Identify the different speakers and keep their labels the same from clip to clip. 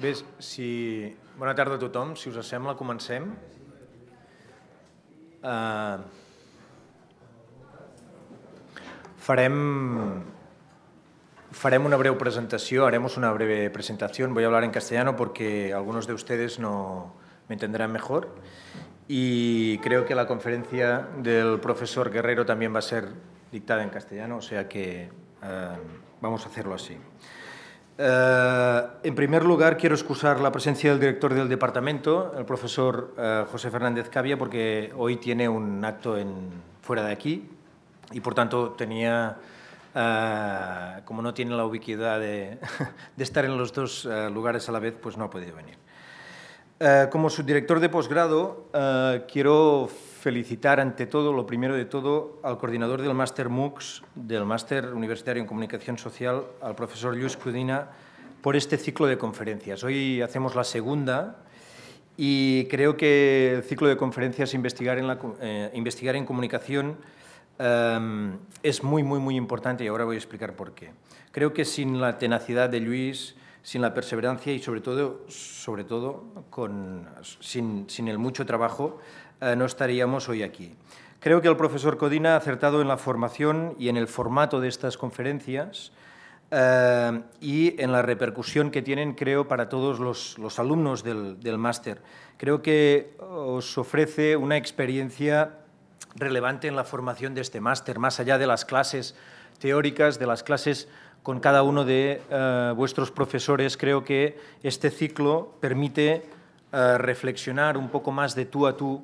Speaker 1: Bé, si... Bona tarda a tothom. Si us sembla, comencem. Uh... Farem... Farem una breve presentación, haremos una breve presentación. Voy a hablar en castellano porque algunos de ustedes no me entenderán mejor. Y creo que la conferencia del profesor Guerrero también va a ser dictada en castellano, o sea que uh, vamos a hacerlo así. Eh, en primer lugar, quiero excusar la presencia del director del departamento, el profesor eh, José Fernández Cavia, porque hoy tiene un acto en, fuera de aquí y, por tanto, tenía, eh, como no tiene la ubiquidad de, de estar en los dos lugares a la vez, pues no ha podido venir. como subdirector de posgrado, quiero felicitar ante todo, lo primero de todo, al coordinador del máster MOOCs, del máster universitario en comunicación social, al profesor Luis Cudina, por este ciclo de conferencias. Hoy hacemos la segunda y creo que el ciclo de conferencias Investigar en, la, eh, investigar en Comunicación um, es muy, muy, muy importante y ahora voy a explicar por qué. Creo que sin la tenacidad de Luis, sin la perseverancia y sobre todo, sobre todo con, sin, sin el mucho trabajo, eh, no estaríamos hoy aquí. Creo que el profesor Codina ha acertado en la formación y en el formato de estas conferencias eh, y en la repercusión que tienen, creo, para todos los, alumnos del, del máster. Creo que os ofrece una experiencia relevante en la formación de este máster, más allá de las clases teóricas, de las clases con cada uno de eh, vuestros profesores. Creo que este ciclo permite reflexionar un poco más de tú a tú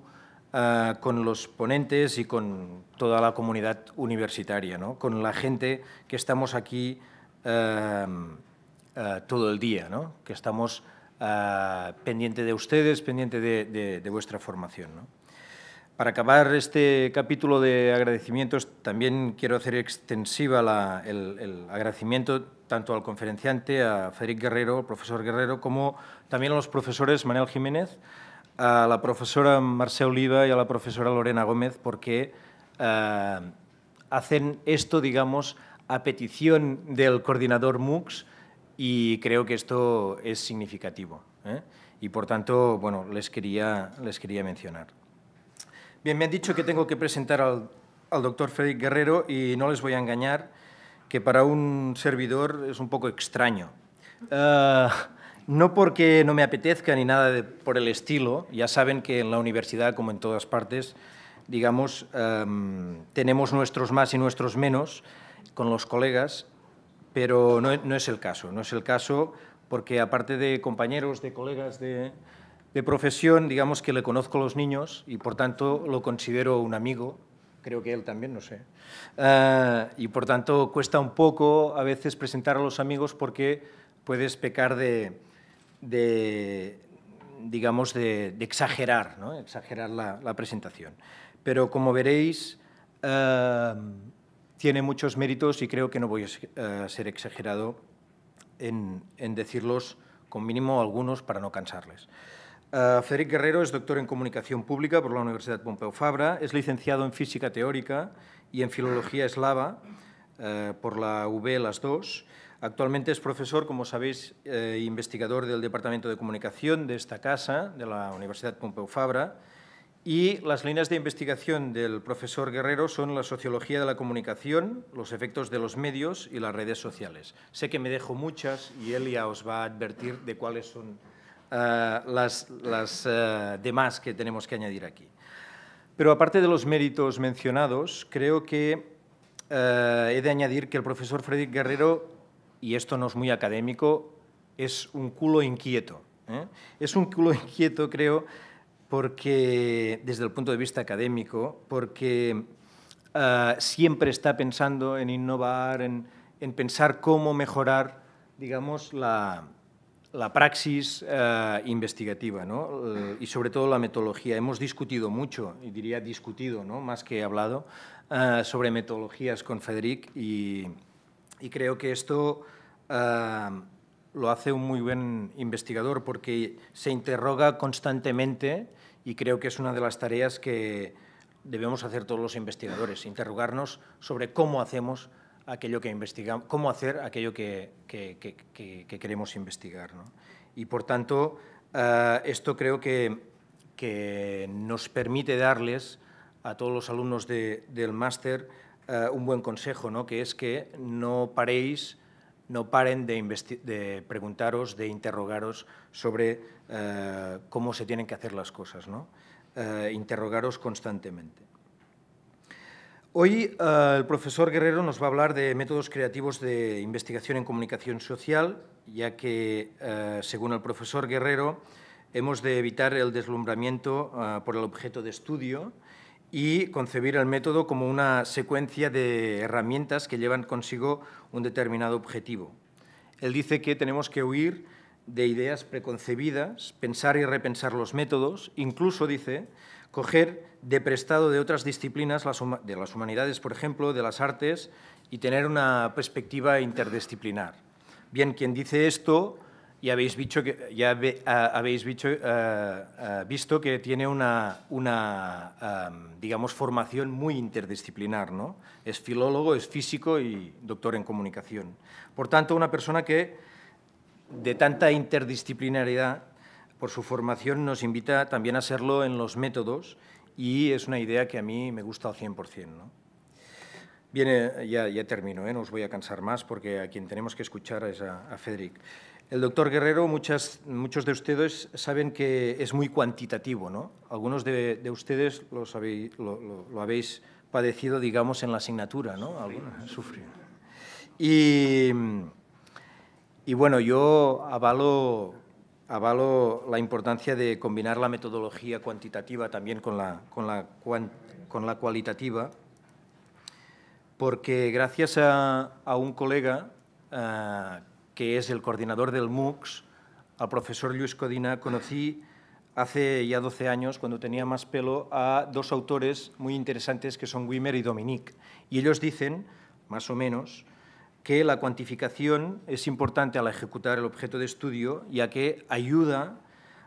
Speaker 1: eh, con los ponentes y con toda la comunidad universitaria, ¿no? con la gente que estamos aquí eh, eh, todo el día, ¿no? que estamos pendiente de ustedes, pendiente de, vuestra formación. Para acabar este capítulo de agradecimientos, también quiero hacer extensiva el, el, agradecimiento tanto al conferenciante, a Federic Guerrero, el profesor Guerrero, como también a los profesores Manuel Jiménez, a la profesora Marcé Oliva y a la profesora Lorena Gómez porque eh, hacen esto, digamos, a petición del coordinador MUX y creo que esto es significativo. ¿eh? Y, por tanto, bueno, les quería, les quería mencionar. Bien, me han dicho que tengo que presentar al, doctor Frederic Guerrero y no les voy a engañar que para un servidor es un poco extraño. Eh, no porque no me apetezca ni nada por el estilo, ya saben que en la universidad, como en todas partes, digamos, em, tenemos nuestros más y nuestros menos con los colegas, pero no, es el caso. No es el caso porque, aparte de compañeros, de colegas de, profesión, digamos que le conozco a los niños y, por tanto, lo considero un amigo, creo que él también, no sé. Eh, y, por tanto, cuesta un poco a veces presentar a los amigos porque puedes pecar de, de, digamos, de, exagerar, ¿no? exagerar la, presentación. Pero como veréis, eh, tiene muchos méritos y creo que no voy a eh, ser exagerado en, decirlos con mínimo algunos para no cansarles. Uh, Federic Guerrero es doctor en Comunicación Pública por la Universidad Pompeu Fabra, es licenciado en Física Teórica y en Filología Eslava por la UB Las Dos Actualmente es profesor, como sabéis, e investigador del Departamento de Comunicación de esta casa, de la Universidad Pompeu Fabra, y las líneas de investigación del profesor Guerrero son la sociología de la comunicación, los efectos de los medios y las redes sociales. Sé que me dejo muchas y él ya os va a advertir de cuáles son eh, las, eh, demás que tenemos que añadir aquí. Pero aparte de los méritos mencionados, creo que he de añadir que el profesor Frederic Guerrero y esto no es muy académico, es un culo inquieto. ¿eh? Es un culo inquieto, creo, porque desde el punto de vista académico, porque eh, siempre está pensando en innovar, en, pensar cómo mejorar, digamos, la, praxis eh, investigativa y sobre todo la metodología. Hemos discutido mucho, y diría discutido, ¿no? más que hablado, sobre metodologías con Federic y, y creo que esto ah, lo hace un muy buen investigador porque se interroga constantemente y creo que es una de las tareas que debemos hacer todos los investigadores, interrogarnos sobre cómo hacemos aquello que investigamos, cómo hacer aquello que, queremos investigar. Y, por tanto, eh, esto creo que, nos permite darles a todos los alumnos del máster eh, un buen consejo, ¿no? que es que no paréis, no paren de, preguntaros, de interrogaros sobre eh, cómo se tienen que hacer las cosas, ¿no? interrogaros constantemente. Hoy el profesor Guerrero nos va a hablar de métodos creativos de investigación en comunicación social, ya que, según el profesor Guerrero, hemos de evitar el deslumbramiento por el objeto de estudio y concebir el método como una secuencia de herramientas que llevan consigo un determinado objetivo. Él dice que tenemos que huir de ideas preconcebidas, pensar y repensar los métodos, incluso, dice, coger de prestado de otras disciplinas, de las humanidades, por ejemplo, de las artes, y tener una perspectiva interdisciplinar. Bien, quien dice esto ya habéis, visto que, ya habéis visto, eh, eh, visto que tiene una, una digamos, formación muy interdisciplinar. ¿no? Es filólogo, es físico y doctor en comunicación. Por tanto, una persona que de tanta interdisciplinaridad, por su formación, nos invita también a serlo en los métodos y es una idea que a mí me gusta al 100%. ¿no? Bien, ya, ya termino, ¿eh? no os voy a cansar más porque a quien tenemos que escuchar es a, a Federic. El doctor Guerrero, muchos de ustedes saben que es muy cuantitativo, ¿no? Algunos de, ustedes lo, habéis padecido, digamos, en la asignatura, ¿no? Sufrido. Y, y, bueno, yo avalo, avalo la importancia de combinar la metodología cuantitativa también con la, con la, con la cualitativa, porque gracias a, un colega eh, que es el coordinador del MUX, al profesor Luis Codina, conocí hace ya 12 años, cuando tenía más pelo, a dos autores muy interesantes que son Wimmer y Dominique. Y ellos dicen, más o menos, que la cuantificación es importante al ejecutar el objeto de estudio, ya que ayuda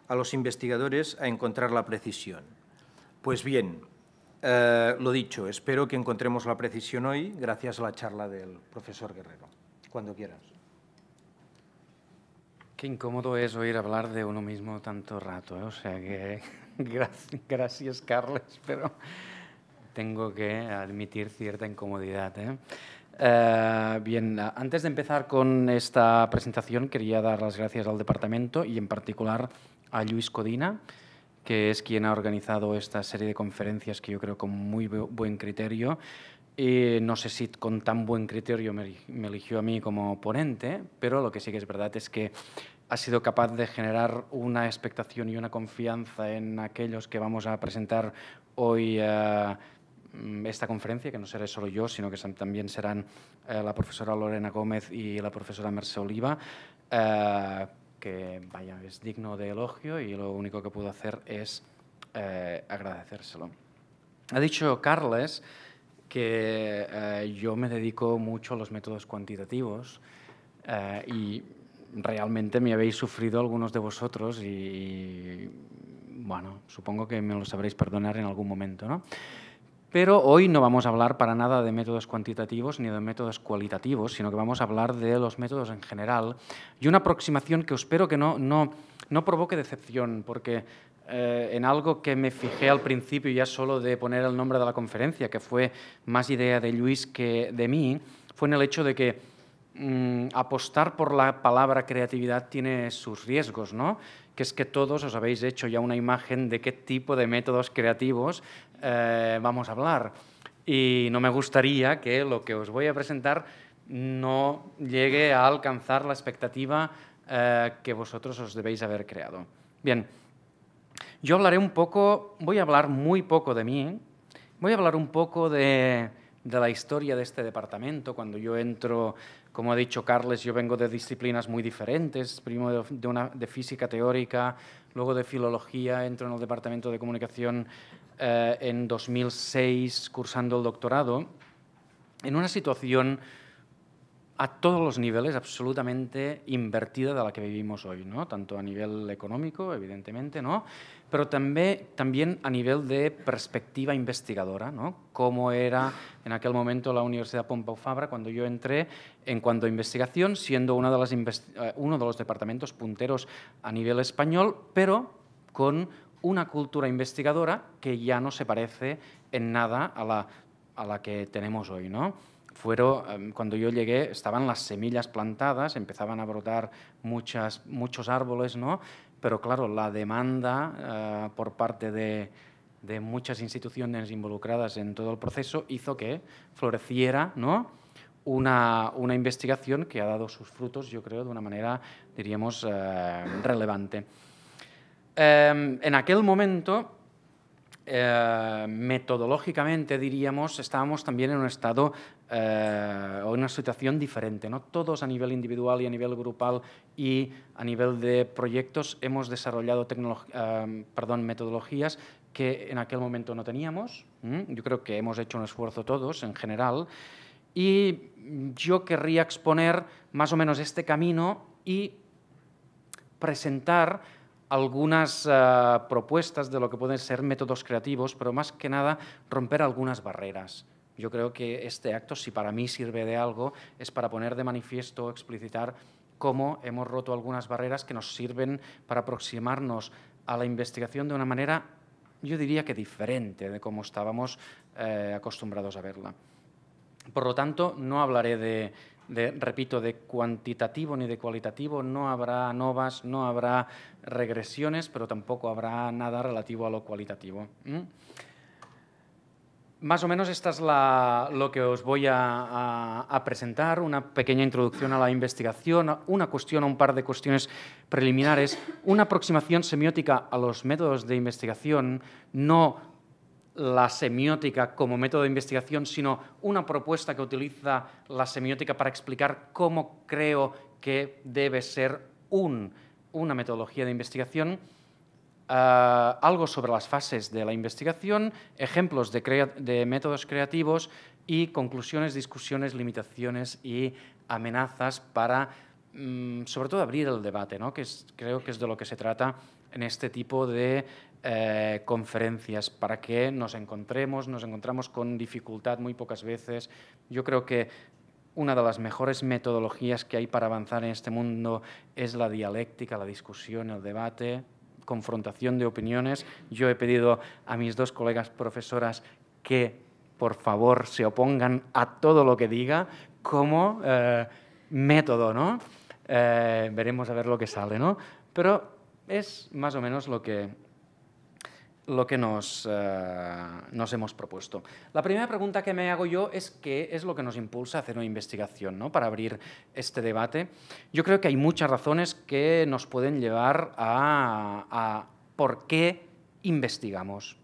Speaker 1: a los investigadores a encontrar la precisión. Pues bien, eh, lo dicho, espero que encontremos la precisión hoy gracias a la charla del profesor Guerrero. Cuando quieras.
Speaker 2: Qué incómodo es oír hablar de uno mismo tanto rato, ¿eh? o sea que gracias Carles, pero tengo que admitir cierta incomodidad. ¿eh? Eh, bien, antes de empezar con esta presentación quería dar las gracias al departamento y en particular a Luis Codina, que es quien ha organizado esta serie de conferencias que yo creo con muy buen criterio. Y no sé si con tan buen criterio me, eligió a mí como ponente, pero lo que sí que es verdad es que ha sido capaz de generar una expectación y una confianza en aquellos que vamos a presentar hoy eh, esta conferencia, que no seré solo yo, sino que también serán eh, la profesora Lorena Gómez y la profesora Merce Oliva, eh, que vaya, es digno de elogio y lo único que puedo hacer es agradecérselo. Ha dicho Carles que yo me dedico mucho a los métodos cuantitativos y realmente me habéis sufrido algunos de vosotros y, bueno, supongo que me lo sabréis perdonar en algún momento, ¿no? Pero hoy no vamos a hablar para nada de métodos cuantitativos ni de métodos cualitativos, sino que vamos a hablar de los métodos en general y una aproximación que espero que no, no, no provoque decepción, porque eh, en algo que me fijé al principio ya solo de poner el nombre de la conferencia, que fue más idea de Luis que de mí, fue en el hecho de que Mm, apostar por la palabra creatividad tiene sus riesgos, ¿no? Que es que todos os habéis hecho ya una imagen de qué tipo de métodos creativos eh, vamos a hablar. Y no me gustaría que lo que os voy a presentar no llegue a alcanzar la expectativa eh, que vosotros os debéis haber creado. Bien, yo hablaré un poco, voy a hablar muy poco de mí, voy a hablar un poco de, de la historia de este departamento, cuando yo entro como ha dicho Carles, yo vengo de disciplinas muy diferentes, primero de, una, de física teórica, luego de filología, entro en el departamento de comunicación eh, en 2006 cursando el doctorado, en una situación a todos los niveles absolutamente invertida de la que vivimos hoy, ¿no? tanto a nivel económico, evidentemente, ¿no? pero també, también a nivel de perspectiva investigadora, ¿no? cómo era en aquel momento la Universidad Pompeu Fabra cuando yo entré en cuanto a investigación, siendo una de las eh, uno de los departamentos punteros a nivel español, pero con una cultura investigadora que ya no se parece en nada a la, a la que tenemos hoy. ¿no? Fueron, em, cuando yo llegué estaban las semillas plantadas, empezaban a brotar muchas, muchos árboles, ¿no? pero claro, la demanda eh, por parte de, de, muchas instituciones involucradas en todo el proceso hizo que floreciera ¿no? una, una, investigación que ha dado sus frutos, yo creo, de una manera, diríamos, eh, relevante. Eh, en aquel momento, eh, metodológicamente, diríamos, estábamos también en un estado eh, o una situación diferente. ¿no? Todos a nivel individual y a nivel grupal y a nivel de proyectos hemos desarrollado eh, perdón, metodologías que en aquel momento no teníamos. Yo creo que hemos hecho un esfuerzo todos en general. Y yo querría exponer más o menos este camino y presentar algunas uh, propuestas de lo que pueden ser métodos creativos, pero más que nada romper algunas barreras. Yo creo que este acto, si para mí sirve de algo, es para poner de manifiesto, explicitar cómo hemos roto algunas barreras que nos sirven para aproximarnos a la investigación de una manera, yo diría que diferente de cómo estábamos eh, acostumbrados a verla. Por lo tanto, no hablaré de, de, repito, de cuantitativo ni de cualitativo, no habrá novas, no habrá regresiones, pero tampoco habrá nada relativo a lo cualitativo. Más o menos esta es la, lo que os voy a, presentar, una pequeña introducción a la investigación, una cuestión, un par de cuestiones preliminares, una aproximación semiótica a los métodos de investigación, no la semiótica como método de investigación, sino una propuesta que utiliza la semiótica para explicar cómo creo que debe ser una metodología de investigación, ah, algo sobre las fases de la investigación, ejemplos de, métodos creativos y conclusiones, discusiones, limitaciones y amenazas para, mm, sobre todo, abrir el debate, ¿no? que creo que es de lo que se trata en este tipo de eh, conferencias para que nos encontremos, nos encontramos con dificultad muy pocas veces. Yo creo que una de las mejores metodologías que hay para avanzar en este mundo es la dialéctica, la discusión, el debate, confrontación de opiniones. Yo he pedido a mis dos colegas profesoras que por favor se opongan a todo lo que diga como eh, método, ¿no? Eh, veremos a ver lo que sale, ¿no? Pero es más o menos lo que, lo que nos, eh, nos, hemos propuesto. La primera pregunta que me hago yo es qué es lo que nos impulsa a hacer una investigación ¿no? para abrir este debate. Yo creo que hay muchas razones que nos pueden llevar a, por qué investigamos.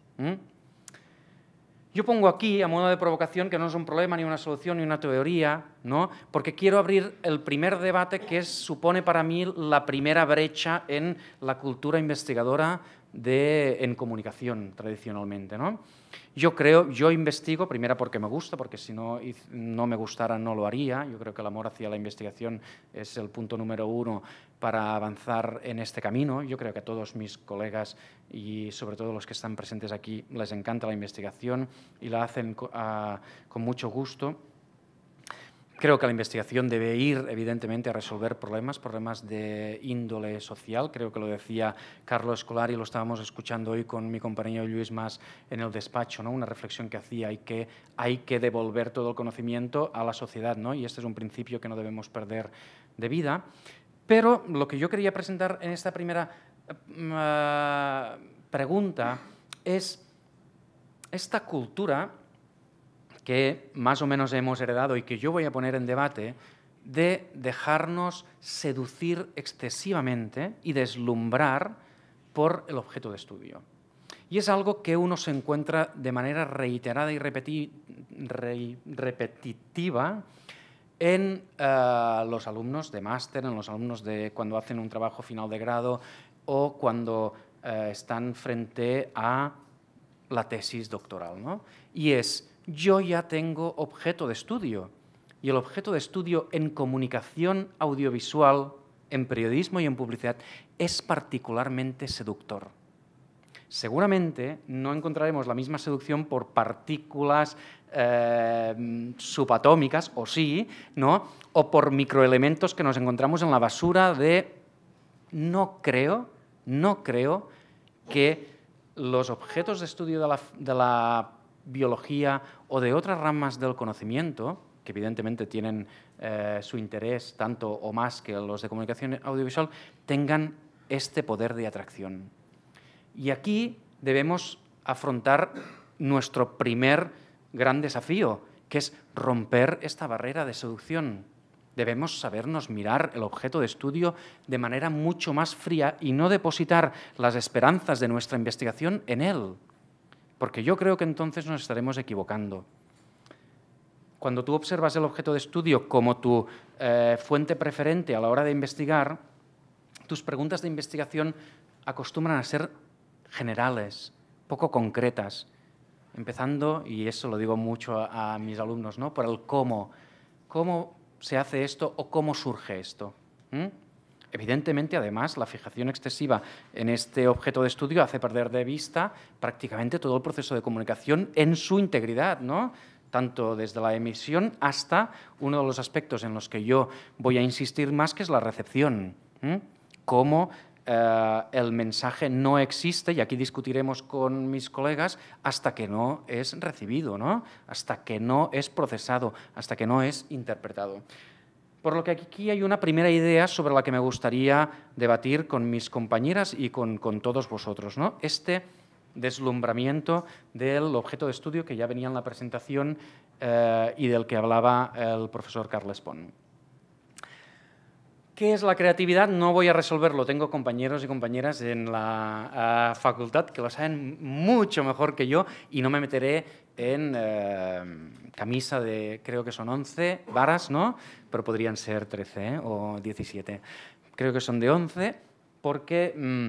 Speaker 2: Yo pongo aquí, a modo de provocación, que no es un problema, ni una solución, ni una teoría, ¿no? porque quiero abrir el primer debate que supone para mí la primera brecha en la cultura investigadora de, en comunicación tradicionalmente. ¿no? Yo creo, yo investigo, primero porque me gusta, porque si no, no me gustara no lo haría. Yo creo que el amor hacia la investigación es el punto número uno para avanzar en este camino. Yo creo que a todos mis colegas y sobre todo los que están presentes aquí les encanta la investigación y la hacen ah, con mucho gusto. Creo que la investigación debe ir, evidentemente, a resolver problemas, problemas de índole social. Creo que lo decía Carlos Escolar y lo estábamos escuchando hoy con mi compañero Luis Más en el despacho, ¿no? una reflexión que hacía, hay que, hay que devolver todo el conocimiento a la sociedad, ¿no? y este es un principio que no debemos perder de vida. Pero lo que yo quería presentar en esta primera uh, pregunta es esta cultura que más o menos hemos heredado y que yo voy a poner en debate, de dejarnos seducir excesivamente y deslumbrar por el objeto de estudio. Y es algo que uno se encuentra de manera reiterada y repetitiva en eh, los alumnos de máster, en los alumnos de cuando hacen un trabajo final de grado o cuando eh, están frente a la tesis doctoral. ¿no? Y es yo ya tengo objeto de estudio. y el objeto de estudio en comunicación audiovisual, en periodismo y en publicidad es particularmente seductor. Seguramente no encontraremos la misma seducción por partículas eh, subatómicas, o sí, ¿no? o por microelementos que nos encontramos en la basura de... No creo, no creo que los objetos de estudio de la, de la biología o de otras ramas del conocimiento, que evidentemente tienen eh, su interés tanto o más que los de comunicación audiovisual, tengan este poder de atracción. Y aquí debemos afrontar nuestro primer gran desafío, que es romper esta barrera de seducción. Debemos sabernos mirar el objeto de estudio de manera mucho más fría y no depositar las esperanzas de nuestra investigación en él, porque yo creo que entonces nos estaremos equivocando. Cuando tú observas el objeto de estudio como tu eh, fuente preferente a la hora de investigar, tus preguntas de investigación acostumbran a ser generales, poco concretas, empezando, y eso lo digo mucho a, mis alumnos, ¿no? por el cómo. ¿Cómo se hace esto o cómo surge esto? ¿Mm? Evidentemente, además, la fijación excesiva en este objeto de estudio hace perder de vista prácticamente todo el proceso de comunicación en su integridad, ¿no? tanto desde la emisión hasta uno de los aspectos en los que yo voy a insistir más, que es la recepción. Cómo eh, el mensaje no existe, y aquí discutiremos con mis colegas, hasta que no es recibido, ¿no? hasta que no es procesado, hasta que no es interpretado. Por lo que aquí hay una primera idea sobre la que me gustaría debatir con mis compañeras y con, todos vosotros. ¿no? Este deslumbramiento del objeto de estudio que ya venía en la presentación eh, y del que hablaba el profesor Carles Pont. ¿Qué es la creatividad? No voy a resolverlo. Tengo compañeros y compañeras en la facultad que lo saben mucho mejor que yo y no me meteré en eh, camisa de, creo que son 11 varas, ¿no? Pero podrían ser 13 o 17. Creo que son de 11 porque... Mm,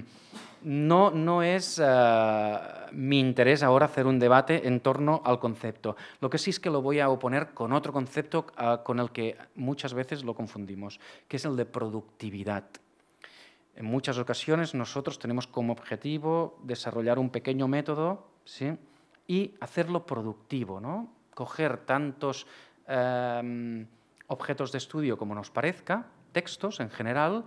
Speaker 2: no, no es eh, mi interés ahora hacer un debate en torno al concepto. Lo que sí es que lo voy a oponer con otro concepto eh, con el que muchas veces lo confundimos, que es el de productividad. En muchas ocasiones nosotros tenemos como objetivo desarrollar un pequeño método ¿sí? y hacerlo productivo, ¿no? coger tantos em, objetos de estudio como nos parezca, textos en general,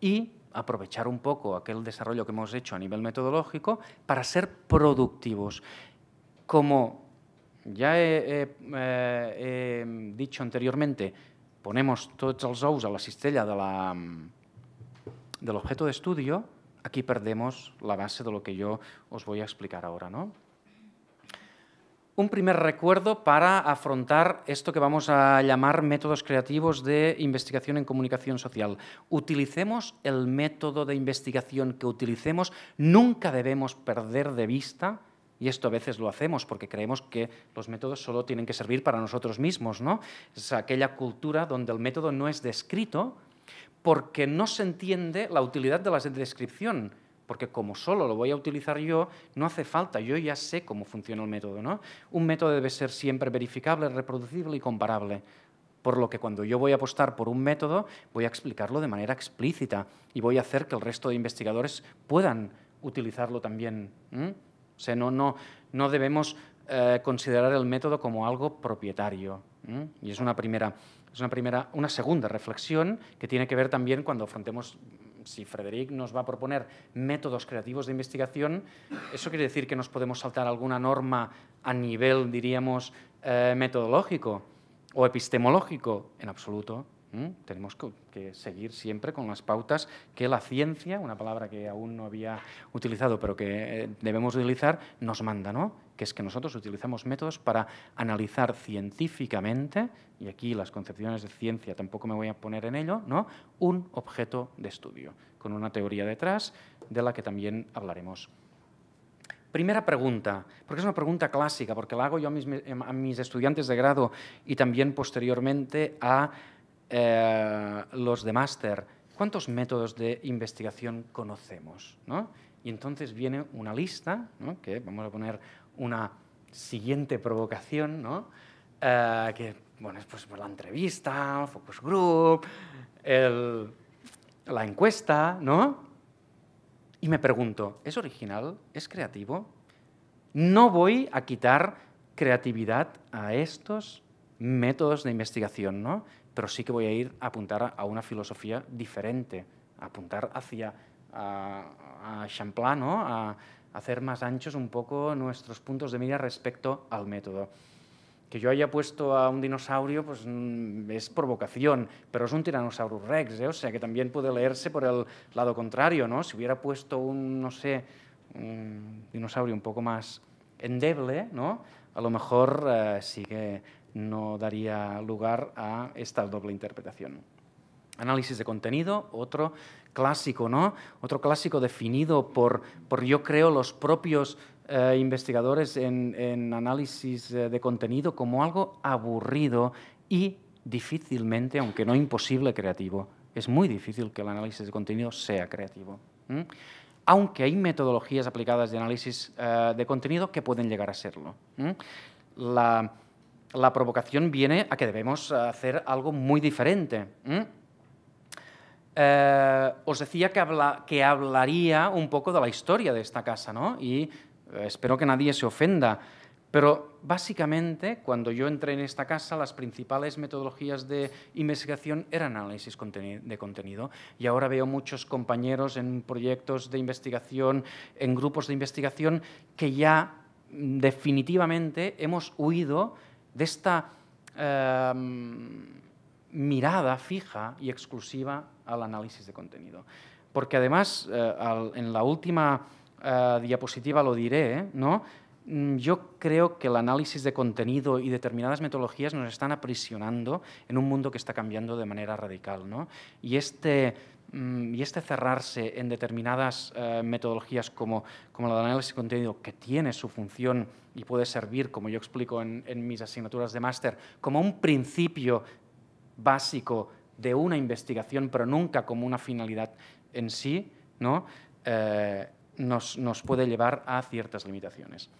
Speaker 2: y aprovechar un poco aquel desarrollo que hemos hecho a nivel metodológico para ser productivos. Como ya he, dicho anteriormente, ponemos tots els ous a la cistella de la, del objeto de estudio, aquí perdemos la base de lo que yo os voy a explicar ahora. ¿no? Un primer recuerdo para afrontar esto que vamos a llamar métodos creativos de investigación en comunicación social. Utilicemos el método de investigación que utilicemos, nunca debemos perder de vista y esto a veces lo hacemos porque creemos que los métodos solo tienen que servir para nosotros mismos, ¿no? Es aquella cultura donde el método no es descrito porque no se entiende la utilidad de la descripción porque como solo lo voy a utilizar yo, no hace falta, yo ya sé cómo funciona el método. ¿no? Un método debe ser siempre verificable, reproducible y comparable. Por lo que cuando yo voy a apostar por un método, voy a explicarlo de manera explícita y voy a hacer que el resto de investigadores puedan utilizarlo también. O sea, no, no, no debemos eh, considerar el método como algo propietario. Y es una primera, es una primera, una segunda reflexión que tiene que ver también cuando afrontemos si Frederic nos va a proponer métodos creativos de investigación, ¿eso quiere decir que nos podemos saltar alguna norma a nivel, diríamos, eh, metodológico o epistemológico? En absoluto. Tenemos que, seguir siempre con las pautas que la ciencia, una palabra que aún no había utilizado, pero que eh, debemos utilizar, nos manda, ¿no? que es que nosotros utilizamos métodos para analizar científicamente, y aquí las concepciones de ciencia tampoco me voy a poner en ello, ¿no? un objeto de estudio, con una teoría detrás de la que también hablaremos. Primera pregunta, porque es una pregunta clásica, porque la hago yo a mis estudiantes de grado y también posteriormente a eh, los de máster, ¿cuántos métodos de investigación conocemos? Y entonces viene una lista, que vamos a poner una siguiente provocación, ¿no? Eh, que bueno, pues la entrevista, el focus group, la encuesta, ¿no? Y me pregunto, ¿es original? ¿Es creativo? No voy a quitar creatividad a estos métodos de investigación, ¿no? Pero sí que voy a ir a apuntar a una filosofía diferente, a apuntar hacia a, a Champlain. A, hacer más anchos un poco nuestros puntos de mira respecto al método. Que yo haya puesto a un dinosaurio pues, mm, es por vocación, pero es un Tyrannosaurus rex, ¿eh? o sea que también puede leerse por el lado contrario. ¿no? Si hubiera puesto un, no sé, un dinosaurio un poco más endeble, ¿no? a lo mejor eh, sí que no daría lugar a esta doble interpretación. Análisis de contenido, otro clásico, ¿no? Otro clásico definido por, por yo creo, los propios eh, investigadores en, análisis de contenido como algo aburrido y difícilmente, aunque no imposible, creativo. Es muy difícil que el análisis de contenido sea creativo. Aunque hay metodologías aplicadas de análisis eh, de contenido que pueden llegar a serlo. La, la, provocación viene a que debemos hacer algo muy diferente. Eh, os decía que, que, hablaría un poco de la historia de esta casa, ¿no? Y eh, espero que nadie se ofenda. Pero básicamente, cuando yo entré en esta casa, las principales metodologías de investigación eran análisis de contenido. Y ahora veo muchos compañeros en proyectos de investigación, en grupos de investigación, que ya mm, definitivamente hemos huido de esta em, mirada fija y exclusiva al análisis de contenido. Porque además, eh, en la última eh, diapositiva lo diré, ¿no? Mm, yo creo que el análisis de contenido y determinadas metodologías nos están aprisionando en un mundo que está cambiando de manera radical. ¿no? Y, este, y este cerrarse en determinadas eh, metodologías como, como la de análisis de contenido, que tiene su función y puede servir, como yo explico en, en mis asignaturas de máster, como un principio básico de una investigación, pero nunca como una finalidad en sí, ¿no? Eh, nos, nos puede llevar a ciertas limitaciones.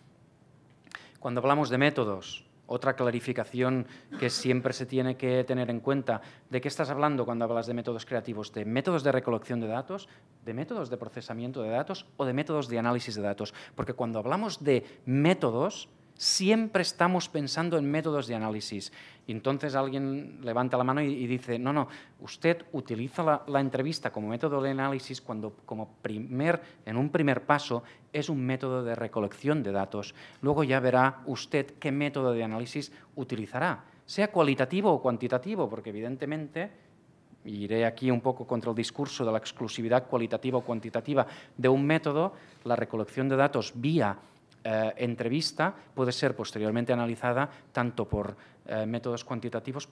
Speaker 2: Cuando hablamos de métodos, otra clarificación que siempre se tiene que tener en cuenta, ¿de qué estás hablando cuando hablas de métodos creativos? ¿De métodos de recolección de datos, de métodos de procesamiento de datos o de métodos de análisis de datos? Porque cuando hablamos de métodos, siempre estamos pensando en métodos de análisis. Entonces alguien levanta la mano y, dice, no, no, usted utiliza la, entrevista como método de análisis cuando como primer, en un primer paso es un método de recolección de datos. Luego ya verá usted qué método de análisis utilizará, sea cualitativo o cuantitativo, porque evidentemente iré aquí un poco contra el discurso de la exclusividad cualitativa o cuantitativa de un método, la recolección de datos vía eh, entrevista puede ser posteriormente analizada tanto por eh, métodos cuantitativos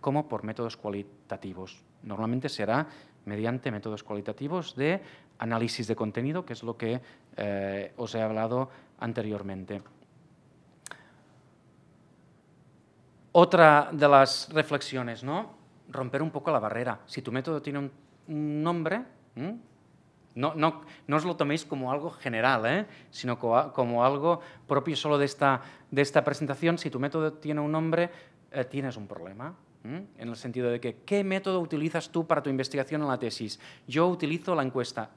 Speaker 2: como por métodos cualitativos. Normalmente será mediante métodos cualitativos de análisis de contenido, que es lo que eh, os he hablado anteriormente. Otra de las reflexiones, ¿no? Romper un poco la barrera. Si tu método tiene un, nombre, no, no, no, os lo toméis como algo general, ¿eh? sino como, algo propio solo de esta, de esta, presentación. Si tu método tiene un nombre, eh, tienes un problema. En el sentido de que, ¿qué método utilizas tú para tu investigación en la tesis? Yo utilizo la encuesta.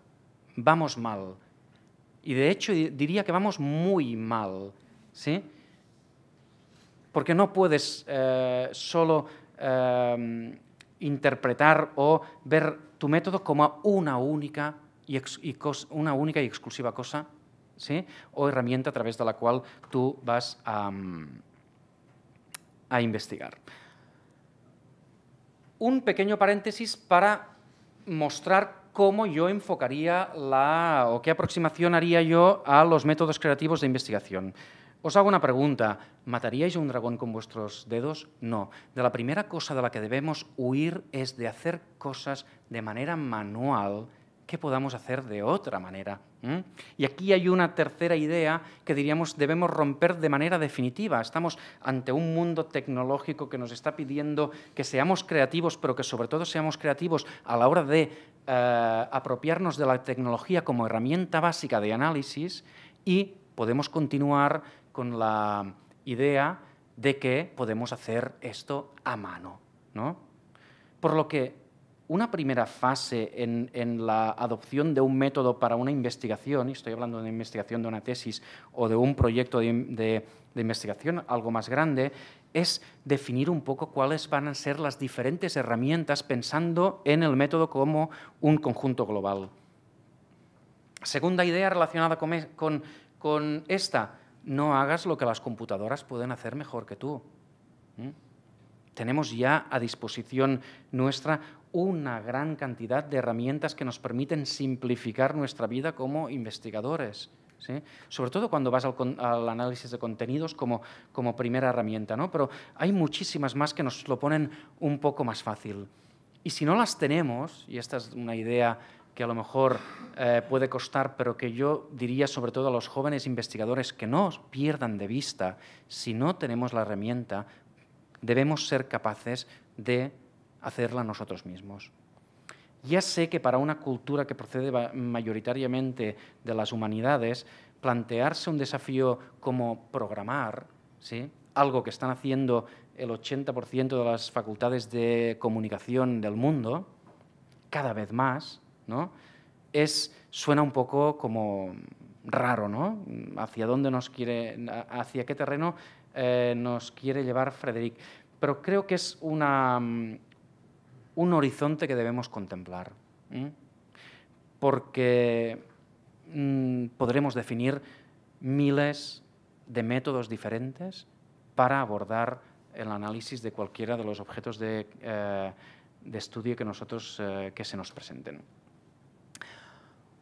Speaker 2: Vamos mal. Y de hecho diría que vamos muy mal. ¿sí? Porque no puedes eh, solo interpretar o ver tu método como una única y, una única y exclusiva cosa ¿sí? o herramienta a través de la cual tú vas a, a investigar. Un pequeño paréntesis para mostrar cómo yo enfocaría la, o qué aproximación haría yo a los métodos creativos de investigación. Os hago una pregunta. ¿Mataríais a un dragón con vuestros dedos? No. De la primera cosa de la que debemos huir es de hacer cosas de manera manual ¿qué podamos hacer de otra manera? Y aquí hay una tercera idea que diríamos debemos romper de manera definitiva. Estamos ante un mundo tecnológico que nos está pidiendo que seamos creativos, pero que sobre todo seamos creativos a la hora de eh, apropiarnos de la tecnología como herramienta básica de análisis y podemos continuar con la idea de que podemos hacer esto a mano. ¿no? Por lo que una primera fase en, la adopción de un método para una investigación, y estoy hablando de investigación de una tesis o de un proyecto de, investigación algo más grande, es definir un poco cuáles van a ser las diferentes herramientas pensando en el método como un conjunto global. Segunda idea relacionada con, con esta, no hagas lo que las computadoras pueden hacer mejor que tú. Tenemos ya a disposición nuestra una gran cantidad de herramientas que nos permiten simplificar nuestra vida como investigadores. Sobre todo cuando vas al, análisis de contenidos como, primera herramienta, ¿no? pero hay muchísimas más que nos lo ponen un poco más fácil. Y si no las tenemos, y esta es una idea que a lo mejor eh, puede costar, pero que yo diría sobre todo a los jóvenes investigadores que no pierdan de vista, si no tenemos la herramienta, debemos ser capaces de hacerla nosotros mismos. Ya sé que para una cultura que procede mayoritariamente de las humanidades, plantearse un desafío como programar, ¿sí? algo que están haciendo el 80% de las facultades de comunicación del mundo, cada vez más, ¿no? Es, suena un poco como raro, ¿no? ¿Hacia dónde nos quiere, hacia qué terreno eh, nos quiere llevar Frederic? Pero creo que es una, mm, un horizonte que debemos contemplar, porque mm, podremos definir miles de métodos diferentes para abordar el análisis de cualquiera de los objetos de, eh, estudio que, nosotros, eh, que se nos presenten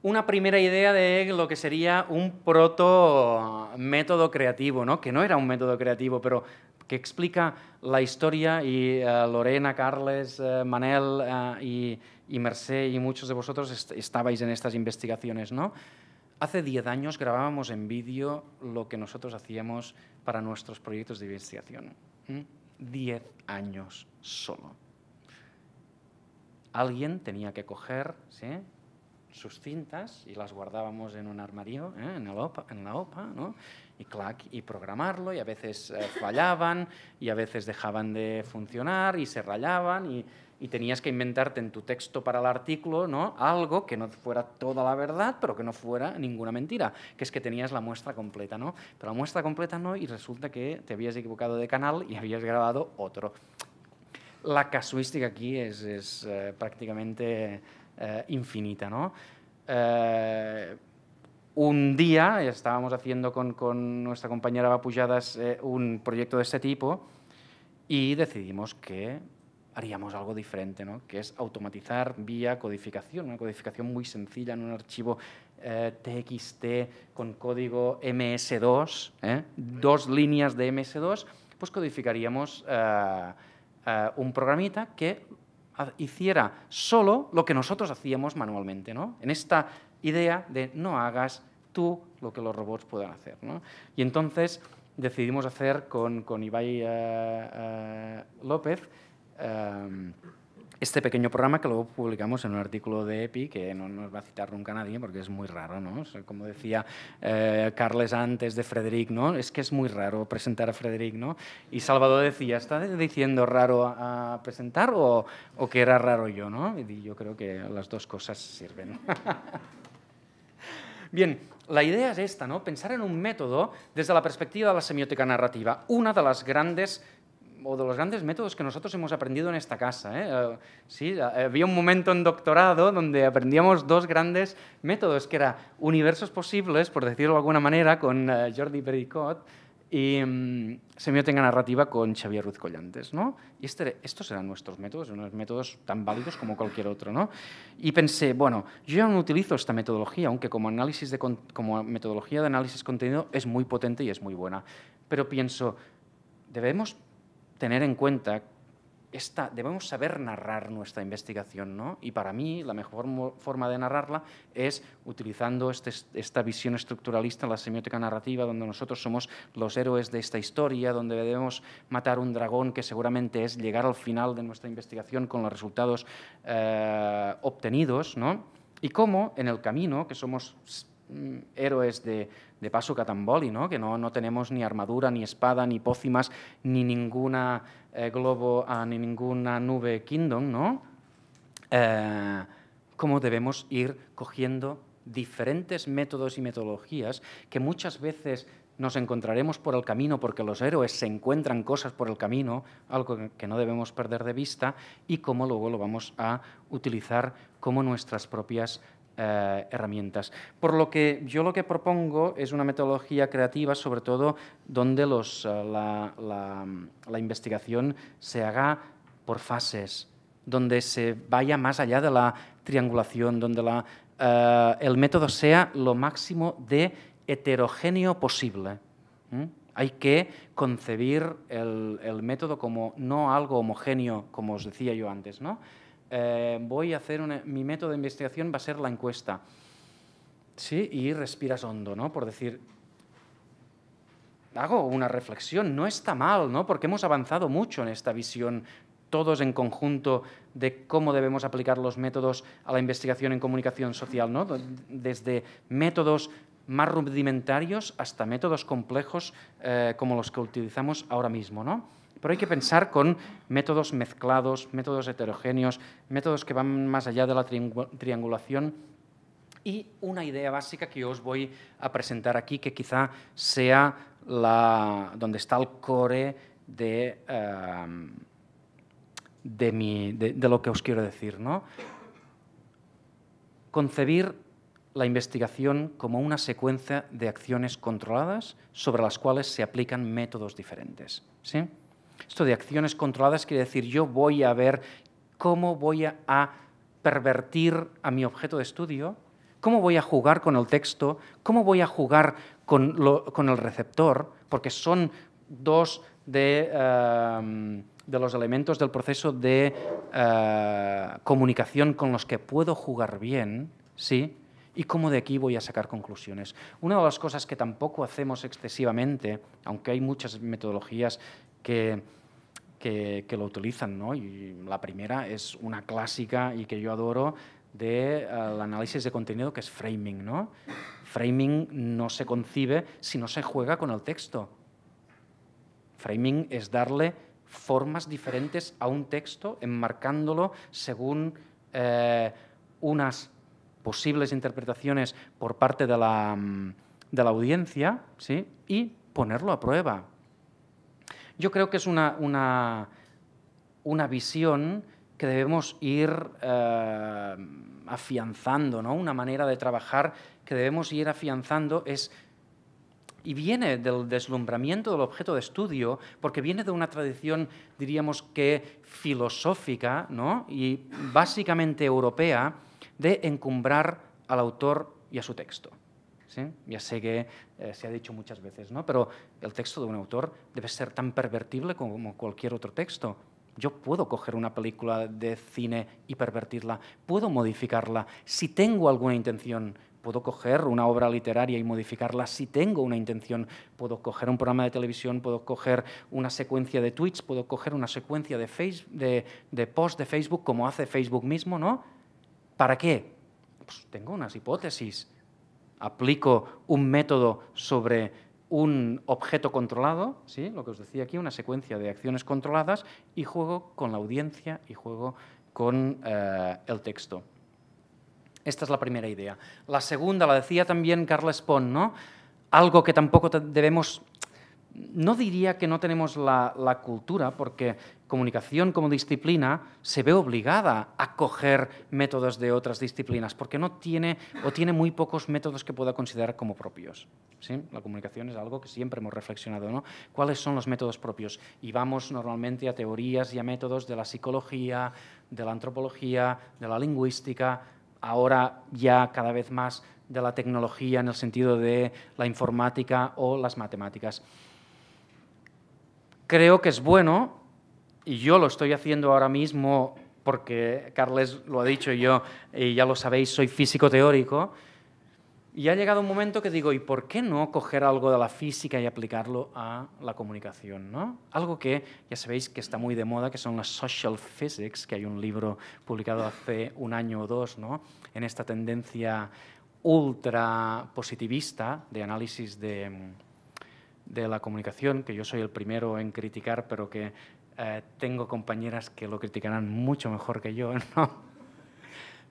Speaker 2: una primera idea de lo que sería un proto método creativo, ¿no? que no era un método creativo, pero que explica la historia y eh, Lorena, Carles, eh, Manel eh, y, Mercé y muchos de vosotros estabais en estas investigaciones. ¿no? Hace 10 años grabábamos en vídeo lo que nosotros hacíamos para nuestros proyectos de investigación. 10 años solo. Alguien tenía que coger ¿sí? sus cintas y las guardábamos en un armario, en, en, la OPA, ¿no? Y, clac, y programarlo, y a veces eh, fallaban, y a veces dejaban de funcionar, y se rayaban, y, y, tenías que inventarte en tu texto para el artículo ¿no? algo que no fuera toda la verdad, pero que no fuera ninguna mentira, que es que tenías la muestra completa, ¿no? Pero la muestra completa no, y resulta que te habías equivocado de canal y habías grabado otro. La casuística aquí es, es eh, prácticamente eh, infinita. ¿no? Eh, un día estábamos haciendo con, nuestra compañera Vapujadas eh, un proyecto de este tipo y decidimos que haríamos algo diferente, ¿no? que es automatizar vía codificación, una codificación muy sencilla en un archivo TXT con código MS2, dos líneas de MS2, pues codificaríamos un programita que hiciera solo lo que nosotros hacíamos manualmente, ¿no? En esta idea de no hagas tú lo que los robots puedan hacer, ¿no? Y entonces decidimos hacer con, con Ibai eh, eh, López eh, este pequeño programa que luego publicamos en un artículo de EPI, que no nos va a citar nunca nadie porque es muy raro, ¿no? como decía eh, Carles antes de Frederic, ¿no? Es que es muy raro presentar a Frederic, ¿no? Y Salvador decía, ¿está diciendo raro a, presentar o, o, que era raro yo, ¿no? Y yo creo que las dos cosas sirven. Bien, la idea es esta, ¿no? Pensar en un método desde la perspectiva de la semiótica narrativa. Una de las grandes o de los grandes métodos que nosotros hemos aprendido en esta casa. ¿eh? Eh, sí, había un momento en doctorado donde aprendíamos dos grandes métodos, que era universos posibles, por decirlo de alguna manera, con eh, Jordi Pericot, y um, semiótica narrativa con Xavier Ruiz Collantes. ¿no? Y este, estos eran nuestros métodos, unos métodos tan válidos como cualquier otro. ¿no? Y pensé, bueno, yo ya no utilizo esta metodología, aunque como, análisis de, como metodología de análisis contenido es muy potente y es muy buena. Pero pienso, debemos tener en cuenta debemos saber narrar nuestra investigación, ¿no? Y para mí la mejor forma de narrarla es utilizando este, esta visión estructuralista en la semiótica narrativa, donde nosotros somos los héroes de esta historia, donde debemos matar un dragón, que seguramente es llegar al final de nuestra investigación con los resultados eh, obtenidos, ¿no? Y cómo en el camino, que somos mm, héroes de, de Paso Catamboli, ¿no? que no, no, tenemos ni armadura, ni espada, ni pócimas, ni ninguna eh, globo, ni ninguna nube Kingdom, ¿no? Eh, cómo debemos ir cogiendo diferentes métodos y metodologías que muchas veces nos encontraremos por el camino porque los héroes se encuentran cosas por el camino, algo que no debemos perder de vista, y cómo luego lo vamos a utilizar como nuestras propias eh, herramientas. Por lo que yo lo que propongo es una metodología creativa, sobre todo donde eh, la, la, investigación se haga por fases, donde se vaya más allá de la triangulación, donde la, eh, el método sea lo máximo de heterogéneo posible. Hay que concebir el, el, método como no algo homogéneo, como os decía yo antes. ¿no? Eh, voy a hacer mi método de investigación va a ser la encuesta. ¿Sí? Y respiras hondo, ¿no? Por decir, hago una reflexión, no está mal, ¿no? Porque hemos avanzado mucho en esta visión todos en conjunto de cómo debemos aplicar los métodos a la investigación en comunicación social, ¿no? Desde métodos más rudimentarios hasta métodos complejos eh, como los que utilizamos ahora mismo. ¿no? Pero hay que pensar con métodos mezclados, métodos heterogéneos, métodos que van más allá de la triangulación y una idea básica que os voy a presentar aquí, que quizá sea la, donde está el core de, eh, de, de lo que os quiero decir. ¿no? Concebir la investigación como una secuencia de acciones controladas sobre las cuales se aplican métodos diferentes. ¿sí? Esto de acciones controladas quiere decir yo voy a ver cómo voy a pervertir a mi objeto de estudio, cómo voy a jugar con el texto, cómo voy a jugar con, el receptor, porque son dos de, eh, de, los elementos del proceso de eh, comunicación con los que puedo jugar bien, ¿sí? y cómo de aquí voy a sacar conclusiones. Una de las cosas que tampoco hacemos excesivamente, aunque hay muchas metodologías que, que, lo utilizan, ¿no? y la primera es una clásica y que yo adoro del de, uh, análisis de contenido que es framing. ¿no? Framing no se concibe si no se juega con el texto. Framing es darle formas diferentes a un texto, enmarcándolo según eh, unas posibles interpretaciones por parte de la, mm, de la audiencia ¿sí? y ponerlo a prueba. Yo creo que es una, una, una visión que debemos ir eh, afianzando, ¿no? una manera de trabajar que debemos ir afianzando es y viene del deslumbramiento del objeto de estudio, porque viene de una tradición, diríamos que filosófica ¿no? y básicamente europea, de encumbrar al autor y a su texto. ¿Sí? Ya sé que eh, se ha dicho muchas veces, ¿no? pero el texto de un autor debe ser tan pervertible como cualquier otro texto. Yo puedo coger una película de cine y pervertirla, puedo modificarla. Si tengo alguna intención, puedo coger una obra literaria y modificarla. Si tengo una intención, puedo coger un programa de televisión, puedo coger una secuencia de tweets, puedo coger una secuencia de, face, de, de post de Facebook, como hace Facebook mismo, ¿no? ¿Para qué? Pues tengo unas hipótesis. Aplico un método sobre un objeto controlado, ¿sí? lo que os decía aquí, una secuencia de acciones controladas, y juego con la audiencia y juego con eh, el texto. Esta es la primera idea. La segunda, la decía también Carles Pont, ¿no? algo que tampoco debemos no diría que no tenemos la, cultura, porque comunicación como disciplina se ve obligada a coger métodos de otras disciplinas, porque no tiene o tiene muy pocos métodos que pueda considerar como propios. ¿sí? La comunicación es algo que siempre hemos reflexionado. ¿no? ¿Cuáles son los métodos propios? Y vamos normalmente a teorías y a métodos de la psicología, de la antropología, de la lingüística, ahora ya cada vez más de la tecnología en el sentido de la informática o las matemáticas creo que es bueno, y yo lo estoy haciendo ahora mismo porque Carles lo ha dicho y yo, y ya lo sabéis, soy físico teórico, y ha llegado un momento que digo, ¿y por qué no coger algo de la física y aplicarlo a la comunicación? ¿no? Algo que ya sabéis que está muy de moda, que son las social physics, que hay un libro publicado hace un año o dos, ¿no? en esta tendencia ultra positivista de análisis de, de, la comunicación, que yo soy el primero en criticar, pero que eh, tengo compañeras que lo criticarán mucho mejor que yo. ¿no?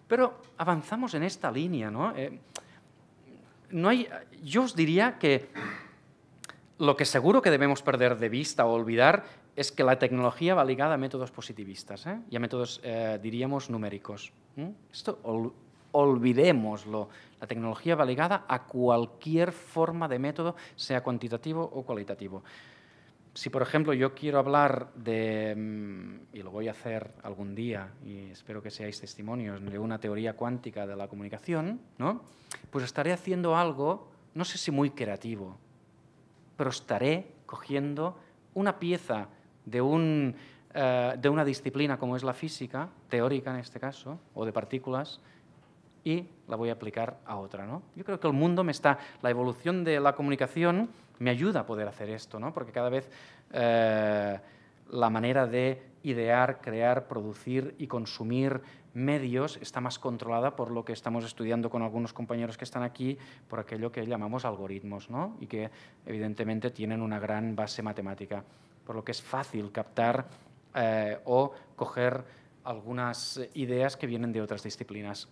Speaker 2: Pero avanzamos en esta línea. ¿no? Eh, no hay, yo os diría que lo que seguro que debemos perder de vista o olvidar es que la tecnología va ligada a métodos positivistas ¿eh? y a métodos, eh, diríamos, numéricos. Esto olvidémoslo. La tecnología va ligada a cualquier forma de método, sea cuantitativo o cualitativo. Si, por ejemplo, yo quiero hablar de, mm, y lo voy a hacer algún día, y espero que seáis testimonios, de una teoría cuántica de la comunicación, ¿no? pues estaré haciendo algo, no sé si muy creativo, pero estaré cogiendo una pieza de, un, eh, de una disciplina como es la física, teórica en este caso, o de partículas, y la voy a aplicar a otra. ¿no? Yo creo que el mundo me está, la evolución de la comunicación me ayuda a poder hacer esto, ¿no? porque cada vez eh, la manera de idear, crear, producir y consumir medios está más controlada por lo que estamos estudiando con algunos compañeros que están aquí, por aquello que llamamos algoritmos, ¿no? y que evidentemente tienen una gran base matemática, por lo que es fácil captar eh, o coger algunas ideas que vienen de otras disciplinas.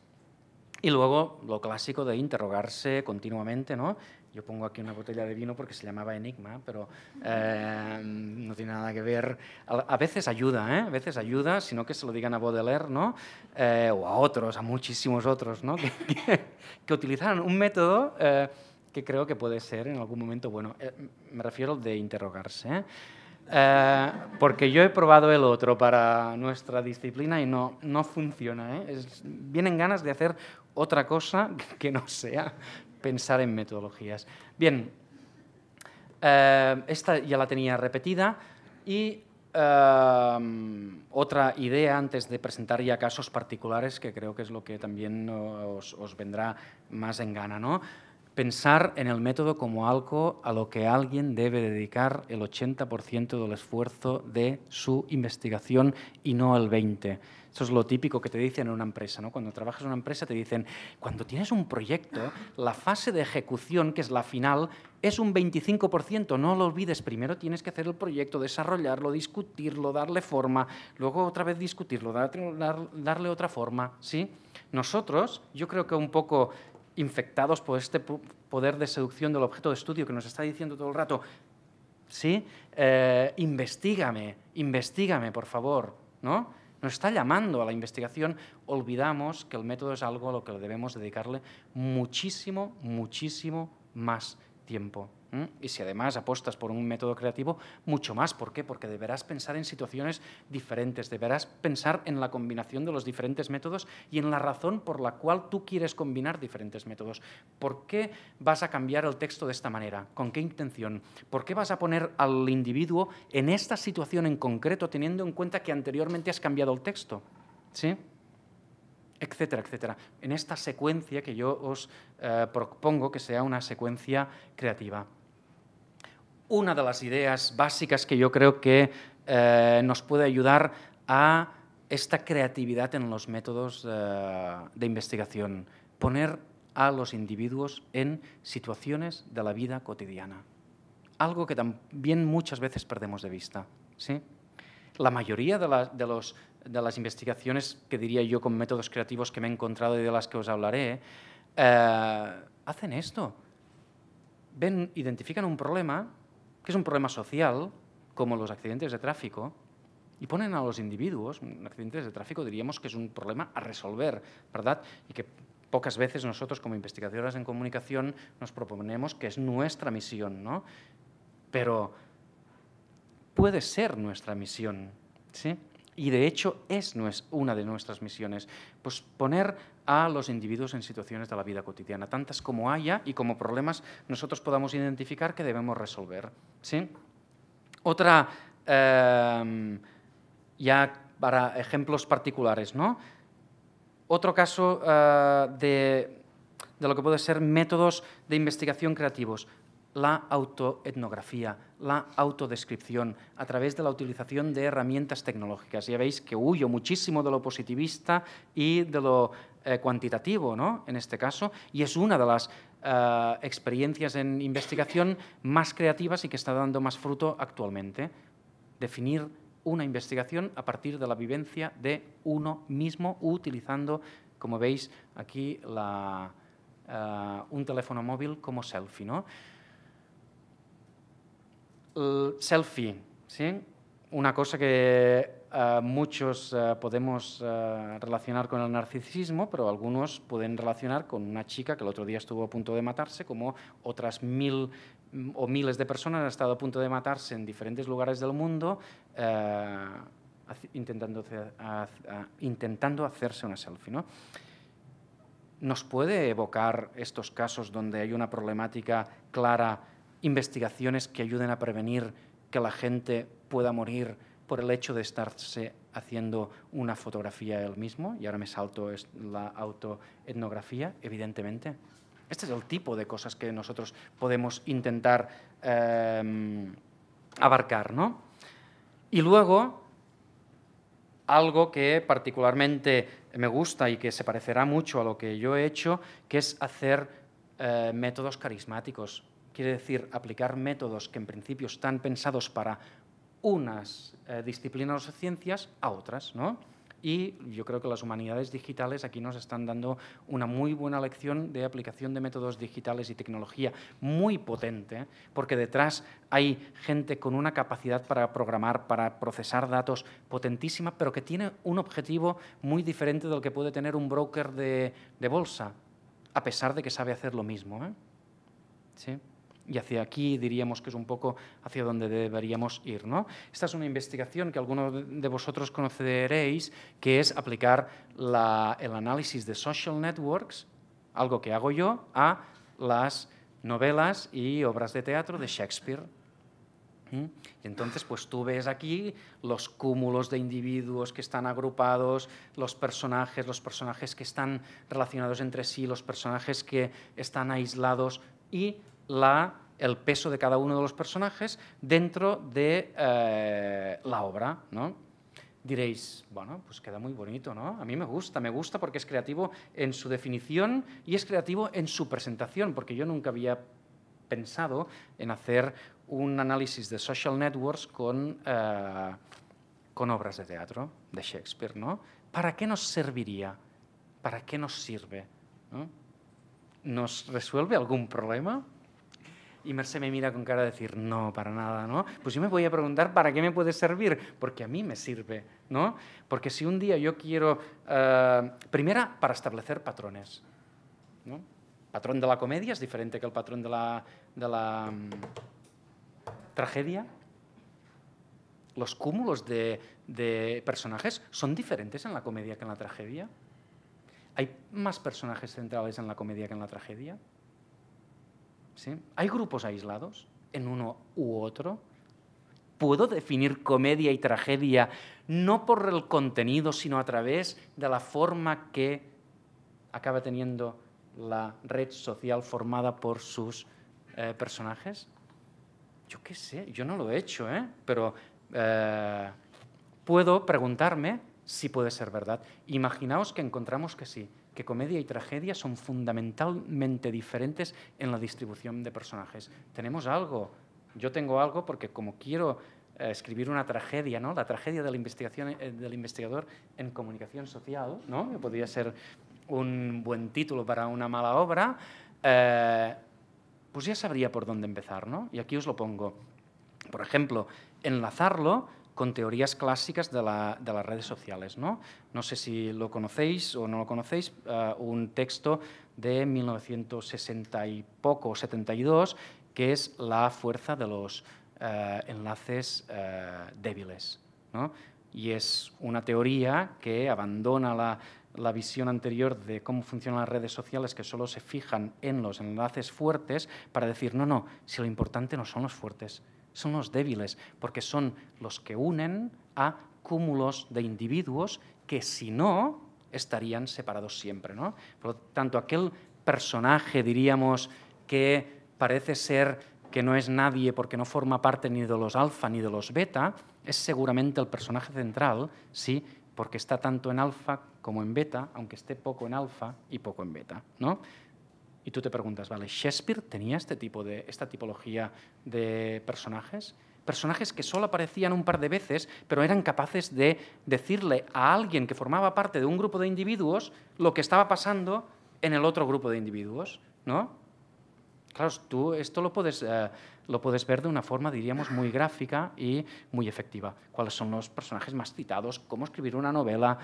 Speaker 2: Y luego lo clásico de interrogarse continuamente, ¿no? Yo pongo aquí una botella de vino porque se llamaba Enigma, pero eh, no tiene nada que ver. A, veces ayuda, ¿eh? A veces ayuda, sino que se lo digan a Baudelaire, ¿no? Eh, o a otros, a muchísimos otros, ¿no? que, que, utilizaron un método eh, que creo que puede ser en algún momento bueno. me refiero al de interrogarse, porque yo he probado el otro para nuestra disciplina y no, no funciona. vienen ganas de hacer otra cosa que no sea pensar en metodologías. Bien, eh, esta ya la tenía repetida y eh, otra idea antes de presentar ya casos particulares, que creo que es lo que también os, os vendrá más en gana, ¿no? Pensar en el método como algo a lo que alguien debe dedicar el 80% del esfuerzo de su investigación y no el 20%. Eso es lo típico que te dicen en una empresa. ¿no? Cuando trabajas en una empresa te dicen, cuando tienes un proyecto, la fase de ejecución, que es la final, es un 25%. No lo olvides. Primero tienes que hacer el proyecto, desarrollarlo, discutirlo, darle forma, luego otra vez discutirlo, darle otra forma. ¿sí? Nosotros, yo creo que un poco infectados por este poder de seducción del objeto de estudio que nos está diciendo todo el rato, ¿sí? Eh, investígame, investígame, por favor, ¿no? Nos está llamando a la investigación, olvidamos que el método es algo a lo que debemos dedicarle muchísimo, muchísimo más tiempo. Y si además apostas por un método creativo, mucho más. ¿Por qué? Porque deberás pensar en situaciones diferentes, deberás pensar en la combinación de los diferentes métodos y en la razón por la cual tú quieres combinar diferentes métodos. ¿Por qué vas a cambiar el texto de esta manera? ¿Con qué intención? ¿Por qué vas a poner al individuo en esta situación en concreto teniendo en cuenta que anteriormente has cambiado el texto? ¿Sí? etcétera, etcétera. En esta secuencia que yo os eh, propongo que sea una secuencia creativa. Una de las ideas básicas que yo creo que eh, nos puede ayudar a esta creatividad en los métodos eh, de investigación, poner a los individuos en situaciones de la vida cotidiana, algo que también muchas veces perdemos de vista. ¿sí? La mayoría de, las investigaciones que diría yo con métodos creativos que me he encontrado y de las que os hablaré, eh, hacen esto. Ven, identifican un problema, que es un problema social, como los accidentes de tráfico, y ponen a los individuos, accidentes de tráfico diríamos que es un problema a resolver, ¿verdad? Y que pocas veces nosotros como investigadoras en comunicación nos proponemos que es nuestra misión, ¿no? Pero puede ser nuestra misión, ¿sí? Y de hecho es una de nuestras misiones, pues poner a los individuos en situaciones de la vida cotidiana, tantas como haya y como problemas nosotros podamos identificar que debemos resolver. ¿sí? Otra, em, ya para ejemplos particulares, ¿no? Otro caso eh, de, de lo que puede ser métodos de investigación creativos la autoetnografía, la autodescripción, a través de la utilización de herramientas tecnológicas. Ya veis que huyo muchísimo de lo positivista y de lo eh, cuantitativo, ¿no? en este caso, y es una de las eh, experiencias en investigación más creativas y que está dando más fruto actualmente. Definir una investigación a partir de la vivencia de uno mismo utilizando, como veis aquí, eh, un teléfono móvil como selfie. ¿no? El selfie, ¿sí? una cosa que eh, muchos eh, podemos eh, relacionar con el narcisismo, pero algunos pueden relacionar con una chica que el otro día estuvo a punto de matarse, como otras mil mm, o miles de personas han estado a punto de matarse en diferentes lugares del mundo intentando, intentando hacerse una selfie. ¿no? ¿Nos puede evocar estos casos donde hay una problemática clara, investigaciones que ayuden a prevenir que la gente pueda morir por el hecho de estarse haciendo una fotografía él mismo, y ahora me salto la autoetnografía, evidentemente. Este es el tipo de cosas que nosotros podemos intentar em, abarcar. ¿no? Y luego, algo que particularmente me gusta y que se parecerá mucho a lo que yo he hecho, que es hacer eh, métodos carismáticos. Quiere decir, aplicar métodos que en principio están pensados para unas eh, disciplinas o ciencias a otras, ¿no? Y yo creo que las humanidades digitales aquí nos están dando una muy buena lección de aplicación de métodos digitales y tecnología muy potente, porque detrás hay gente con una capacidad para programar, para procesar datos potentísima, pero que tiene un objetivo muy diferente del que puede tener un broker de, de bolsa, a pesar de que sabe hacer lo mismo. ¿eh? ¿Sí? Y hacia aquí diríamos que es un poco hacia donde deberíamos ir. ¿no? Esta es una investigación que algunos de vosotros conoceréis, que es aplicar el análisis de social networks, algo que hago yo, a las novelas y obras de teatro de Shakespeare. ¿Mm? Y entonces, pues tú ves aquí los cúmulos de individuos que están agrupados, los personajes, los personajes que están relacionados entre sí, los personajes que están aislados y la, el peso de cada uno de los personajes dentro de eh, la obra. ¿no? Diréis, bueno, pues queda muy bonito, ¿no? A mí me gusta, me gusta porque es creativo en su definición y es creativo en su presentación, porque yo nunca había pensado en hacer un análisis de social networks con, eh, con obras de teatro de Shakespeare, ¿no? ¿Para qué nos serviría? ¿Para qué nos sirve? ¿Nos resuelve algún problema? Y Merce me mira con cara de decir, no, para nada, ¿no? Pues yo me voy a preguntar, ¿para qué me puede servir? Porque a mí me sirve, ¿no? Porque si un día yo quiero, uh, primera, para establecer patrones, ¿no? Patrón de la comedia es diferente que el patrón de la, um, tragedia. Los cúmulos de, de personajes son diferentes en la comedia que en la tragedia. ¿Hay más personajes centrales en la comedia que en la tragedia? ¿Hay grupos aislados en uno u otro? ¿Puedo definir comedia y tragedia no por el contenido, sino a través de la forma que acaba teniendo la red social formada por sus eh, personajes? Yo qué sé, yo no lo he hecho, ¿eh? pero eh, puedo preguntarme si puede ser verdad. Imaginaos que encontramos que sí que comedia y tragedia son fundamentalmente diferentes en la distribución de personajes. Tenemos algo, yo tengo algo porque como quiero eh, escribir una tragedia, ¿no? la tragedia eh, del investigador en comunicación social, ¿no? que podría ser un buen título para una mala obra, eh, pues ya sabría por dónde empezar. ¿no? Y aquí os lo pongo. Por ejemplo, enlazarlo con teorías clásicas de, las redes sociales. ¿no? no sé si lo conocéis o no lo conocéis, eh, un texto de 1960 y poco, 72, que es la fuerza de los eh, enlaces eh, débiles. ¿no? Y es una teoría que abandona la, la visión anterior de cómo funcionan las redes sociales, que solo se fijan en los enlaces fuertes, para decir, no, no, si lo importante no son los fuertes, son los débiles, porque son los que unen a cúmulos de individuos que si no estarían separados siempre. ¿no? Por lo tanto, aquel personaje, diríamos, que parece ser que no es nadie porque no forma parte ni de los alfa ni de los beta, es seguramente el personaje central, sí, porque está tanto en alfa como en beta, aunque esté poco en alfa y poco en beta. ¿no? Y tú te preguntas, ¿vale? ¿Shakespeare tenía este tipo de, esta tipología de personajes? Personajes que solo aparecían un par de veces, pero eran capaces de decirle a alguien que formaba parte de un grupo de individuos lo que estaba pasando en el otro grupo de individuos, ¿no? Claro, tú esto lo puedes, eh, lo puedes ver de una forma, diríamos, muy gráfica y muy efectiva. ¿Cuáles son los personajes más citados? ¿Cómo escribir una novela?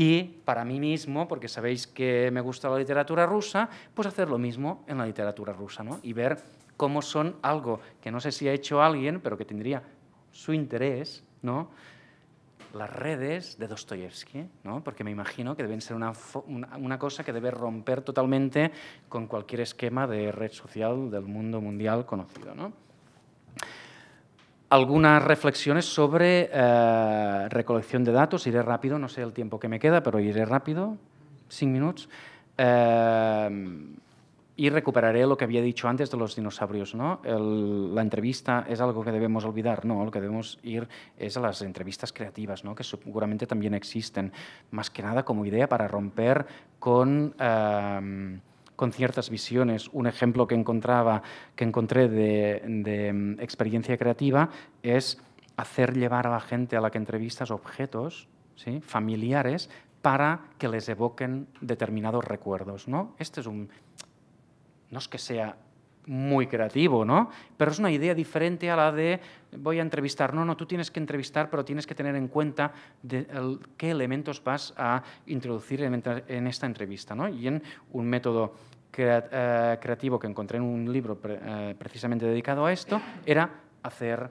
Speaker 2: Y para mí mismo, porque sabéis que me gusta la literatura rusa, pues hacer lo mismo en la literatura rusa, ¿no? Y ver cómo son algo que no sé si ha hecho alguien, pero que tendría su interés, ¿no? las redes de Dostoyevsky, ¿no? porque me imagino que deben ser una, una, cosa que debe romper totalmente con cualquier esquema de red social del mundo mundial conocido. ¿no? Algunas reflexiones sobre eh, recolección de datos, iré rápido, no sé el tiempo que me queda, pero iré rápido, cinco minutos. Eh, y recuperaré lo que había dicho antes de los dinosaurios. ¿no? la entrevista es algo que debemos olvidar, no, lo que debemos ir es a las entrevistas creativas, ¿no? que seguramente también existen, más que nada como idea para romper con... Em, con ciertas visiones. Un ejemplo que, encontraba, que encontré de, em, experiencia creativa es hacer llevar a la gente a la que entrevistas objetos ¿sí? familiares para que les evoquen determinados recuerdos. ¿no? Este es un, no es que sea muy creativo, ¿no? Pero es una idea diferente a la de voy a entrevistar. No, no, tú tienes que entrevistar, pero tienes que tener en cuenta qué elementos vas a introducir en, esta entrevista, ¿no? Y en un método creativo que encontré en un libro eh, precisamente dedicado a esto era hacer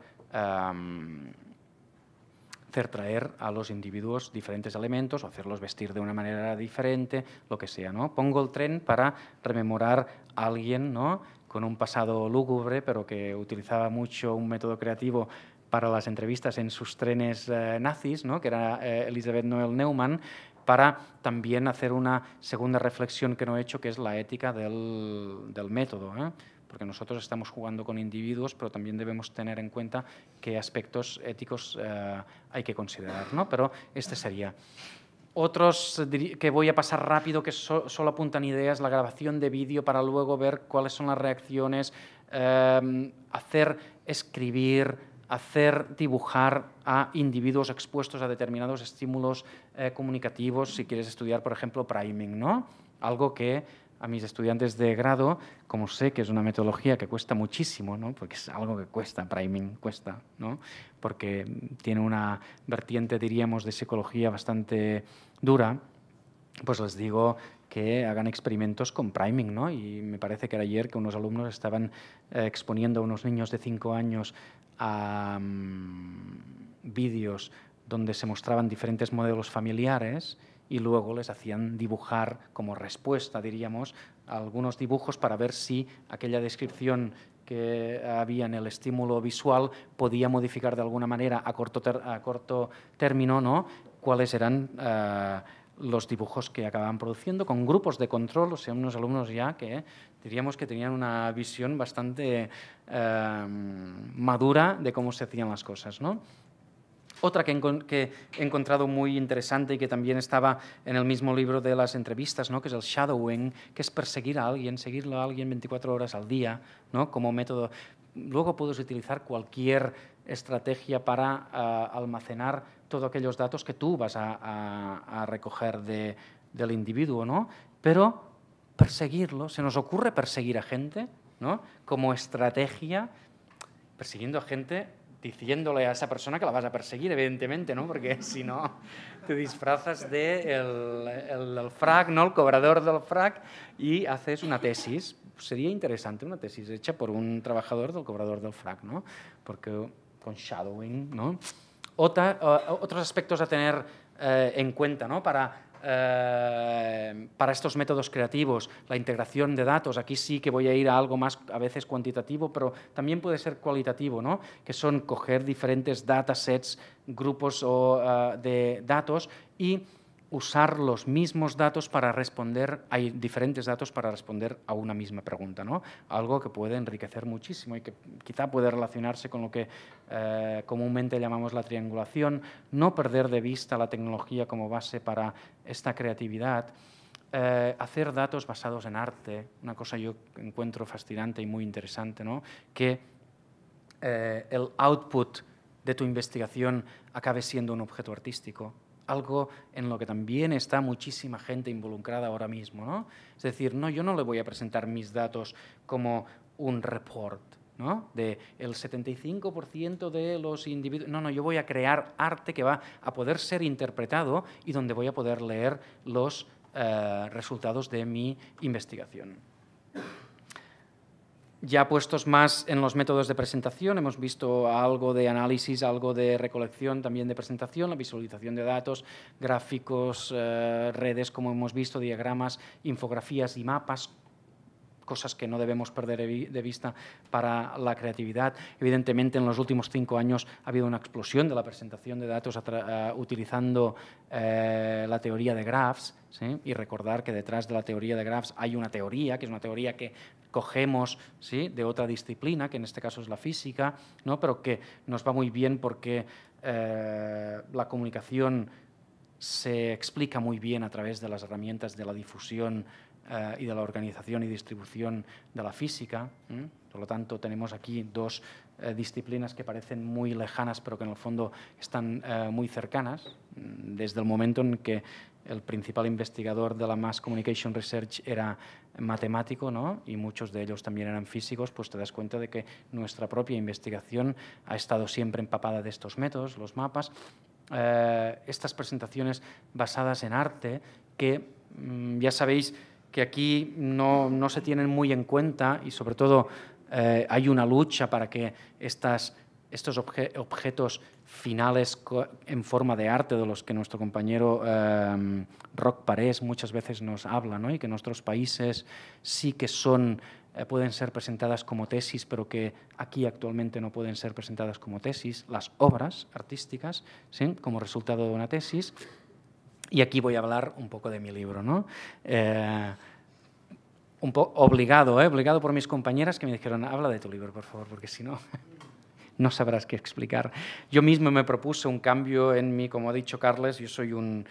Speaker 2: hacer traer a los individuos diferentes elementos o hacerlos vestir de una manera diferente, lo que sea. ¿no? Pongo el tren para rememorar a alguien ¿no? con un pasado lúgubre, pero que utilizaba mucho un método creativo para las entrevistas en sus trenes eh, nazis, ¿no? que era eh, Elizabeth Noel Neumann, para también hacer una segunda reflexión que no he hecho, que es la ética del, del método. ¿eh? porque nosotros estamos jugando con individuos, pero también debemos tener en cuenta qué aspectos éticos eh, hay que considerar. ¿no? Pero este sería. Otros que voy a pasar rápido, que solo apuntan ideas, la grabación de vídeo para luego ver cuáles son las reacciones, hacer escribir, hacer dibujar a individuos expuestos a determinados estímulos eh, comunicativos, si quieres estudiar, por ejemplo, priming, ¿no? Algo que a mis estudiantes de grado, como sé que es una metodología que cuesta muchísimo, ¿no? porque es algo que cuesta, priming cuesta, ¿no? porque tiene una vertiente, diríamos, de psicología bastante dura, pues les digo que hagan experimentos con priming. ¿no? Y me parece que era ayer que unos alumnos estaban eh, exponiendo a unos niños de 5 años a mm, vídeos donde se mostraban diferentes modelos familiares y luego les hacían dibujar como respuesta, diríamos, algunos dibujos para ver si aquella descripción que había en el estímulo visual podía modificar de alguna manera a corto, a corto término ¿no? cuáles eran eh, los dibujos que acababan produciendo con grupos de control, o sea, unos alumnos ya que diríamos que tenían una visión bastante eh, madura de cómo se hacían las cosas. ¿no? Otra que, he encontrado muy interesante y que también estaba en el mismo libro de las entrevistas, ¿no? que es el shadowing, que es perseguir a alguien, seguirlo a alguien 24 horas al día ¿no? como método. Luego puedes utilizar cualquier estrategia para ah, almacenar todos aquellos datos que tú vas a, recoger del individuo, ¿no? pero perseguirlo, se nos ocurre perseguir a gente ¿no? como estrategia, persiguiendo a gente diciéndole a esa persona que la vas a perseguir, evidentemente, ¿no? Porque si no, te disfrazas de el, el, frac, ¿no? El cobrador del frac y haces una tesis. Sería interesante una tesis hecha por un trabajador del cobrador del frac, ¿no? Porque con shadowing, ¿no? Otra, otros aspectos a tener eh, en cuenta, ¿no? Para eh, para estos métodos creativos, la integración de datos, aquí sí que voy a ir a algo más a veces cuantitativo, pero también puede ser cualitativo, ¿no? que son coger diferentes datasets, grupos o, eh, de datos y usar los mismos datos para responder, hay diferentes datos para responder a una misma pregunta, ¿no? Algo que puede enriquecer muchísimo y que quizá puede relacionarse con lo que eh, comúnmente llamamos la triangulación, no perder de vista la tecnología como base para esta creatividad, eh, hacer datos basados en arte, una cosa yo encuentro fascinante y muy interesante, ¿no? Que eh, el output de tu investigación acabe siendo un objeto artístico, algo en lo que también está muchísima gente involucrada ahora mismo. ¿no? Es decir, no, yo no le voy a presentar mis datos como un report, ¿no? de el 75% de los individuos. No, no, yo voy a crear arte que va a poder ser interpretado y donde voy a poder leer los eh, resultados de mi investigación. Ya puestos más en los métodos de presentación, hemos visto algo de análisis, algo de recolección también de presentación, la visualización de datos, gráficos, eh, redes, como hemos visto, diagramas, infografías y mapas, cosas que no debemos perder de vista para la creatividad. Evidentemente, en los últimos cinco años ha habido una explosión de la presentación de datos utilizando eh, la teoría de graphs, y recordar que detrás de la teoría de graphs hay una teoría, que es una teoría que cogemos ¿sí? de otra disciplina, que en este caso es la física, ¿no? pero que nos va muy bien porque eh, la comunicación se explica muy bien a través de las herramientas de la difusión eh, y de la organización y distribución de la física. Por lo tanto, tenemos aquí dos eh, disciplinas que parecen muy lejanas, pero que en el fondo están muy cercanas, desde el momento en que el principal investigador de la Mass Communication Research era matemático, ¿no? y muchos de ellos también eran físicos, pues te das cuenta de que nuestra propia investigación ha estado siempre empapada de estos métodos, los mapas. Eh, estas presentaciones basadas en arte, que mm, ya sabéis que aquí no, no, se tienen muy en cuenta y sobre todo eh, hay una lucha para que estas, estos objetos finales en forma de arte de los que nuestro compañero eh, Rock Parés muchas veces nos habla, ¿no? y que nuestros países sí que son, eh, pueden ser presentadas como tesis, pero que aquí actualmente no pueden ser presentadas como tesis, las obras artísticas, ¿sí? como resultado de una tesis. Y aquí voy a hablar un poco de mi libro. ¿no? Eh, un poco obligado, ¿eh? obligado por mis compañeras que me dijeron, habla de tu libro, por favor, porque si no no sabrás qué explicar. Yo mismo me propuse un cambio en mí, como ha dicho Carles, yo soy un,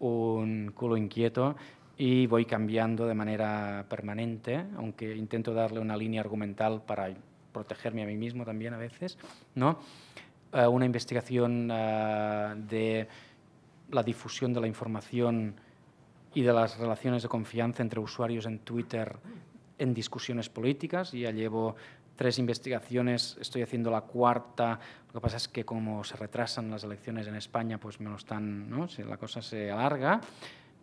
Speaker 2: un culo inquieto y voy cambiando de manera permanente, aunque intento darle una línea argumental para protegerme a mí mismo también a veces, ¿no? Eh, una investigación eh, de la difusión de la información y de las relaciones de confianza entre usuarios en Twitter en discusiones políticas. Ya llevo tres investigaciones, estoy haciendo la cuarta. Lo que pasa es que como se retrasan las elecciones en España, pues me lo ¿no? la cosa se alarga.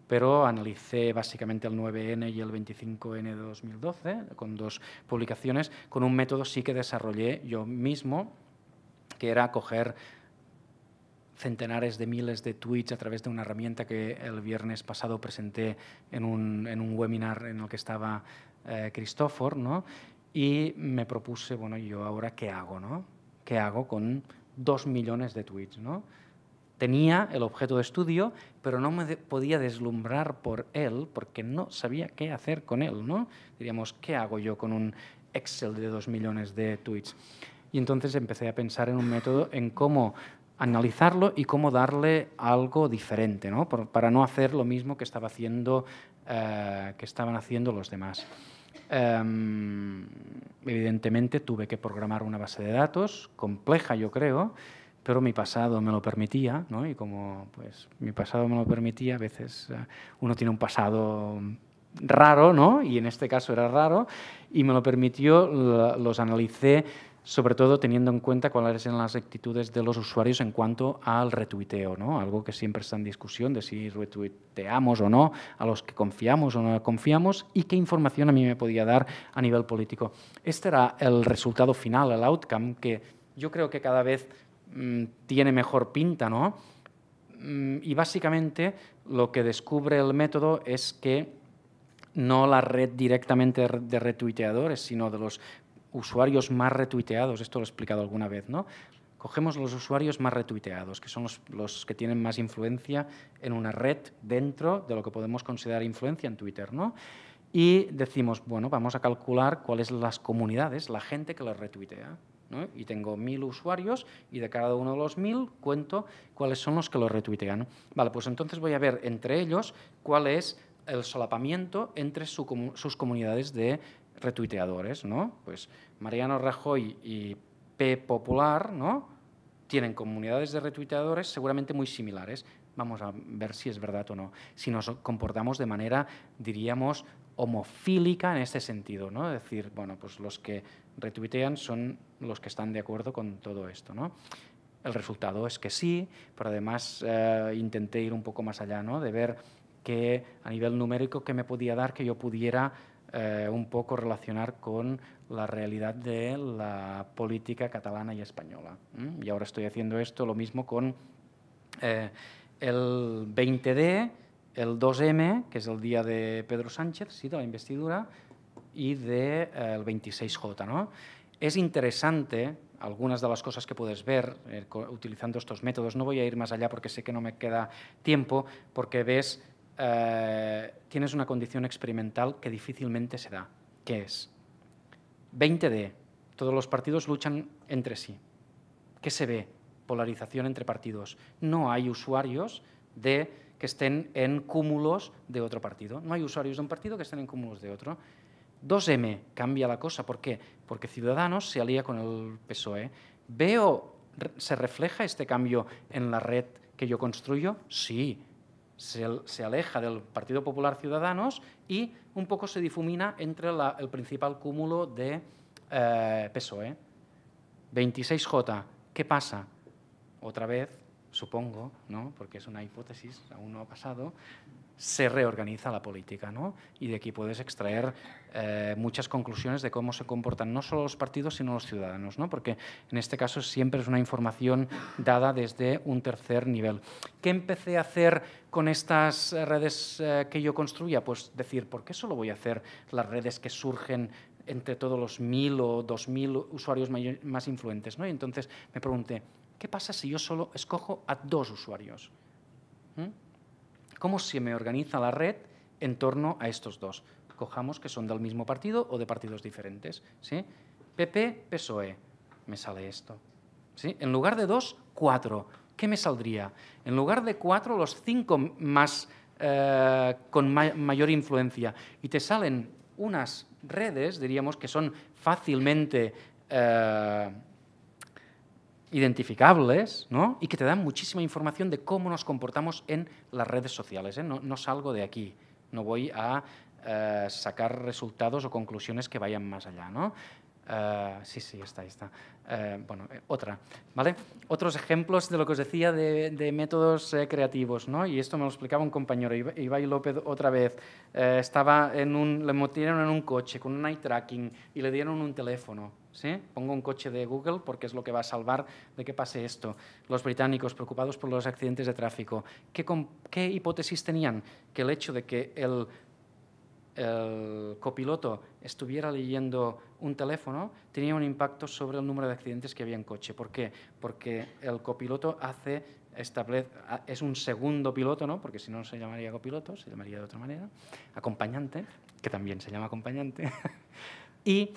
Speaker 2: Pero analicé básicamente el 9N y el 25N de 2012 con dos publicaciones, con un método sí que desarrollé yo mismo, que era coger centenares de miles de tweets a través de una herramienta que el viernes pasado presenté en un, en un webinar en el que estaba eh, Christopher, ¿no? y me propuse, bueno, ¿yo ahora qué hago? No? ¿Qué hago con dos millones de tweets? ¿no? Tenía el objeto de estudio, pero no me podía deslumbrar por él porque no sabía qué hacer con él. ¿no? Diríamos, ¿qué hago yo con un Excel de dos millones de tweets? Y entonces empecé a pensar en un método, en cómo analizarlo y cómo darle algo diferente, ¿no? para no hacer lo mismo que, estaba haciendo, eh, que estaban haciendo los demás. Em, evidentemente tuve que programar una base de datos, compleja yo creo, pero mi pasado me lo permitía, ¿no? y como pues, mi pasado me lo permitía, a veces eh, uno tiene un pasado raro, ¿no? y en este caso era raro, y me lo permitió, los analicé sobre todo teniendo en cuenta cuáles eran las actitudes de los usuarios en cuanto al retuiteo, ¿no? algo que siempre está en discusión de si retuiteamos o no, a los que confiamos o no confiamos y qué información a mí me podía dar a nivel político. Este era el resultado final, el outcome, que yo creo que cada vez mm, tiene mejor pinta, ¿no? Mm, y básicamente lo que descubre el método es que no la red directamente de retuiteadores, sino de los usuarios más retuiteados, esto lo he explicado alguna vez, ¿no? Cogemos los usuarios más retuiteados, que son los, que tienen más influencia en una red dentro de lo que podemos considerar influencia en Twitter. ¿no? Y decimos, bueno, vamos a calcular cuáles las comunidades, la gente que los retuitea. Y tengo mil usuarios y de cada uno de los mil cuento cuáles son los que los retuitean. Vale, pues entonces voy a ver entre ellos cuál es el solapamiento entre sus comunidades de retuiteadores. ¿no? Pues Mariano Rajoy y P popular, ¿no? tienen comunidades de retuiteadores seguramente muy similares. Vamos a ver si es verdad o no. Si nos comportamos de manera, diríamos, homofílica en este sentido, ¿no? Es decir, bueno, pues los que retuitean son los que están de acuerdo con todo esto, ¿no? El resultado es que sí, pero además eh, intenté ir un poco más allá, ¿no? De ver que a nivel numérico que me podía dar que yo pudiera eh, un poco relacionar con la realidad de la política catalana y española. Y ahora estoy haciendo esto lo mismo con eh, el 20D, el 2M, que es el día de Pedro Sánchez, ¿sí? de la investidura, y del de, eh, 26J. ¿no? Es interesante algunas de las cosas que puedes ver eh, utilizando estos métodos. No voy a ir más allá porque sé que no me queda tiempo, porque ves, tienes una condición experimental que difícilmente se da, que es 20D. Todos los partidos luchan entre sí. ¿Qué se ve? Polarización entre partidos. No hay usuarios de, que estén en cúmulos de otro partido. No hay usuarios de un partido que estén en cúmulos de otro. 2M cambia la cosa. ¿Por qué? Porque Ciudadanos se alía con el PSOE. ¿Veo, se refleja este cambio en la red que yo construyo? Sí. Se, aleja del Partido Popular Ciudadanos y un poco se difumina entre el principal cúmulo de eh, PSOE. 26J, ¿qué pasa? Otra vez, supongo, ¿no? porque es una hipótesis, aún no ha pasado, se reorganiza la política. ¿no? Y de aquí puedes extraer eh, muchas conclusiones de cómo se comportan no solo los partidos, sino los ciudadanos, ¿no? porque en este caso siempre es una información dada desde un tercer nivel. ¿Qué empecé a hacer con estas redes eh, que yo construía? Pues decir, ¿por qué solo voy a hacer las redes que surgen entre todos los mil o dos mil usuarios más influentes? ¿no? Y entonces me pregunté, ¿qué pasa si yo solo escojo a dos usuarios? ¿Mm? ¿Cómo se me organiza la red en torno a estos dos? Cojamos que son del mismo partido o de partidos diferentes. ¿sí? PP, PSOE, me sale esto. ¿sí? En lugar de dos, cuatro. ¿Qué me saldría? En lugar de cuatro, los cinco más eh, con mayor influencia. Y te salen unas redes, diríamos, que son fácilmente eh, identificables ¿no? y que te dan muchísima información de cómo nos comportamos en las redes sociales. ¿eh? No, salgo de aquí, no voy a eh, sacar resultados o conclusiones que vayan más allá. ¿no? Eh, sí, sí, está, está. bueno, otra, ¿vale? Otros ejemplos de lo que os decía de, métodos creativos, ¿no? Y esto me lo explicaba un compañero, Ibai López, otra vez. estaba en un, le metieron en un coche con un eye tracking y le dieron un teléfono, Pongo un coche de Google porque es lo que va a salvar de que pase esto. Los británicos, preocupados por los accidentes de tráfico, ¿qué, hipótesis tenían? Que el hecho de que el, copiloto estuviera leyendo un teléfono tenía un impacto sobre el número de accidentes que había en coche. ¿Por qué? Porque el copiloto hace, es un segundo piloto, ¿no? porque si no, no se llamaría copiloto, se llamaría de otra manera, acompañante, que también se llama acompañante, y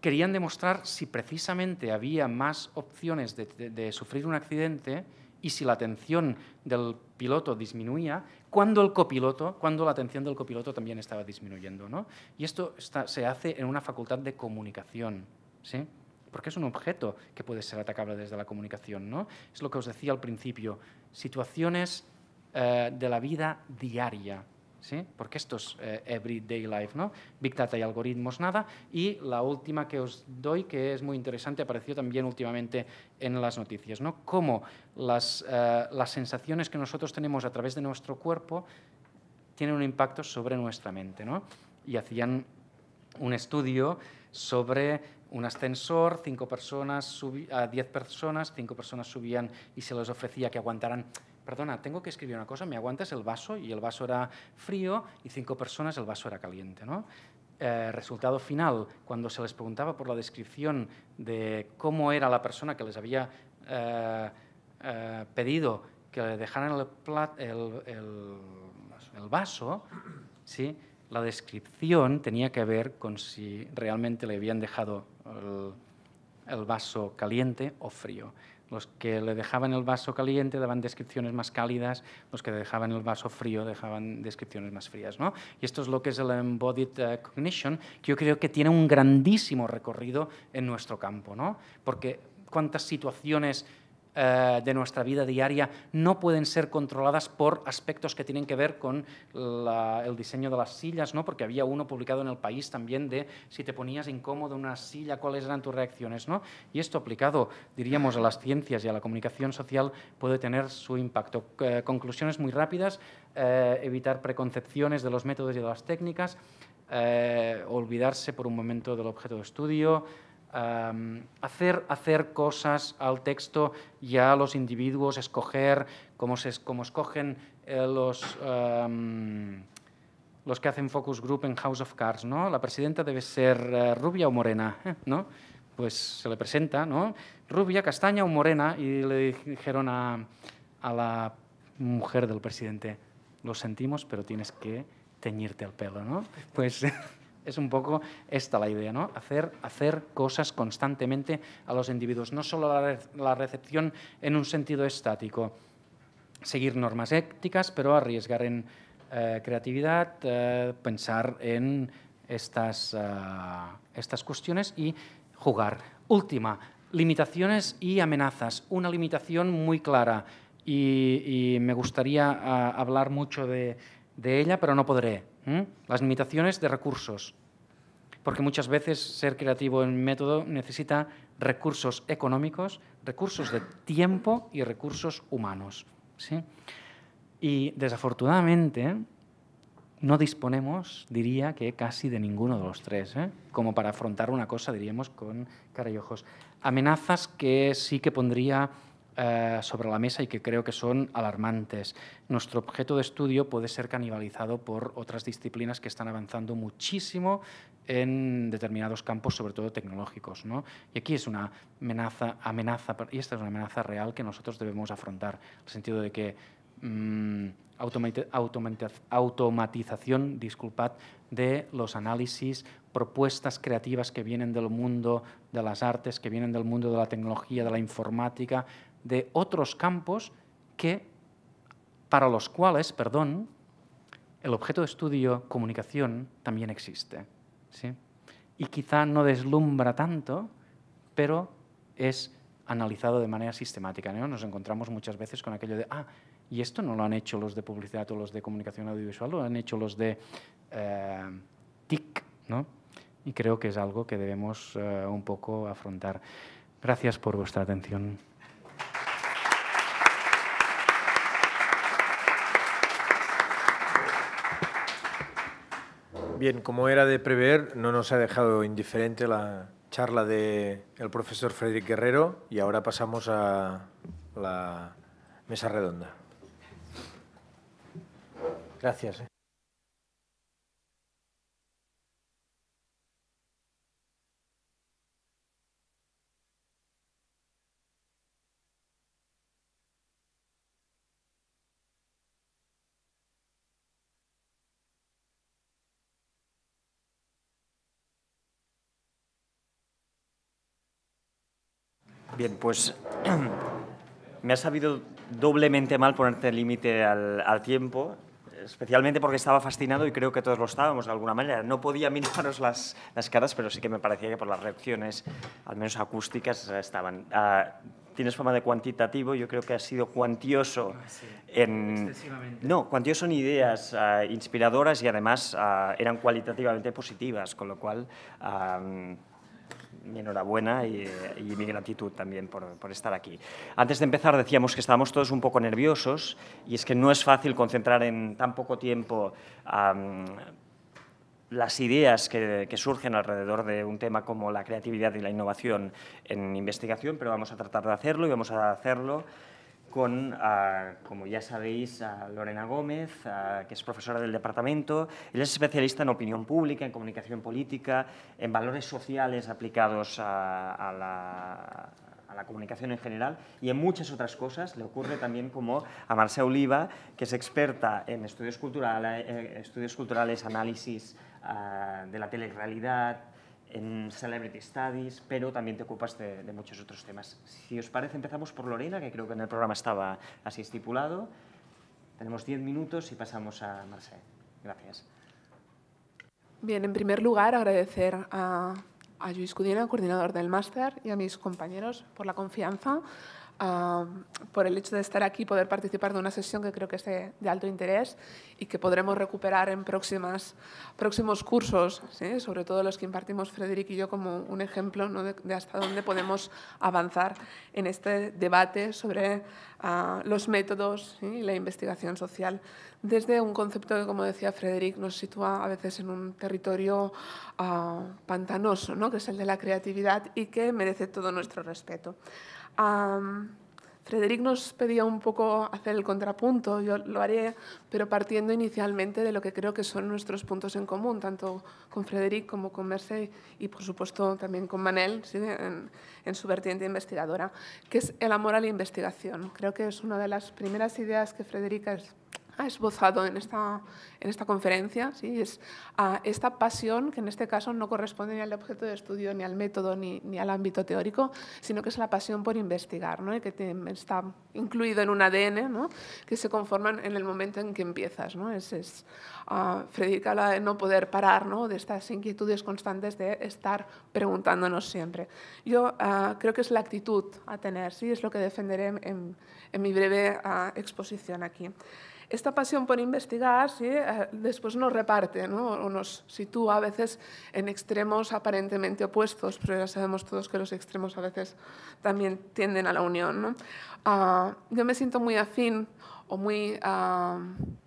Speaker 2: querían demostrar si precisamente había más opciones de, sufrir un accidente y si la atención del piloto disminuía, cuando el copiloto, cuando la atención del copiloto también estaba disminuyendo. ¿no? Y esto se hace en una facultad de comunicación, ¿sí? porque es un objeto que puede ser atacable desde la comunicación. ¿no? Es lo que os decía al principio, situaciones eh, de la vida diaria, ¿sí? porque esto es eh, everyday life, ¿no? Big Data y algoritmos, nada. Y la última que os doy, que es muy interesante, apareció también últimamente en las noticias, ¿no? Cómo las, eh, las sensaciones que nosotros tenemos a través de nuestro cuerpo tienen un impacto sobre nuestra mente, ¿no? Y hacían un estudio sobre un ascensor, cinco personas, a diez personas, cinco personas subían y se les ofrecía que aguantaran perdona, tengo que escribir una cosa, ¿me aguantas el vaso? Y el vaso era frío y cinco personas el vaso era caliente. ¿no? Eh, resultado final, cuando se les preguntaba por la descripción de cómo era la persona que les había pedido que le dejaran el, el vaso, ¿sí? la descripción tenía que ver con si realmente le habían dejado el, vaso caliente o frío. Los que le dejaban el vaso caliente daban descripciones más cálidas, los que dejaban el vaso frío dejaban descripciones más frías. ¿no? Y esto es lo que es el embodied eh, cognition, que yo creo que tiene un grandísimo recorrido en nuestro campo, ¿no? porque cuántas situaciones eh, de nuestra vida diaria no pueden ser controladas por aspectos que tienen que ver con el diseño de las sillas, ¿no? porque había uno publicado en el país también de si te ponías incómodo en una silla, cuáles eran tus reacciones. ¿no? Y esto aplicado, diríamos, a las ciencias y a la comunicación social puede tener su impacto. Eh, conclusiones muy rápidas, eh, evitar preconcepciones de los métodos y de las técnicas, olvidarse por un momento del objeto de estudio, hacer, hacer cosas al texto ya los individuos, escoger como, se, como escogen eh, los, los que hacen focus group en House of Cards. ¿no? La presidenta debe ser eh, rubia o morena. ¿no? Pues se le presenta, ¿no? rubia, castaña o morena, y le dijeron a, a la mujer del presidente, lo sentimos, pero tienes que teñirte el pelo. ¿no? Pues es un poco esta la idea, ¿no? Hacer, hacer cosas constantemente a los individuos, no solo la, recepción en un sentido estático, seguir normas éticas, pero arriesgar en eh, creatividad, eh, pensar en estas, eh, estas cuestiones y jugar. Última, limitaciones y amenazas. Una limitación muy clara y, me gustaría hablar mucho de ella, pero no podré. Las limitaciones de recursos, porque muchas veces ser creativo en método necesita recursos económicos, recursos de tiempo y recursos humanos. ¿sí? Y desafortunadamente no disponemos, diría que casi de ninguno de los tres, ¿eh? como para afrontar una cosa, diríamos, con cara y ojos. Amenazas que sí que pondría eh, sobre la mesa y que creo que son alarmantes. Nuestro objeto de estudio puede ser canibalizado por otras disciplinas que están avanzando muchísimo en determinados campos, sobre todo tecnológicos. ¿no? Y aquí es una amenaza, amenaza, y esta es una amenaza real que nosotros debemos afrontar, en el sentido de que mmm, automatización, disculpad, de los análisis, propuestas creativas que vienen del mundo de las artes, que vienen del mundo de la tecnología, de la informática, de otros campos que, para los cuales, perdón, el objeto de estudio comunicación también existe. ¿sí? Y quizá no deslumbra tanto, pero es analizado de manera sistemática. ¿no? Nos encontramos muchas veces con aquello de, ah, y esto no lo han hecho los de publicidad o los de comunicación audiovisual, lo han hecho los de eh, TIC, ¿no? Y creo que es algo que debemos eh, un poco afrontar. Gracias por vuestra atención.
Speaker 1: Bien, como era de prever, no nos ha dejado indiferente la charla del profesor Frederic Guerrero y ahora pasamos a la mesa redonda. Gracias. Eh.
Speaker 3: Bien, pues me ha sabido doblemente mal ponerte límite al, tiempo, especialmente porque estaba fascinado y creo que todos lo estábamos de alguna manera. No podía miraros las, las caras, pero sí que me parecía que por las reacciones, al menos acústicas, estaban. Ah, tienes fama de cuantitativo, yo creo que has sido cuantioso ah, en... No, cuantioso en ideas ah, inspiradoras y además eran cualitativamente positivas, con lo cual mi enhorabuena y, mi gratitud también por, por, estar aquí. Antes de empezar decíamos que estábamos todos un poco nerviosos y es que no es fácil concentrar en tan poco tiempo las ideas que, que, surgen alrededor de un tema como la creatividad y la innovación en investigación, pero vamos a tratar de hacerlo y vamos a hacerlo con, ah, como ya sabéis, a Lorena Gómez, ah, que es profesora del departamento. Ella es especialista en opinión pública, en comunicación política, en valores sociales aplicados a, la, la comunicación en general y en muchas otras cosas. Le ocurre también como a Marcia Oliva, que es experta en estudios culturales, eh, estudios culturales análisis ah, de la telerrealidad, en Celebrity Studies, pero también te ocupas de, de, muchos otros temas. Si os parece, empezamos por Lorena, que creo que en el programa estaba así estipulado. Tenemos diez minutos y pasamos a Marcel. Gracias.
Speaker 4: Bien, en primer lugar, agradecer a, a Luis Cudina, coordinador del máster, y a mis compañeros por la confianza por el hecho de estar aquí, poder participar de una sesión que creo que es de, alto interés y que podremos recuperar en próximas, próximos cursos, sobre todo los que impartimos Frederic y yo como un ejemplo de, hasta dónde podemos avanzar en este debate sobre ah, los métodos y la investigación social desde un concepto que, como decía Frederic, nos sitúa a veces en un territorio ah, pantanoso, ¿no? que es el de la creatividad y que merece todo nuestro respeto. Frederic nos pedía un poco hacer el contrapunto, yo lo haré, pero partiendo inicialmente de lo que creo que son nuestros puntos en común, tanto con Frederic como con Mercey y por supuesto también con Manel en, su vertiente investigadora, que es el amor a la investigación. Creo que es una de las primeras ideas que Frederica ha esbozado en esta, en esta conferencia, ¿sí? es a esta pasión que en este caso no corresponde ni al objeto de estudio, ni al método, ni, ni al ámbito teórico, sino que es la pasión por investigar, ¿no? y que está incluido en un ADN ¿no? que se conforman en el momento en que empiezas. ¿no? Es, es uh, Frederica habla de no poder parar, ¿no? de estas inquietudes constantes de estar preguntándonos siempre. Yo uh, creo que es la actitud a tener, ¿sí? es lo que defenderé en, en mi breve exposición aquí esta pasión por investigar ¿sí? Eh, después nos reparte ¿no? o nos sitúa a veces en extremos aparentemente opuestos, pero ya sabemos todos que los extremos a veces también tienden a la unión. ¿no? Uh, yo me siento muy afín o muy... Uh,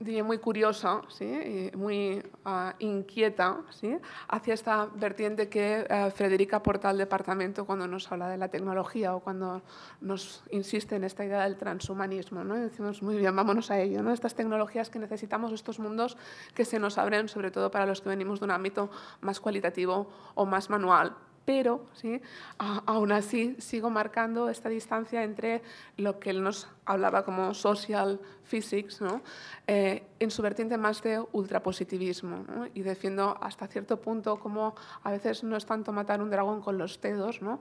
Speaker 4: diría, muy curiosa, ¿sí? y muy uh, inquieta ¿sí? hacia esta vertiente que uh, Federica aporta al departamento cuando nos habla de la tecnología o cuando nos insiste en esta idea del transhumanismo. ¿no? Y decimos, muy bien, vámonos a ello. ¿no? Estas tecnologías que necesitamos, estos mundos que se nos abren, sobre todo para los que venimos de un ámbito más cualitativo o más manual pero ¿sí? aún así sigo marcando esta distancia entre lo que él nos hablaba como social physics, ¿no? Eh, en su vertiente más de ultrapositivismo. ¿no? Y defiendo hasta cierto punto como a veces no es tanto matar un dragón con los dedos, ¿no?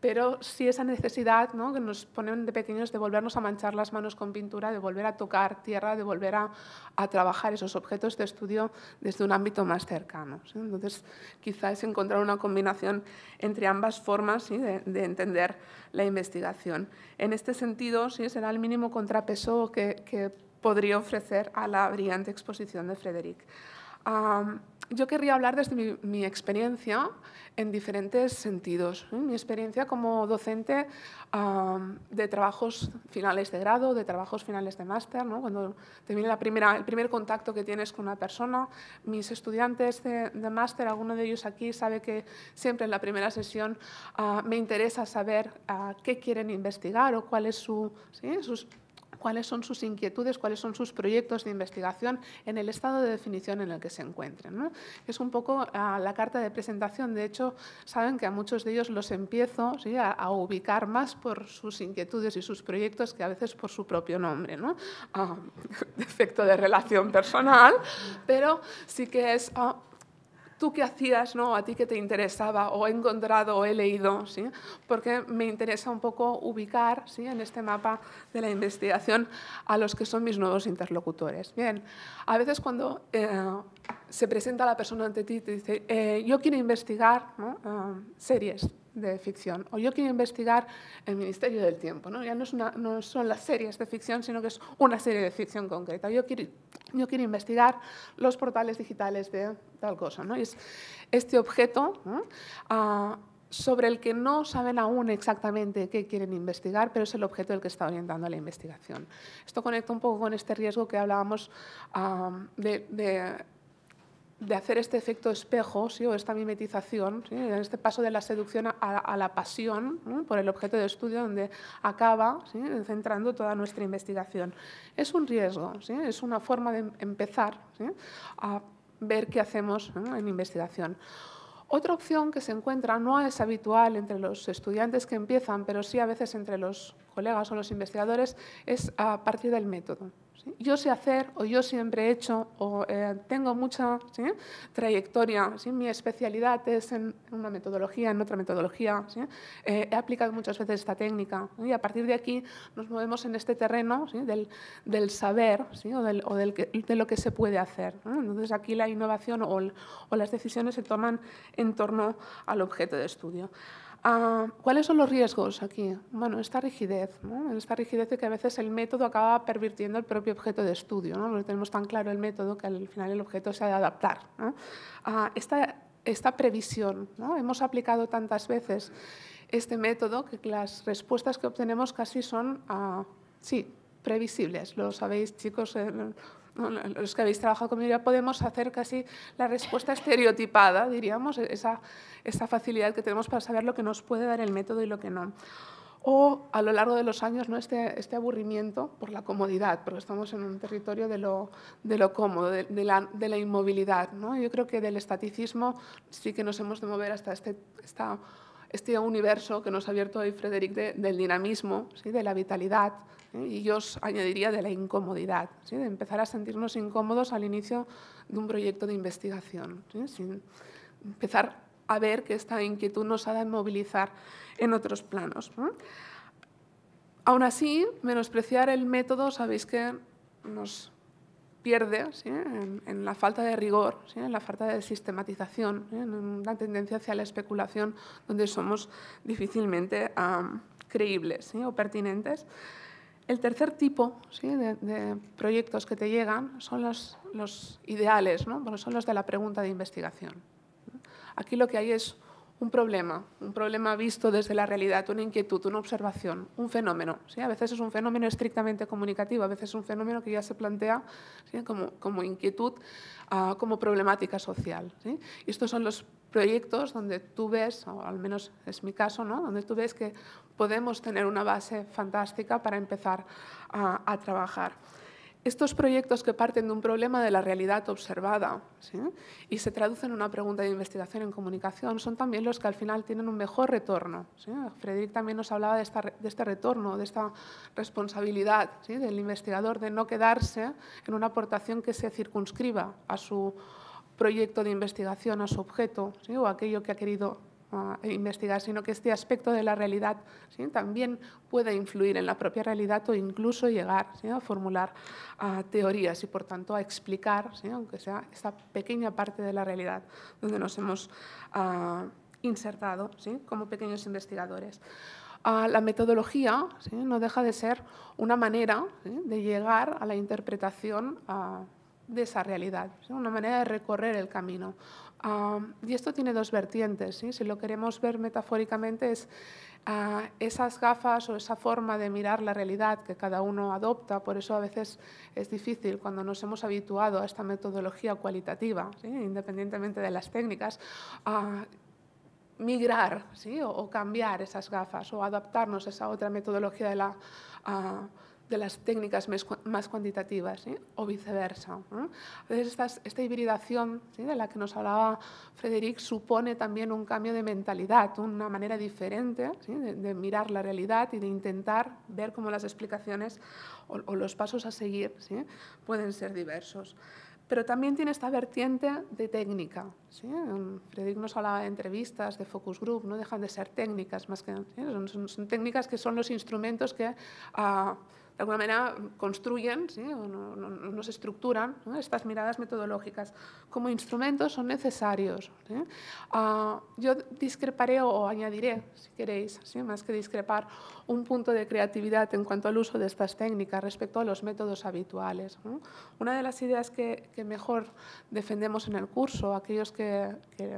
Speaker 4: pero sí esa necesidad ¿no? que nos ponen de pequeños de volvernos a manchar las manos con pintura, de volver a tocar tierra, de volver a, a trabajar esos objetos de estudio desde un ámbito más cercano. ¿sí? Entonces, quizá es encontrar una combinación entre ambas formas ¿sí? de, de, entender la investigación. En este sentido, sí será el mínimo contrapeso que, que podría ofrecer a la brillante exposición de Frederic. Um, yo querría hablar desde mi, mi, experiencia en diferentes sentidos. ¿eh? Mi experiencia como docente um, de trabajos finales de grado, de trabajos finales de máster, ¿no? cuando te viene la primera, el primer contacto que tienes con una persona. Mis estudiantes de, de máster, alguno de ellos aquí sabe que siempre en la primera sesión uh, me interesa saber uh, qué quieren investigar o cuál es su, ¿sí? sus cuáles son sus inquietudes, cuáles son sus proyectos de investigación en el estado de definición en el que se encuentren. ¿no? Es un poco uh, la carta de presentación. De hecho, saben que a muchos de ellos los empiezo ¿sí? a, a, ubicar más por sus inquietudes y sus proyectos que a veces por su propio nombre. ¿no? Uh, defecto de relación personal, pero sí que es... Uh, tú qué hacías, ¿no? a ti qué te interesaba, o he encontrado o he leído, ¿sí? porque me interesa un poco ubicar ¿sí? en este mapa de la investigación a los que son mis nuevos interlocutores. Bien, a veces cuando eh, se presenta la persona ante ti te dice, eh, yo quiero investigar uh, series, de ficción. O yo quiero investigar el Ministerio del Tiempo. ¿no? Ya no, es una, no, son las series de ficción, sino que es una serie de ficción concreta. Yo quiero, yo quiero investigar los portales digitales de tal cosa. ¿no? Y es este objeto ¿no? uh, sobre el que no saben aún exactamente qué quieren investigar, pero es el objeto el que está orientando la investigación. Esto conecta un poco con este riesgo que hablábamos uh, de, de de hacer este efecto espejo ¿sí? o esta mimetización, ¿sí? en este paso de la seducción a, la pasión por el objeto de estudio donde acaba ¿sí? centrando toda nuestra investigación. Es un riesgo, es una forma de empezar a ver qué hacemos en investigación. Otra opción que se encuentra no es habitual entre los estudiantes que empiezan, pero sí a veces entre los colegas o los investigadores, es a partir del método. Yo sé hacer o yo siempre he hecho o eh, tengo mucha trayectoria, mi especialidad es en una metodología, en otra metodología, eh, he aplicado muchas veces esta técnica y a partir de aquí nos movemos en este terreno del, del, saber o, del, o del de lo que se puede hacer. Entonces aquí la innovación o, o las decisiones se toman en torno al objeto de estudio. Ah, ¿Cuáles son los riesgos aquí? Bueno, esta rigidez, esta rigidez de que a veces el método acaba pervirtiendo el propio objeto de estudio, ¿no? porque tenemos tan claro el método que al final el objeto se ha de adaptar. Ah, esta, esta, previsión, ¿no? hemos aplicado tantas veces este método que las respuestas que obtenemos casi son, uh, sí, previsibles. Lo sabéis, chicos, los que habéis trabajado conmigo ya podemos hacer casi la respuesta estereotipada, diríamos, esa, esa facilidad que tenemos para saber lo que nos puede dar el método y lo que no o a lo largo de los años ¿no? este, este, aburrimiento por la comodidad, porque estamos en un territorio de lo, de lo cómodo, de, la, de, la, inmovilidad. ¿no? Yo creo que del estaticismo sí que nos hemos de mover hasta este, esta, este universo que nos ha abierto hoy Frederic del dinamismo, ¿sí? de la vitalidad, y yo os añadiría de la incomodidad, ¿sí? de empezar a sentirnos incómodos al inicio de un proyecto de investigación, sin empezar a ver que esta inquietud nos ha de movilizar en otros planos. Aún así, menospreciar el método, sabéis que nos pierde en, la falta de rigor, en la falta de sistematización, en una tendencia hacia la especulación donde somos difícilmente creíbles o pertinentes. El tercer tipo de, proyectos que te llegan son los, ideales, ¿no? son los de la pregunta de investigación. Aquí lo que hay es un problema, un problema visto desde la realidad, una inquietud, una observación, un fenómeno. ¿sí? A veces es un fenómeno estrictamente comunicativo, a veces es un fenómeno que ya se plantea como, como, inquietud, uh, como problemática social. ¿sí? Y estos son los proyectos donde tú ves, o al menos es mi caso, ¿no? donde tú ves que podemos tener una base fantástica para empezar a, trabajar. Estos proyectos que parten de un problema de la realidad observada y se traducen en una pregunta de investigación en comunicación son también los que al final tienen un mejor retorno. ¿sí? Frederic también nos hablaba de, esta, de, este retorno, de esta responsabilidad del investigador de no quedarse en una aportación que se circunscriba a su proyecto de investigación a su objeto o aquello que ha querido ah, investigar, sino que este aspecto de la realidad también puede influir en la propia realidad o incluso llegar a formular ah, teorías y, por tanto, a explicar, aunque sea esta pequeña parte de la realidad donde nos hemos ah, insertado como pequeños investigadores. la metodología no deja de ser una manera de llegar a la interpretación de esa realidad, una manera de recorrer el camino. Ah, y esto tiene dos vertientes. Si lo queremos ver metafóricamente, es ah, esas gafas o esa forma de mirar la realidad que cada uno adopta. Por eso a veces es difícil cuando nos hemos habituado a esta metodología cualitativa, independientemente de las técnicas, a migrar o, o, cambiar esas gafas o adaptarnos a esa otra metodología de la de las técnicas más cuantitativas o viceversa. esta, hibridación de la que nos hablaba Frederic supone también un cambio de mentalidad, una manera diferente de, mirar la realidad y de intentar ver cómo las explicaciones o, los pasos a seguir pueden ser diversos. Pero también tiene esta vertiente de técnica. Frederic nos hablaba de entrevistas, de focus group, no dejan de ser técnicas más que son, técnicas que son los instrumentos que ah, de alguna manera construyen ¿sí? o no, nos estructuran estas miradas metodológicas. Como instrumentos son necesarios. Uh, yo discreparé o añadiré, si queréis, ¿sí? más que discrepar, un punto de creatividad en cuanto al uso de estas técnicas respecto a los métodos habituales. Una de las ideas que, mejor defendemos en el curso, aquellos que, que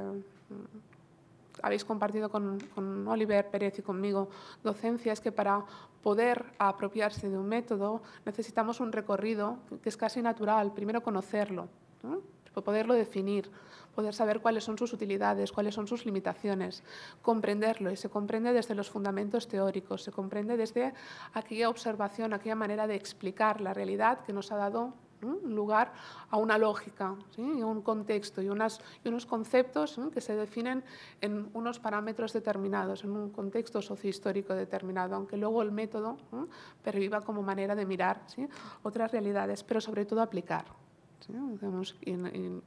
Speaker 4: habéis compartido con, Oliver Pérez y conmigo docencia es que para poder apropiarse de un método necesitamos un recorrido que es casi natural. Primero conocerlo, poderlo definir, poder saber cuáles son sus utilidades, cuáles son sus limitaciones, comprenderlo y se comprende desde los fundamentos teóricos, se comprende desde aquella observación, aquella manera de explicar la realidad que nos ha dado un lugar a una lógica, ¿sí? y un contexto y, unas, y unos conceptos que se definen en unos parámetros determinados, en un contexto sociohistórico determinado, aunque luego el método perviva como manera de mirar ¿sí? otras realidades, pero sobre todo aplicar.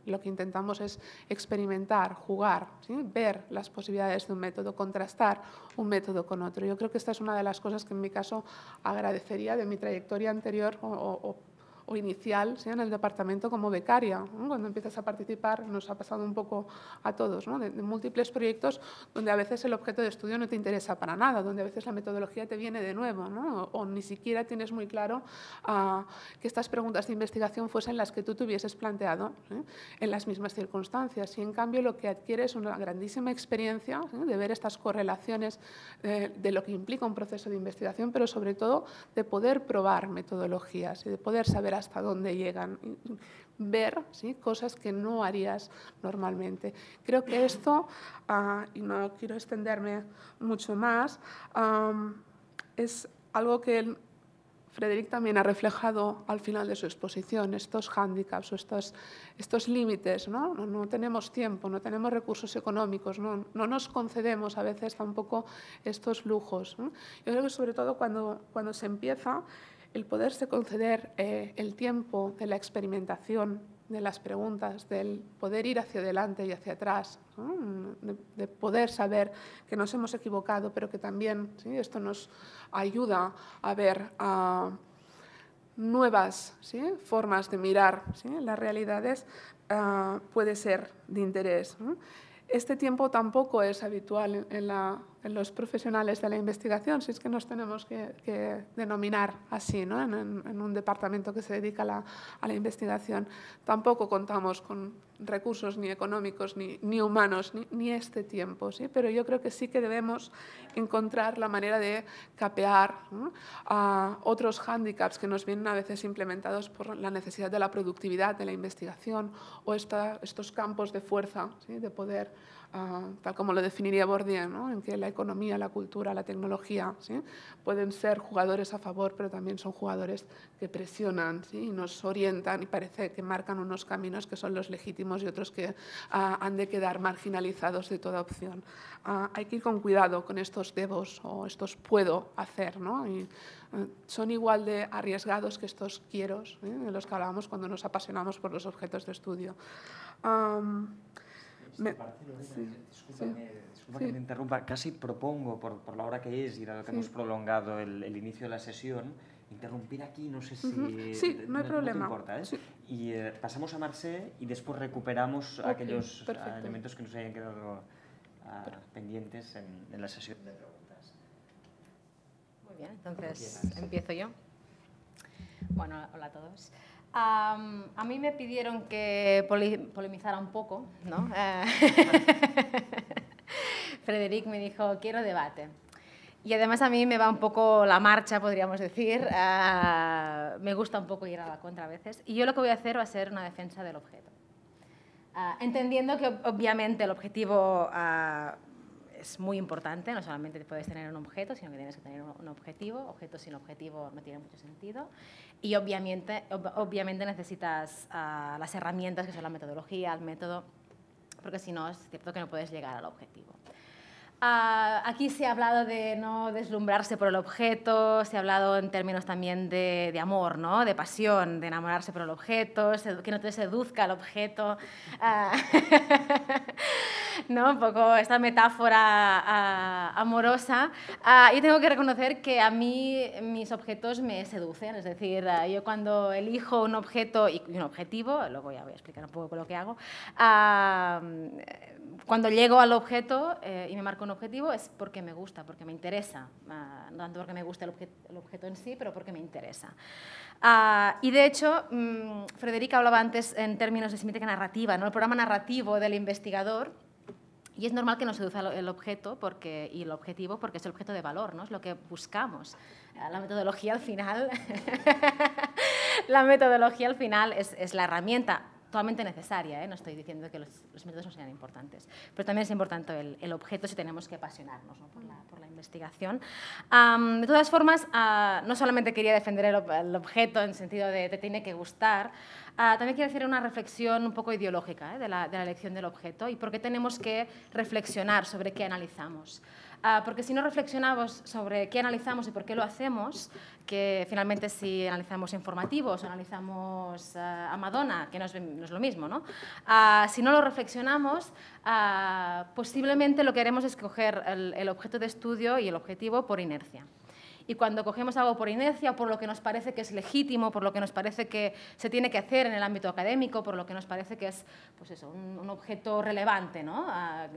Speaker 4: lo que intentamos es experimentar, jugar, ver las posibilidades de un método, contrastar un método con otro. Yo creo que esta es una de las cosas que en mi caso agradecería de mi trayectoria anterior o o inicial sea en el departamento como becaria. Cuando empiezas a participar, nos ha pasado un poco a todos, ¿no? de, múltiples proyectos donde a veces el objeto de estudio no te interesa para nada, donde a veces la metodología te viene de nuevo, ¿no? o, ni siquiera tienes muy claro uh, que estas preguntas de investigación fuesen las que tú te hubieses planteado ¿eh? en las mismas circunstancias. Y en cambio lo que adquieres es una grandísima experiencia ¿eh? de ver estas correlaciones eh, de lo que implica un proceso de investigación, pero sobre todo de poder probar metodologías y de poder saber hasta dónde llegan, ver ¿sí? cosas que no harías normalmente. Creo que esto, ah, y no quiero extenderme mucho más, es algo que Frederick también ha reflejado al final de su exposición, estos hándicaps o estos, estos límites. ¿no? ¿no? tenemos tiempo, no tenemos recursos económicos, no, no, nos concedemos a veces tampoco estos lujos. Yo creo que sobre todo cuando, cuando se empieza el poderse conceder eh, el tiempo de la experimentación, de las preguntas, del poder ir hacia adelante y hacia atrás, de, poder saber que nos hemos equivocado, pero que también esto nos ayuda a ver nuevas formas de mirar las realidades, ah, puede ser de interés. Este tiempo tampoco es habitual en la los profesionales de la investigación, si es que nos tenemos que, denominar así, ¿no? en, un departamento que se dedica a la, investigación. Tampoco contamos con recursos ni económicos ni, ni humanos, ni, ni, este tiempo, ¿sí? pero yo creo que sí que debemos encontrar la manera de capear a otros hándicaps que nos vienen a veces implementados por la necesidad de la productividad de la investigación o esta, estos campos de fuerza, ¿sí? de poder tal como lo definiría Bourdieu, en que la economía, la cultura, la tecnología ¿sí? pueden ser jugadores a favor, pero también son jugadores que presionan ¿sí? y nos orientan y parece que marcan unos caminos que son los legítimos y otros que ah, han de quedar marginalizados de toda opción. Ah, hay que ir con cuidado con estos debos o estos puedo hacer. ¿no? Y, eh, son igual de arriesgados que estos quieros, ¿eh? de los que hablábamos cuando nos apasionamos por los objetos de estudio.
Speaker 3: Me... Lorena, discúlpame, disculpa sí. que te interrumpa, casi propongo, por, por, la hora que es y dado que sí. hemos prolongado el, el, inicio de la sesión, interrumpir aquí, no sé si... Uh
Speaker 4: -huh. Sí, no hay
Speaker 3: no,
Speaker 4: problema.
Speaker 3: No te importa, ¿eh? Sí. Y eh, pasamos a Marcé y después recuperamos okay, aquellos uh, elementos que nos hayan quedado uh, pendientes en, en la sesión de preguntas.
Speaker 5: Muy bien, entonces empiezo yo. Bueno, hola a todos. Um, a mí me pidieron que poli polemizara un poco, ¿no? Eh, Frederic me dijo, quiero debate. Y además a mí me va un poco la marcha, podríamos decir. Uh, me gusta un poco ir a la contra a veces. Y yo lo que voy a hacer va a ser una defensa del objeto. Uh, entendiendo que obviamente el objetivo uh, es muy importante, no solamente puedes tener un objeto, sino que tienes que tener un objetivo. Objeto sin objetivo no tiene mucho sentido. Y obviamente, ob obviamente necesitas uh, las herramientas que son la metodología, el método, porque si no es cierto que no puedes llegar al objetivo. Uh, aquí se ha hablado de no deslumbrarse por el objeto, se ha hablado en términos también de, de amor, ¿no? de pasión, de enamorarse por el objeto, que no te seduzca el objeto. Uh, ¿no? Un poco esta metáfora uh, amorosa. yo tengo que reconocer que a mí mis objetos me seducen, es decir, yo cuando elijo un objeto y un objetivo, luego ya voy a explicar un poco lo que hago, cuando llego al objeto eh, y me marco un objetivo es porque me gusta, porque me interesa. Uh, no tanto porque me gusta el, objet el, objeto en sí, pero porque me interesa. Uh, y de hecho, um, Frederica hablaba antes en términos de simétrica narrativa, ¿no? el programa narrativo del investigador. Y es normal que nos seduzca el objeto porque, y el objetivo porque es el objeto de valor, ¿no? es lo que buscamos. Uh, la metodología al final, la metodología al final es, es la herramienta totalmente necesaria, ¿eh? no estoy diciendo que los, métodos no sean importantes, pero también es importante el, objeto si tenemos que apasionarnos por, la, investigación. de todas formas, ah, no solamente quería defender el, objeto en sentido de te tiene que gustar, ah, también quiero hacer una reflexión un poco ideológica ¿eh? de, la, de la elección del objeto y por qué tenemos que reflexionar sobre qué analizamos. Ah, porque si no reflexionamos sobre qué analizamos y por qué lo hacemos, que finalmente si analizamos informativos o analizamos ah, a Madonna, que no es, lo mismo, ¿no? Ah, si no lo reflexionamos, posiblemente lo que haremos es coger el objeto de estudio y el objetivo por inercia. Y cuando cogemos algo por inercia, por lo que nos parece que es legítimo, por lo que nos parece que se tiene que hacer en el ámbito académico, por lo que nos parece que es pues eso, un, objeto relevante, ¿no?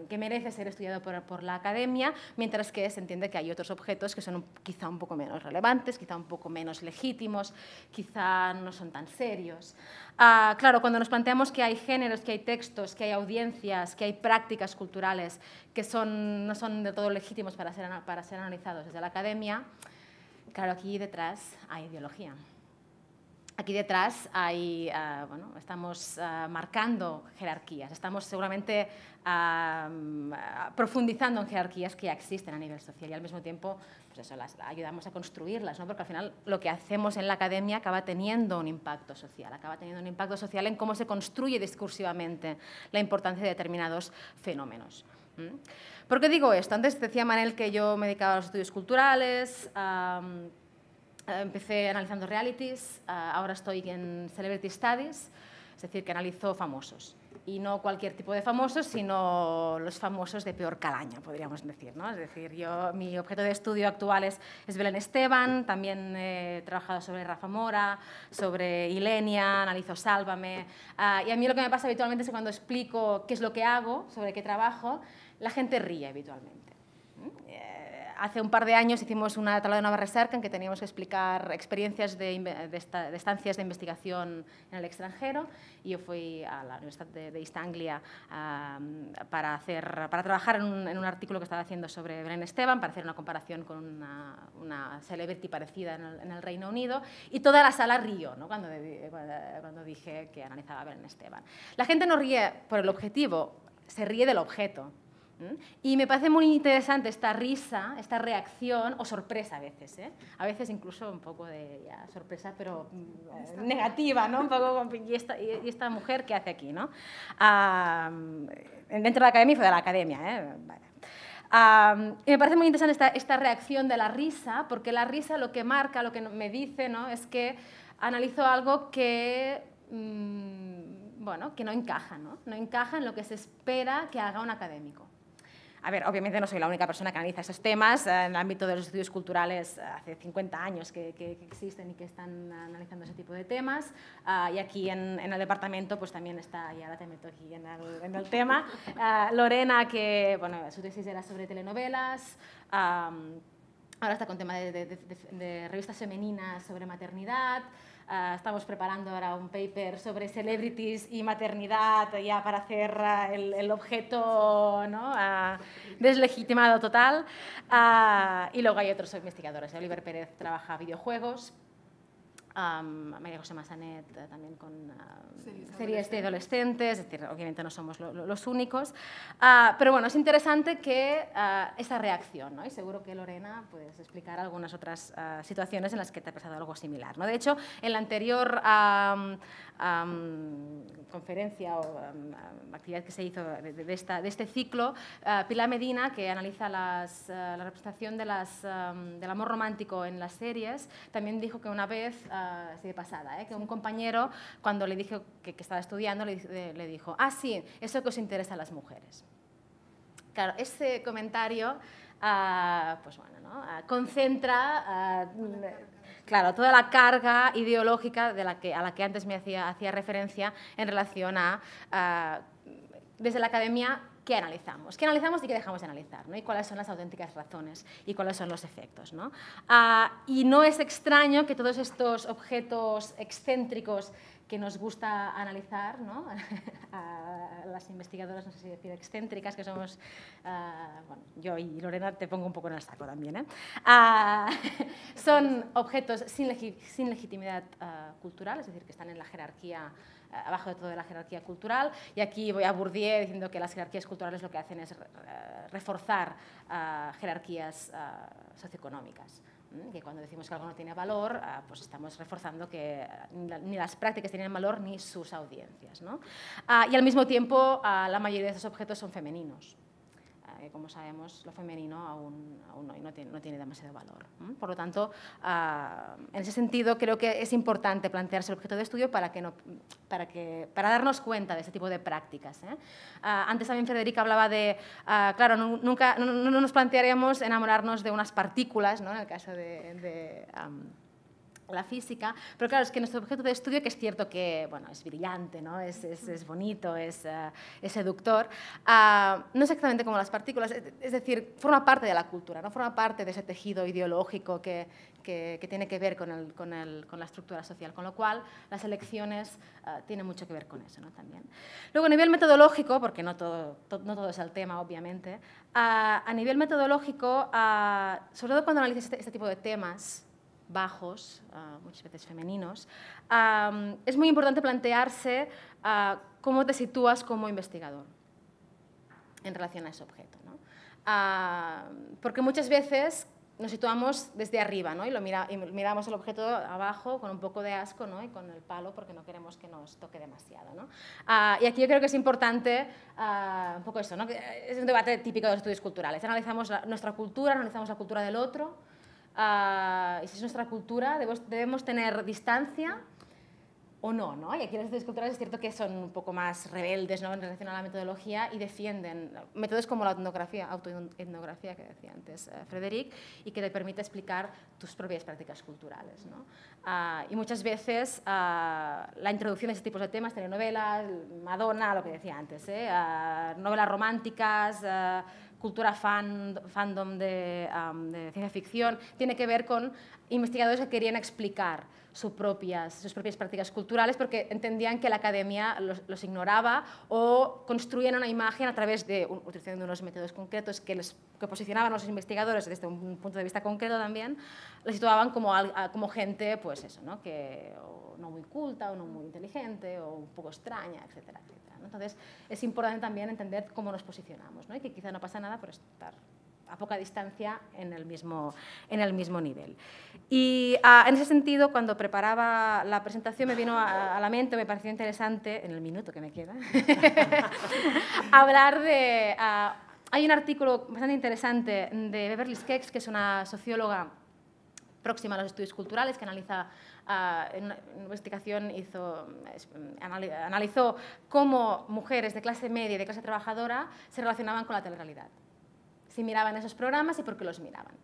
Speaker 5: Que merece ser estudiado por, por, la academia, mientras que se entiende que hay otros objetos que son quizá un poco menos relevantes, quizá un poco menos legítimos, quizá no son tan serios. Ah, claro, cuando nos planteamos que hay géneros, que hay textos, que hay audiencias, que hay prácticas culturales que son, no son de todo legítimos para ser, para ser analizados desde la academia, Claro, aquí detrás hay ideología. Aquí detrás hay, ah, bueno, estamos ah, marcando jerarquías, estamos seguramente ah, profundizando en jerarquías que ya existen a nivel social y al mismo tiempo pues eso, las ayudamos a construirlas, ¿no? porque al final lo que hacemos en la academia acaba teniendo un impacto social, acaba teniendo un impacto social en cómo se construye discursivamente la importancia de determinados fenómenos. ¿Por qué digo esto? Antes decía Manel que yo me dedicaba a los estudios culturales, empecé analizando realities, ahora estoy en Celebrity Studies, es decir, que analizo famosos. Y no cualquier tipo de famosos, sino los famosos de peor calaña, podríamos decir. ¿no? Es decir, yo, mi objeto de estudio actual es, es Belén Esteban, también he trabajado sobre Rafa Mora, sobre Ilenia, analizo Sálvame. Ah, y a mí lo que me pasa habitualmente es que cuando explico qué es lo que hago, sobre qué trabajo, la gente ríe habitualmente. Eh, hace un par de años hicimos una tabla de Nueva Recerca en que teníamos que explicar experiencias de, estancias de investigación en el extranjero y yo fui a la Universidad de, East Anglia para, hacer, para trabajar en un, artículo que estaba haciendo sobre Belén Esteban, para hacer una comparación con una, una celebrity parecida en el, Reino Unido y toda la sala rió ¿no? cuando, cuando dije que analizaba a Belén Esteban. La gente no ríe por el objetivo, se ríe del objeto. Y me parece muy interesante esta risa, esta reacción, o sorpresa a veces, ¿eh? a veces incluso un poco de sorpresa, pero mm, negativa, ¿no? Un poco, ¿y esta, y esta mujer qué hace aquí? ¿no? dentro de la academia y fuera de la academia. ¿eh? y me parece muy interesante esta, esta, reacción de la risa, porque la risa lo que marca, lo que me dice, ¿no? es que analizo algo que... Mm, bueno, que no encaja, ¿no? no encaja en lo que se espera que haga un académico. A ver, obviamente no soy la única persona que analiza esos temas. En el ámbito de los estudios culturales, hace 50 años que, existen y que están analizando ese tipo de temas. Ah, y aquí en, el departamento pues también está, y ahora te meto aquí en el, tema, ah, Lorena, que bueno, su tesis era sobre telenovelas. ahora está con tema de revistas femeninas sobre maternidad. Ah, estamos preparando ahora un paper sobre celebrities y maternidad ya para hacer ah, el, objeto ¿no? uh, deslegitimado total. y luego hay otros investigadores. Oliver Pérez trabaja videojuegos, María José Massanet eh, también con uh, series, de adolescentes, es decir, obviamente no somos los únicos, ah, pero bueno, es interesante que ah, esa reacción, ¿no? y seguro que Lorena puedes explicar algunas otras ah, situaciones en las que te ha pasado algo similar. ¿no? De hecho, en la anterior conferencia o actividad que se hizo de, este ciclo, Pilar Medina, que analiza las, la representación del amor romántico en las series, también dijo que una vez así de pasada, ¿eh? que un compañero, cuando le dijo que, estaba estudiando, le, le, dijo, ah, sí, eso que os interesa a las mujeres. Claro, ese comentario, ah, pues bueno, ¿no? Ah, concentra... Claro, toda la carga ideológica de la que, a la que antes me hacía, hacía referencia en relación a, desde la academia, qué analizamos, qué analizamos y qué dejamos de analizar, ¿no? y cuáles son las auténticas razones y cuáles son los efectos. ¿no? Ah, y no es extraño que todos estos objetos excéntricos que nos gusta analizar, ¿no? las investigadoras, no sé si decir excéntricas, que somos, uh, bueno, yo y Lorena te pongo un poco en el saco también, ¿eh? uh, son objetos sin, legi sin legitimidad uh, cultural, es decir, que están en la jerarquía abajo de toda la jerarquía cultural. Y aquí voy a Bourdieu diciendo que las jerarquías culturales lo que hacen es reforzar jerarquías socioeconómicas que cuando decimos que algo no tiene valor, pues estamos reforzando que ni las prácticas tienen valor ni sus audiencias. ¿no? y al mismo tiempo, la mayoría de esos objetos son femeninos como sabemos lo femenino aún, aún hoy no tiene, no tiene demasiado valor. Por lo tanto, ah, en ese sentido creo que es importante plantearse el objeto de estudio para, que no, para, que, para darnos cuenta de ese tipo de prácticas. ¿eh? Ah, antes también Federica hablaba de, ah, claro, nunca no, nos plantearemos enamorarnos de unas partículas, ¿no? en el caso de... de la física, pero claro, es que nuestro objeto de estudio, que es cierto que bueno, es brillante, ¿no? es, es, es bonito, es, uh, es seductor, uh, no es exactamente como las partículas, es, decir, forma parte de la cultura, ¿no? forma parte de ese tejido ideológico que, que, que tiene que ver con, el, con, el, con, la estructura social, con lo cual las elecciones uh, tienen mucho que ver con eso ¿no? también. Luego, a nivel metodológico, porque no todo, to, no todo es el tema, obviamente, a nivel metodológico, sobre todo cuando analizas este, este tipo de temas, bajos, uh, muchas veces femeninos, um, es muy importante plantearse uh, cómo te sitúas como investigador en relación a ese objeto. ¿no? Uh, porque muchas veces nos situamos desde arriba ¿no? y, lo mira, y miramos el objeto abajo con un poco de asco ¿no? y con el palo porque no queremos que nos toque demasiado. ¿no? y aquí yo creo que es importante un poco eso, ¿no? es un debate típico de los estudios culturales. Analizamos la, nuestra cultura, analizamos la cultura del otro, uh, y si es nuestra cultura, debemos, debemos tener distancia o no, ¿no? Y aquí las estudios culturales es cierto que son un poco más rebeldes ¿no? en relación a la metodología y defienden métodos como la etnografía, autoetnografía que decía antes uh, Frederic, y que te permite explicar tus propias prácticas culturales. ¿no? Uh, y muchas veces uh, la introducción de ese tipo de temas, telenovelas, Madonna, lo que decía antes, ¿eh? novelas románticas, cultura fan, fandom de, um, de, ciencia ficción, tiene que ver con investigadores que querían explicar sus propias, sus propias prácticas culturales porque entendían que la academia los, los ignoraba o construían una imagen a través de utilizando unos métodos concretos que, les, que posicionaban a los investigadores desde un punto de vista concreto también, les situaban como, como gente, pues eso, ¿no? que o no muy culta o no muy inteligente o un poco extraña, etcétera, etcétera. Entonces, es importante también entender cómo nos posicionamos ¿no? y que quizá no pasa nada por estar a poca distancia en el mismo, en el mismo nivel. Y uh, en ese sentido, cuando preparaba la presentación, me vino a, la mente, me pareció interesante, en el minuto que me queda, hablar de... Uh, hay un artículo bastante interesante de Beverly Skeggs, que es una socióloga próxima a los estudios culturales, que analiza en una investigación hizo, analizó cómo mujeres de clase media y de clase trabajadora se relacionaban con la telerrealidad. Si miraban esos programas y por qué los miraban.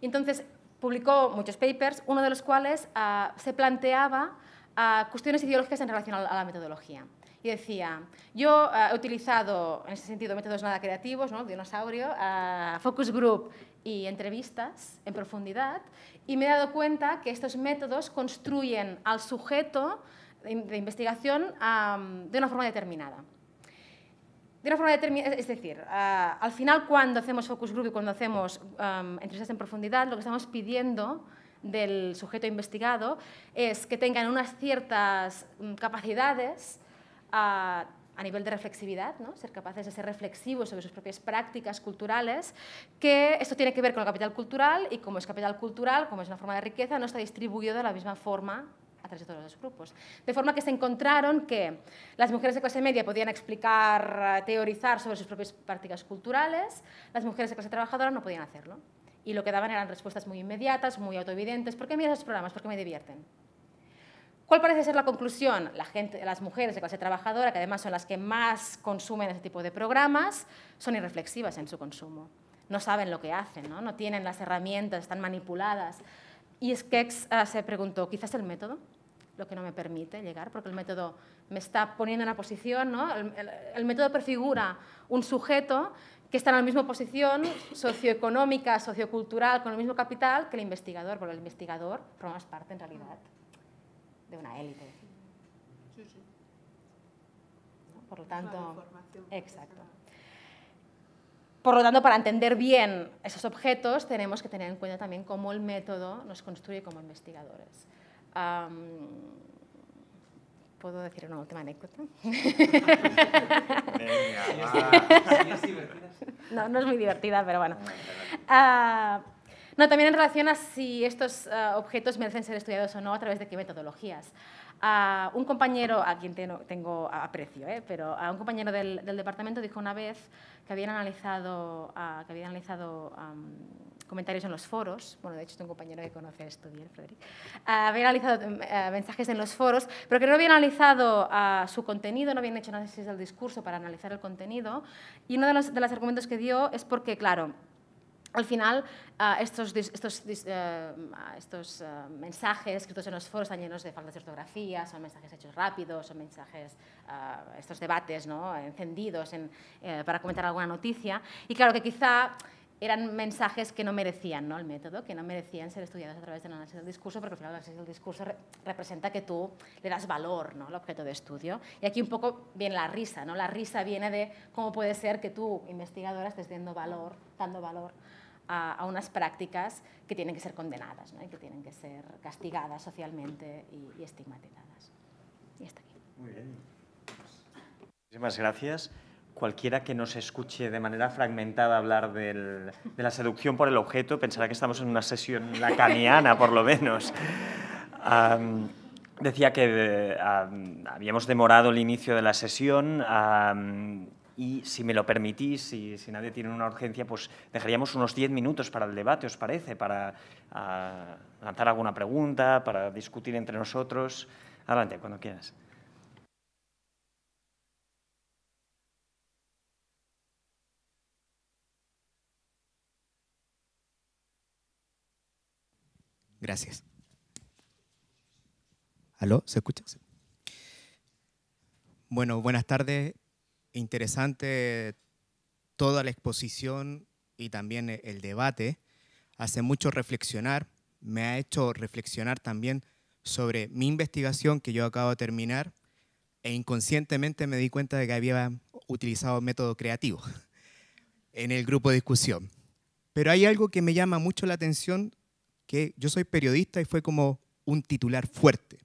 Speaker 5: Y entonces publicó muchos papers, uno de los cuales uh, se planteaba uh, cuestiones ideológicas en relación a la metodología y decía, yo uh, he utilizado en ese sentido métodos nada creativos, ¿no? dinosaurio, uh, focus group y entrevistas en profundidad y me he dado cuenta que estos métodos construyen al sujeto de investigación um, de una forma determinada. De una forma determinada, es decir, uh, al final cuando hacemos focus group y cuando hacemos um, entrevistas en profundidad, lo que estamos pidiendo del sujeto investigado es que tengan unas ciertas um, capacidades a nivel de reflexividad, ¿no? ser capaces de ser reflexivos sobre sus propias prácticas culturales, que esto tiene que ver con el capital cultural y como es capital cultural, como es una forma de riqueza, no está distribuido de la misma forma a través de todos los grupos. De forma que se encontraron que las mujeres de clase media podían explicar, teorizar sobre sus propias prácticas culturales, las mujeres de clase trabajadora no podían hacerlo. Y lo que daban eran respuestas muy inmediatas, muy autoevidentes. ¿Por qué miras esos programas? Porque me divierten. ¿Cuál parece ser la conclusión? La gente, las mujeres de clase trabajadora, que además son las que más consumen ese tipo de programas, son irreflexivas en su consumo. No saben lo que hacen, no, no tienen las herramientas, están manipuladas. Y Skex uh, se preguntó, quizás el método, lo que no me permite llegar, porque el método me está poniendo en una posición, ¿no? el, el, el método prefigura un sujeto que está en la misma posición socioeconómica, sociocultural, con el mismo capital que el investigador, porque el investigador forma parte en realidad de una élite. Por lo tanto, exacto. Por lo tanto, para entender bien esos objetos, tenemos que tener en cuenta también cómo el método nos construye como investigadores. ¿Puedo decir una última anécdota? no, no es muy divertida, pero bueno. No, también en relación a si estos ah, objetos merecen ser estudiados o no a través de qué metodologías. A un compañero, a quien tengo aprecio, ¿eh? pero a un compañero del, departamento dijo una vez que habían analizado, ah, que habían analizado comentarios en los foros, bueno, de hecho tengo un compañero que conoce esto bien, Frederic, había analizado eh, mensajes en los foros, pero que no habían analizado ah, su contenido, no habían hecho análisis del discurso para analizar el contenido, y uno de los, de los argumentos que dio es porque, claro, al final, ah, estos, estos, eh, estos eh, mensajes escritos en los foros están llenos de faltas de ortografía, son mensajes hechos rápidos, son mensajes, ah, estos debates ¿no? encendidos para comentar alguna noticia. Y claro que quizá eran mensajes que no merecían ¿no? el método, que no merecían ser estudiados a través del análisis del discurso, porque al final el análisis del discurso representa que tú le das valor ¿no? al objeto de estudio. Y aquí un poco viene la risa, ¿no? la risa viene de cómo puede ser que tú, investigadora, estés dando valor, dando valor a, unas prácticas que tienen que ser condenadas ¿no? y que tienen que ser castigadas socialmente y, y estigmatizadas. Y hasta aquí.
Speaker 3: Muy bien. Muchísimas gracias cualquiera que nos escuche de manera fragmentada hablar de la seducción por el objeto pensará que estamos en una sesión lacaniana, por lo menos. decía que habíamos demorado el inicio de la sesión y, si me lo permitís, y si nadie tiene una urgencia, pues dejaríamos unos 10 minutos para el debate, ¿os parece? Para lanzar alguna pregunta, para discutir entre nosotros. Adelante, cuando quieras.
Speaker 6: Gracias. ¿Aló? ¿Se escucha? Bueno, buenas tardes. Interesante toda la exposición y también el debate. Hace mucho reflexionar. Me ha hecho reflexionar también sobre mi investigación que yo acabo de terminar e inconscientemente me di cuenta de que había utilizado método creativo en el grupo de discusión. Pero hay algo que me llama mucho la atención que yo soy periodista y fue como un titular fuerte.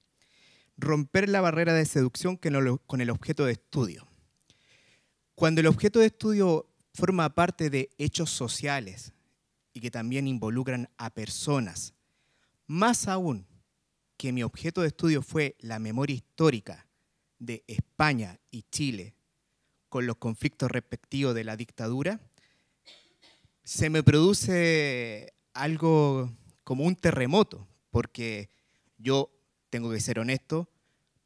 Speaker 6: Romper la barrera de seducción con el objeto de estudio. Cuando el objeto de estudio forma parte de hechos sociales y que también involucran a personas, más aún que mi objeto de estudio fue la memoria histórica de España y Chile con los conflictos respectivos de la dictadura, se me produce algo como un terremoto, porque yo tengo que ser honesto,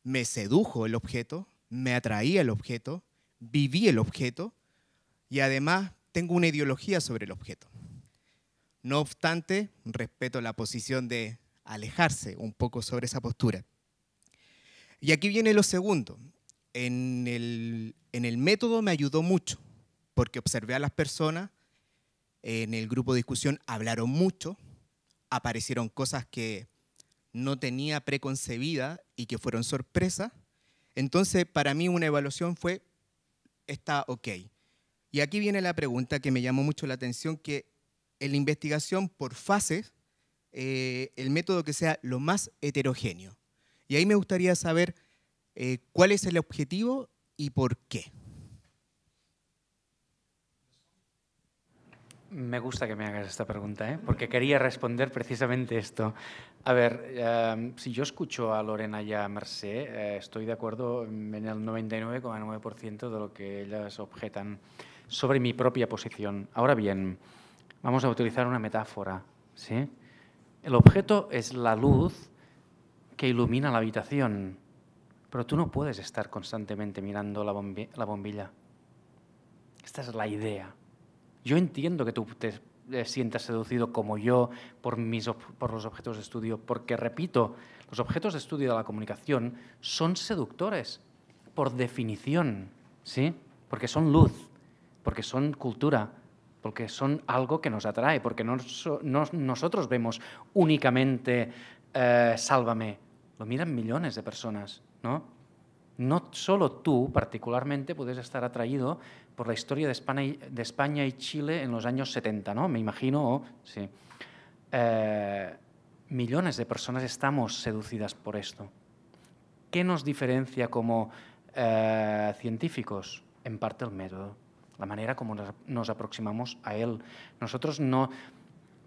Speaker 6: me sedujo el objeto, me atraía el objeto, viví el objeto y además tengo una ideología sobre el objeto. No obstante, respeto la posición de alejarse un poco sobre esa postura. Y aquí viene lo segundo. En el, en el método me ayudó mucho, porque observé a las personas, en el grupo de discusión hablaron mucho, aparecieron cosas que no tenía preconcebida y que fueron sorpresa. Entonces, para mí una evaluación fue, está ok. Y aquí viene la pregunta que me llamó mucho la atención, que en la investigación por fases, eh, el método que sea lo más heterogéneo. Y ahí me gustaría saber eh, cuál es el objetivo y por qué.
Speaker 2: Me gusta que me hagas esta pregunta, ¿eh? porque quería responder precisamente esto. A ver, em, si yo escucho a Lorena y a Mercé, eh, estoy de acuerdo en el 99,9% de lo que ellas objetan sobre mi propia posición. Ahora bien, vamos a utilizar una metáfora. ¿sí? El objeto es la luz que ilumina la habitación, pero tú no puedes estar constantemente mirando la, la bombilla. Esta es la idea. Yo entiendo que tú te sientas seducido como yo por los objetos de estudio, porque, repito, los objetos de estudio de la comunicación son seductores, por definición, ¿sí? Porque son luz, porque son cultura, porque son algo que nos atrae, porque no, nosotros vemos únicamente eh, Sálvame, lo miran millones de personas, ¿no? No solo tú particularmente puedes estar atraído por la historia de España y, de España y Chile en los años 70, ¿no? Me imagino, sí. Eh, millones de personas estamos seducidas por esto. ¿Qué nos diferencia como eh, científicos? En parte el método, la manera como nos aproximamos a él. Nosotros no,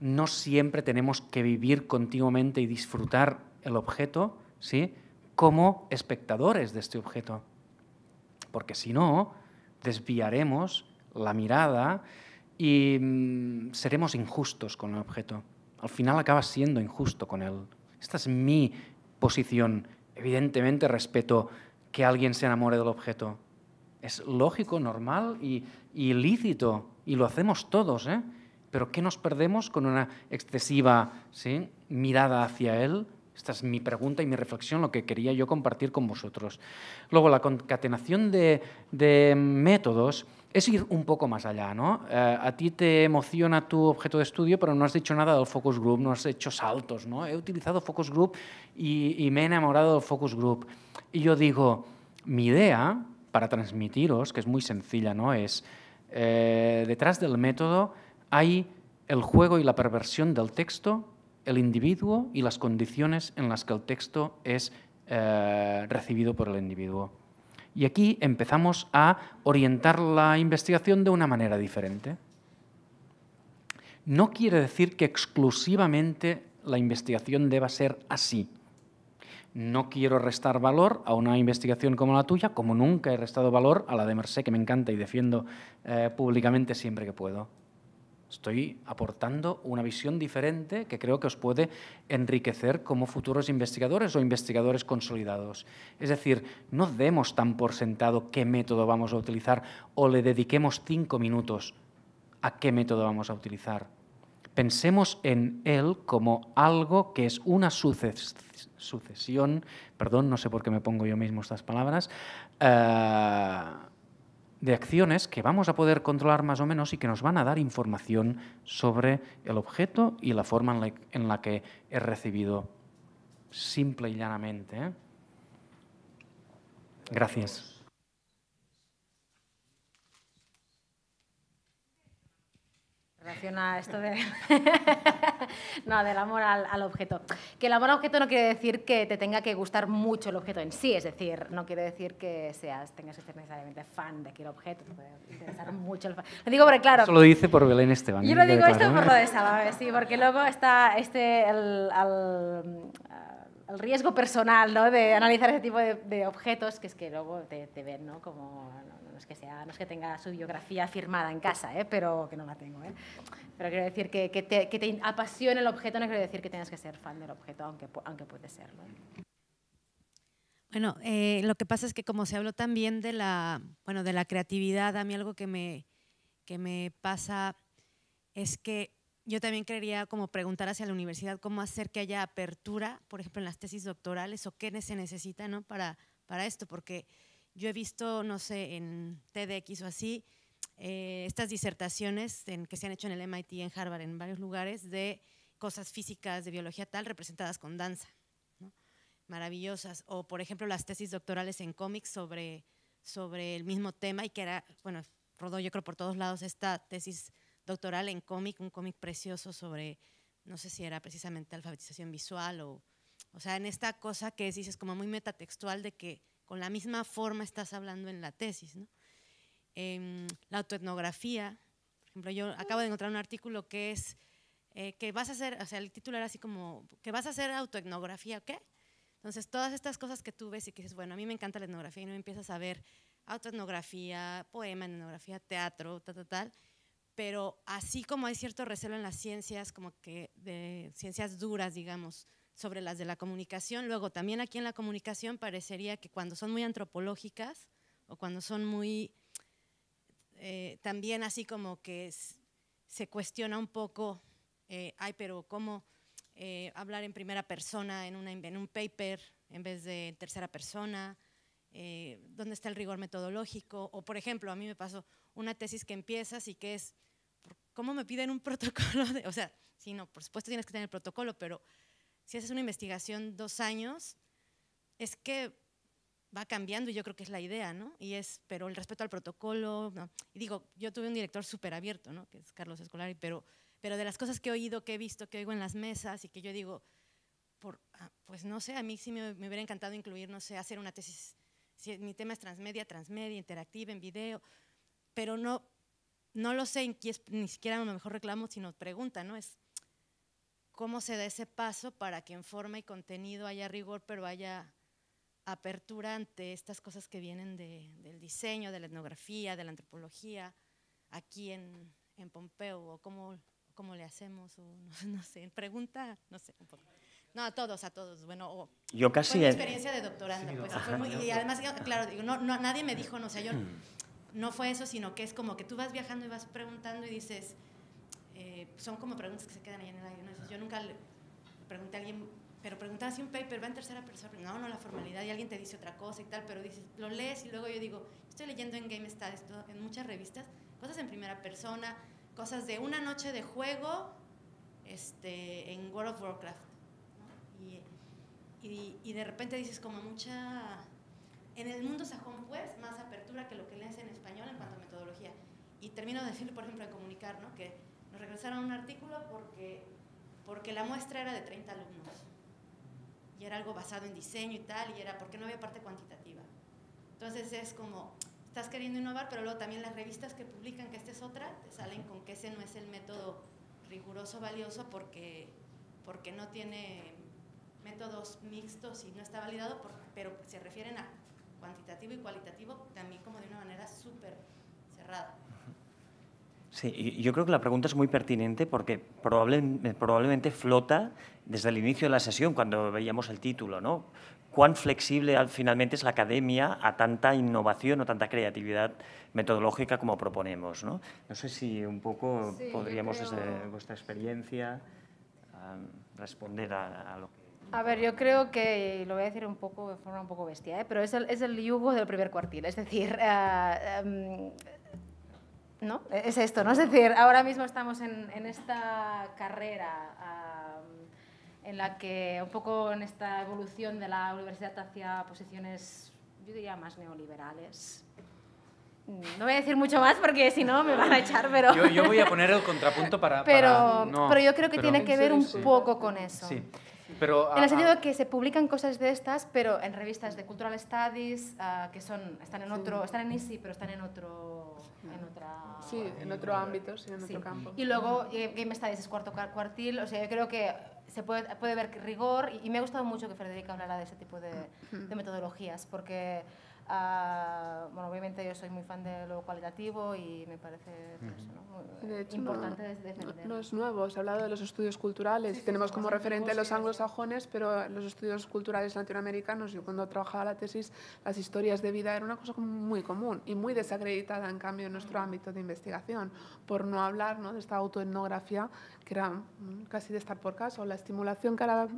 Speaker 2: no siempre tenemos que vivir continuamente y disfrutar el objeto, ¿sí? Como espectadores de este objeto. Porque si no, desviaremos la mirada y mm, seremos injustos con el objeto. Al final acaba siendo injusto con él. Esta es mi posición. Evidentemente respeto que alguien se enamore del objeto. Es lógico, normal y, y lícito. Y lo hacemos todos. ¿eh? Pero ¿qué nos perdemos con una excesiva mirada hacia él esta es mi pregunta y mi reflexión, lo que quería yo compartir con vosotros. Luego, la concatenación de, métodos es ir un poco más allá. ¿no? Eh, a ti te emociona tu objeto de estudio, pero no has dicho nada del focus group, no has hecho saltos. ¿no? He utilizado focus group y, me he enamorado del focus group. Y yo digo, mi idea para transmitiros, que es muy sencilla, ¿no? es eh, detrás del método hay el juego y la perversión del texto el individuo y las condiciones en las que el texto es eh, recibido por el individuo. Y aquí empezamos a orientar la investigación de una manera diferente. No quiere decir que exclusivamente la investigación deba ser así. No quiero restar valor a una investigación como la tuya, como nunca he restado valor a la de Mercé, que me encanta y defiendo eh, públicamente siempre que puedo. Estoy aportando una visión diferente que creo que os puede enriquecer como futuros investigadores o investigadores consolidados. Es decir, no demos tan por sentado qué método vamos a utilizar o le dediquemos cinco minutos a qué método vamos a utilizar. Pensemos en él como algo que es una sucesión, perdón, no sé por qué me pongo yo mismo estas palabras, eh, de acciones que vamos a poder controlar más o menos y que nos van a dar información sobre el objeto y la forma en la, que he recibido, simple y llanamente. ¿eh? Gracias.
Speaker 5: Relaciona esto de no, del amor al, objeto. Que el amor al objeto no quiere decir que te tenga que gustar mucho el objeto en sí, es decir, no quiere decir que seas, tengas que ser necesariamente fan de aquel objeto, te puede interesar mucho el Lo digo porque, claro...
Speaker 2: Eso lo dice por Belén Esteban.
Speaker 5: Yo lo digo esto por lo de Salva, sí, porque luego está este, el, el riesgo personal ¿no? de analizar ese tipo de, objetos, que es que luego te, ven ¿no? como, no, es que sea, no es que tenga su biografía firmada en casa, ¿eh? pero que no la tengo. ¿eh? Pero quiero decir que, que, te, que te apasione el objeto, no quiere decir que tengas que ser fan del objeto, aunque, aunque puede serlo.
Speaker 7: Bueno, eh, lo que pasa es que como se habló también de la, bueno, de la creatividad, a mí algo que me, que me pasa es que yo también quería como preguntar hacia la universidad cómo hacer que haya apertura, por ejemplo, en las tesis doctorales o qué se necesita ¿no? para, para esto, porque yo he visto, no sé, en TEDx o así, eh, estas disertaciones en, que se han hecho en el MIT, en Harvard, en varios lugares, de cosas físicas, de biología tal, representadas con danza, maravillosas. O, por ejemplo, las tesis doctorales en cómics sobre, sobre el mismo tema y que era, bueno, rodó yo creo por todos lados esta tesis doctoral en cómic, un cómic precioso sobre, no sé si era precisamente alfabetización visual o, o sea, en esta cosa que dices como muy metatextual de que con la misma forma estás hablando en la tesis, ¿no? Em, la autoetnografía, por ejemplo, yo acabo de encontrar un artículo que es eh, que vas a hacer, o sea, el título era así como, que vas a hacer autoetnografía, ¿qué? Entonces, todas estas cosas que tú ves y que dices, bueno, a mí me encanta la etnografía y no empiezas a ver autoetnografía, poema, etnografía, teatro, tal, tal, tal, pero así como hay cierto recelo en las ciencias, como que de ciencias duras, digamos, sobre las de la comunicación, luego también aquí en la comunicación parecería que cuando son muy antropológicas o cuando son muy, eh, también así como que se cuestiona un poco, eh, ay, pero ¿cómo eh, hablar en primera persona en, una, en un paper en vez de en tercera persona? ¿Dónde está el rigor metodológico? O, por ejemplo, a mí me pasó una tesis que empiezas y que es ¿cómo me piden un protocolo? De, o sea, sí, no, por supuesto tienes que tener el protocolo, pero si haces una investigación dos años, es que va cambiando y yo creo que es la idea, ¿no? Y es, pero el respeto al protocolo, ¿no? Y digo, yo tuve un director súper abierto, ¿no? Que es Carlos Escolari, pero, pero de las cosas que he oído, que he visto, que oigo en las mesas y que yo digo, por, ah, pues no sé, a mí sí me, me, hubiera encantado incluir, no sé, hacer una tesis, si mi tema es transmedia, transmedia, interactiva, en video, pero no, no lo sé, ni siquiera a lo mejor reclamo, sino pregunta, ¿no? Es cómo se da ese paso para que en forma y contenido haya rigor, pero haya apertura ante estas cosas que vienen de, del diseño, de la etnografía, de la antropología, aquí en, en Pompeo, o cómo, cómo, le hacemos, o no, no, sé, pregunta, no sé, un poco. No, a todos, a todos. Bueno, o,
Speaker 3: yo casi...
Speaker 7: Fue mi experiencia de doctoranda, pues, fue muy, y además, claro, digo, no, no, nadie me dijo, no sé, yo, no fue eso, sino que es como que tú vas viajando y vas preguntando y dices, eh, son como preguntas que se quedan ahí en el aire, ¿no? Yo nunca le pregunté a alguien, pero preguntar si un paper va en tercera persona, no, no, la formalidad, y alguien te dice otra cosa y tal, pero dices, lo lees y luego yo digo, estoy leyendo en Game Studies, en muchas revistas, cosas en primera persona, cosas de una noche de juego este, en World of Warcraft. ¿no? Y, y, y, de repente dices como mucha... En el mundo sajón, pues, más apertura que lo que lees en español en cuanto a metodología. Y termino de decirlo, por ejemplo, en comunicar, ¿no? que nos regresaron un artículo porque, porque la muestra era de 30 alumnos y era algo basado en diseño y tal, y era porque no había parte cuantitativa. Entonces es como, estás queriendo innovar, pero luego también las revistas que publican que esta es otra, te salen con que ese no es el método riguroso, valioso, porque, porque no tiene métodos mixtos y no está validado, pero se refieren a cuantitativo y cualitativo también como de una manera súper cerrada.
Speaker 3: Sí, yo creo que la pregunta es muy pertinente porque probablemente, probablemente flota desde el inicio de la sesión, cuando veíamos el título, ¿no? ¿Cuán flexible finalmente es la academia a tanta innovación o tanta creatividad metodológica como proponemos? No, no sé si un poco sí, podríamos, creo... desde vuestra experiencia, um, responder a, a lo que...
Speaker 5: A ver, yo creo que, lo voy a decir un poco de forma un poco bestia, ¿eh? pero es el, es el yugo del primer cuartil. Es decir, uh, um, ¿no? Es esto, ¿no? Es decir, ahora mismo estamos en, en esta carrera um, en la que un poco en esta evolución de la universidad hacia posiciones, yo diría, más neoliberales. No voy a decir mucho más porque si no me van a echar, pero...
Speaker 2: Yo, yo voy a poner el contrapunto para...
Speaker 5: Pero,
Speaker 2: para, no,
Speaker 5: pero yo creo que
Speaker 2: pero,
Speaker 5: tiene que ver un
Speaker 2: sí.
Speaker 5: poco con eso.
Speaker 2: Sí. Pero,
Speaker 5: en el sentido de que se publican cosas de estas, pero en revistas de Cultural Studies, uh, que son, están en otro, están en ISI, pero están en otro, en otra...
Speaker 4: Sí, en otro ámbito, sí, en sí. otro campo.
Speaker 5: Y luego eh, Game Studies es cuarto cuartil, o sea, yo creo que se puede, puede ver rigor y, y me ha gustado mucho que Federica hablara de ese tipo de, de metodologías, porque Uh, bueno, obviamente yo soy muy fan de lo cualitativo y me parece pues, ¿no?
Speaker 4: de hecho,
Speaker 5: importante
Speaker 4: no,
Speaker 5: defender.
Speaker 4: No, no, es nuevo, se ha hablado de los estudios culturales. Sí, Tenemos como referente los anglosajones, pero los estudios culturales latinoamericanos, yo cuando trabajaba la tesis, las historias de vida era una cosa muy común y muy desacreditada en cambio en nuestro ámbito de investigación, por no hablar ¿no? de esta autoetnografía que era casi de estar por caso, la estimulación que ahora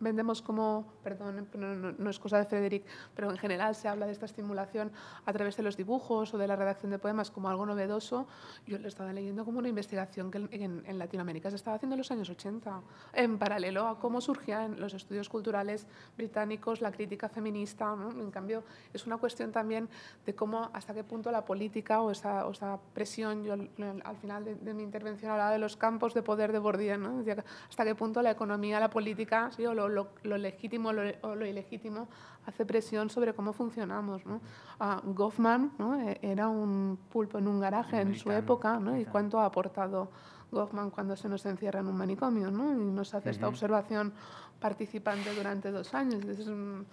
Speaker 4: vendemos como, perdón, no, no, es cosa de Frederic, pero en general se habla de esta estimulación a través de los dibujos o de la redacción de poemas como algo novedoso. Yo lo estaba leyendo como una investigación que en, en Latinoamérica se estaba haciendo en los años 80, en paralelo a cómo surgían los estudios culturales británicos, la crítica feminista. ¿no? En cambio, es una cuestión también de cómo, hasta qué punto la política o esa, o esa presión, yo al final de, de, mi intervención hablaba de los campos de poder de Bourdieu. Decía, hasta qué punto la economía, la política, ¿sí? o lo, lo, lo, legítimo lo, o lo ilegítimo hace presión sobre cómo funcionamos. ¿no? Uh, Goffman ¿no? era un pulpo en un garaje Americano, en su época ¿no? y cuánto ha aportado Goffman cuando se nos encierra en un manicomio ¿no? y nos hace uh -huh. esta observación participante durante dos años. Es un,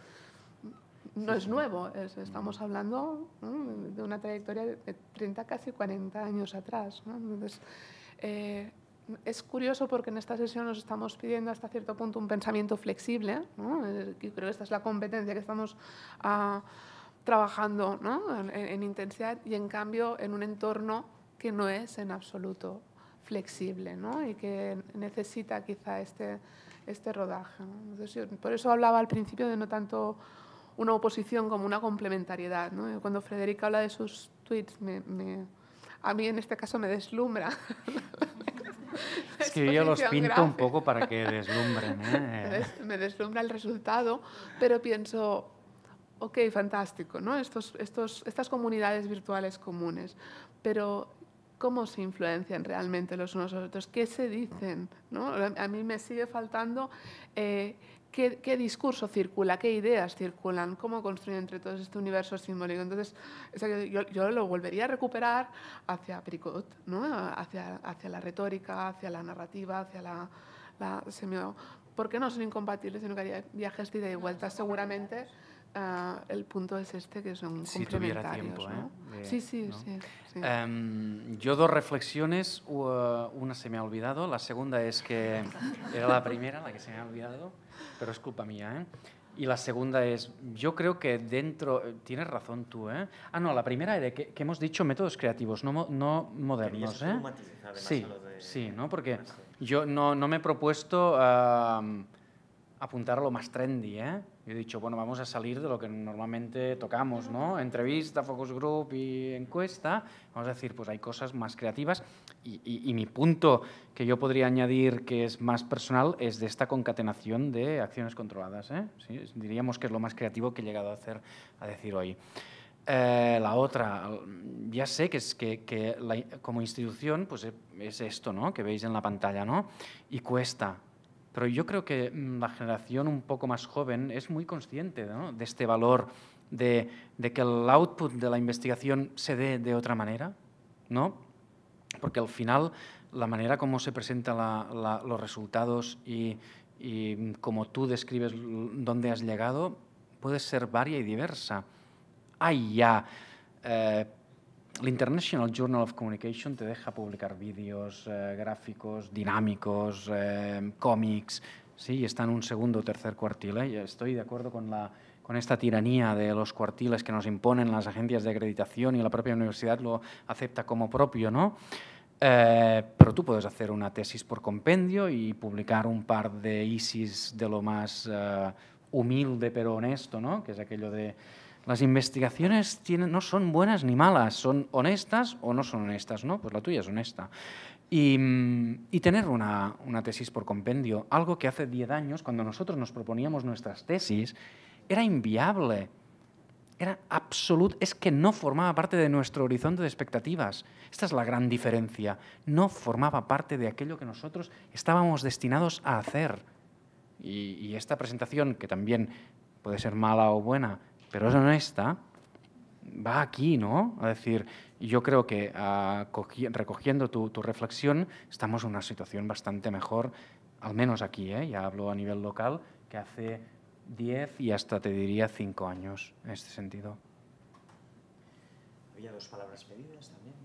Speaker 4: no es nuevo, es, estamos hablando de una trayectoria de 30, casi 40 años atrás. ¿no? Entonces, eh, es curioso porque en esta sesión nos estamos pidiendo hasta cierto punto un pensamiento flexible. ¿no? Yo creo que esta es la competencia que estamos uh, trabajando ¿no? en, en, intensidad y en cambio en un entorno que no es en absoluto flexible ¿no? y que necesita quizá este, este rodaje. Entonces, por eso hablaba al principio de no tanto una oposición como una complementariedad. Cuando Federica habla de sus tweets, me, me, a mí en este caso me deslumbra
Speaker 2: Es que yo los pinto gráfica. un poco para que deslumbren. ¿eh?
Speaker 4: me deslumbra el resultado, pero pienso, ok, fantástico, ¿no? Estos, estos, estas comunidades virtuales comunes, pero ¿cómo se influencian realmente los unos a los otros? ¿Qué se dicen? ¿no? A mí me sigue faltando eh, ¿qué, ¿qué, discurso circula, qué ideas circulan, cómo construyen entre todos este universo simbólico. Entonces, yo, yo, lo volvería a recuperar hacia Pericot, ¿no? hacia, hacia la retórica, hacia la narrativa, hacia la, la semio... ¿Por qué no son incompatibles? Sino que haría viajes de ida y vuelta seguramente uh, el punto es este, que son
Speaker 2: si
Speaker 4: complementarios.
Speaker 2: Tiempo,
Speaker 4: ¿no?
Speaker 2: ¿eh? De,
Speaker 4: sí, sí,
Speaker 2: ¿no?
Speaker 4: sí, sí.
Speaker 2: Um, yo dos reflexiones, una se me ha olvidado, la segunda es que era la primera, la que se me ha olvidado, pero es culpa mía. ¿eh? Y la segunda es, yo creo que dentro, tienes razón tú, ¿eh? Ah, no, la primera era que, que hemos dicho métodos creativos, no, no modernos, ¿eh? Sí,
Speaker 3: de...
Speaker 2: sí, ¿no? Porque yo no, no me he propuesto uh, apuntar a lo más trendy, ¿eh? Yo he dicho, bueno, vamos a salir de lo que normalmente tocamos, ¿no? Entrevista, focus group y encuesta. Vamos a decir, pues hay cosas más creativas. Y, y, y, mi punto que yo podría añadir que es más personal es de esta concatenación de acciones controladas. ¿eh? ¿Sí? Diríamos que es lo más creativo que he llegado a, hacer, a decir hoy. Eh, la otra, ya sé que, es que, que la, como institución pues es esto ¿no? que veis en la pantalla, ¿no? y cuesta, pero yo creo que la generación un poco más joven es muy consciente ¿no? de este valor de, de, que el output de la investigación se dé de otra manera, ¿no? Porque al final la manera como se presentan los resultados y, y como tú describes dónde has llegado puede ser varia y diversa. Hay ya eh, el International Journal of Communication te deja publicar vídeos, eh, gráficos, dinámicos, eh, cómics, sí, y está en un segundo o tercer cuartil. ¿eh? Estoy de acuerdo con, la, con esta tiranía de los cuartiles que nos imponen las agencias de acreditación y la propia universidad lo acepta como propio, ¿no? Eh, pero tú puedes hacer una tesis por compendio y publicar un par de ISIS de lo más uh, humilde pero honesto, ¿no? Que es aquello de las investigaciones no son buenas ni malas, son honestas o no son honestas, ¿no? Pues la tuya es honesta. Y, y tener una, tesis por compendio, algo que hace 10 años, cuando nosotros nos proponíamos nuestras tesis, era inviable. Era absoluto, es que no formaba parte de nuestro horizonte de expectativas. Esta es la gran diferencia. No formaba parte de aquello que nosotros estábamos destinados a hacer. Y esta presentación, que también puede ser mala o buena, pero es honesta, va aquí, ¿no? A decir, yo creo que uh, recogiendo tu, tu, reflexión, estamos en una situación bastante mejor, al menos aquí, ¿eh? ya hablo a nivel local, que hace 10 y hasta te diría 5 años en este sentido.
Speaker 3: Había dos palabras pedidas también.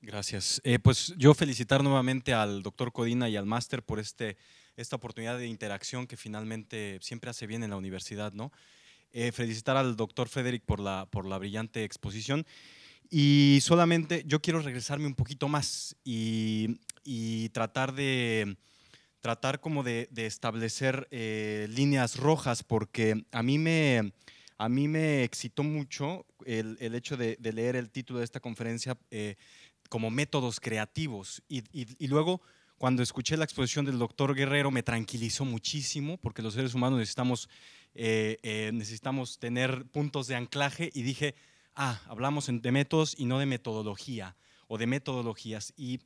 Speaker 8: Gracias. Eh, pues yo felicitar nuevamente al doctor Codina y al máster por este esta oportunidad de interacción que finalmente siempre hace bien en la universidad. ¿no? Eh, felicitar al doctor Frederick por la, por la brillante exposición. Y solamente yo quiero regresarme un poquito más y, y tratar de tratar como de, de establecer eh, líneas rojas, porque a mí me, a mí me excitó mucho el, el hecho de, de, leer el título de esta conferencia eh, como métodos creativos y, y, y luego cuando escuché la exposición del doctor Guerrero me tranquilizó muchísimo porque los seres humanos necesitamos, eh, eh, necesitamos tener puntos de anclaje y dije, ah, hablamos de métodos y no de metodología o de metodologías. Y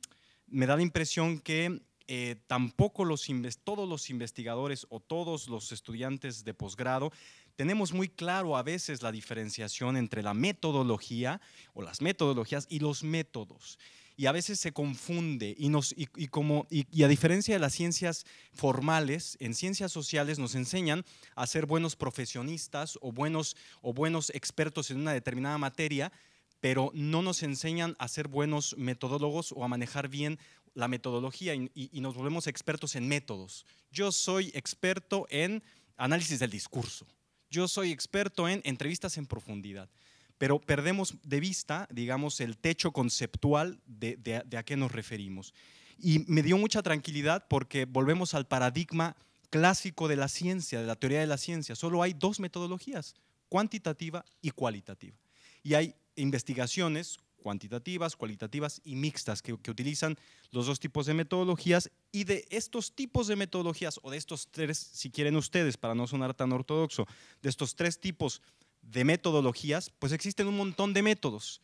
Speaker 8: me da la impresión que eh, tampoco los todos los investigadores o todos los estudiantes de posgrado tenemos muy claro a veces la diferenciación entre la metodología o las metodologías y los métodos y a veces se confunde y, nos, y, como, y, a diferencia de las ciencias formales, en ciencias sociales nos enseñan a ser buenos profesionistas o buenos, o buenos expertos en una determinada materia, pero no nos enseñan a ser buenos metodólogos o a manejar bien la metodología y nos volvemos expertos en métodos. Yo soy experto en análisis del discurso. Yo soy experto en entrevistas en profundidad pero perdemos de vista, digamos, el techo conceptual de, a qué nos referimos. Y me dio mucha tranquilidad porque volvemos al paradigma clásico de la ciencia, de la teoría de la ciencia. Solo hay dos metodologías, cuantitativa y cualitativa. Y hay investigaciones cuantitativas, cualitativas y mixtas, que, utilizan los dos tipos de metodologías. Y de estos tipos de metodologías, o de estos tres, si quieren ustedes, para no sonar tan ortodoxo, de estos tres tipos de metodologías, pues existen un montón de métodos,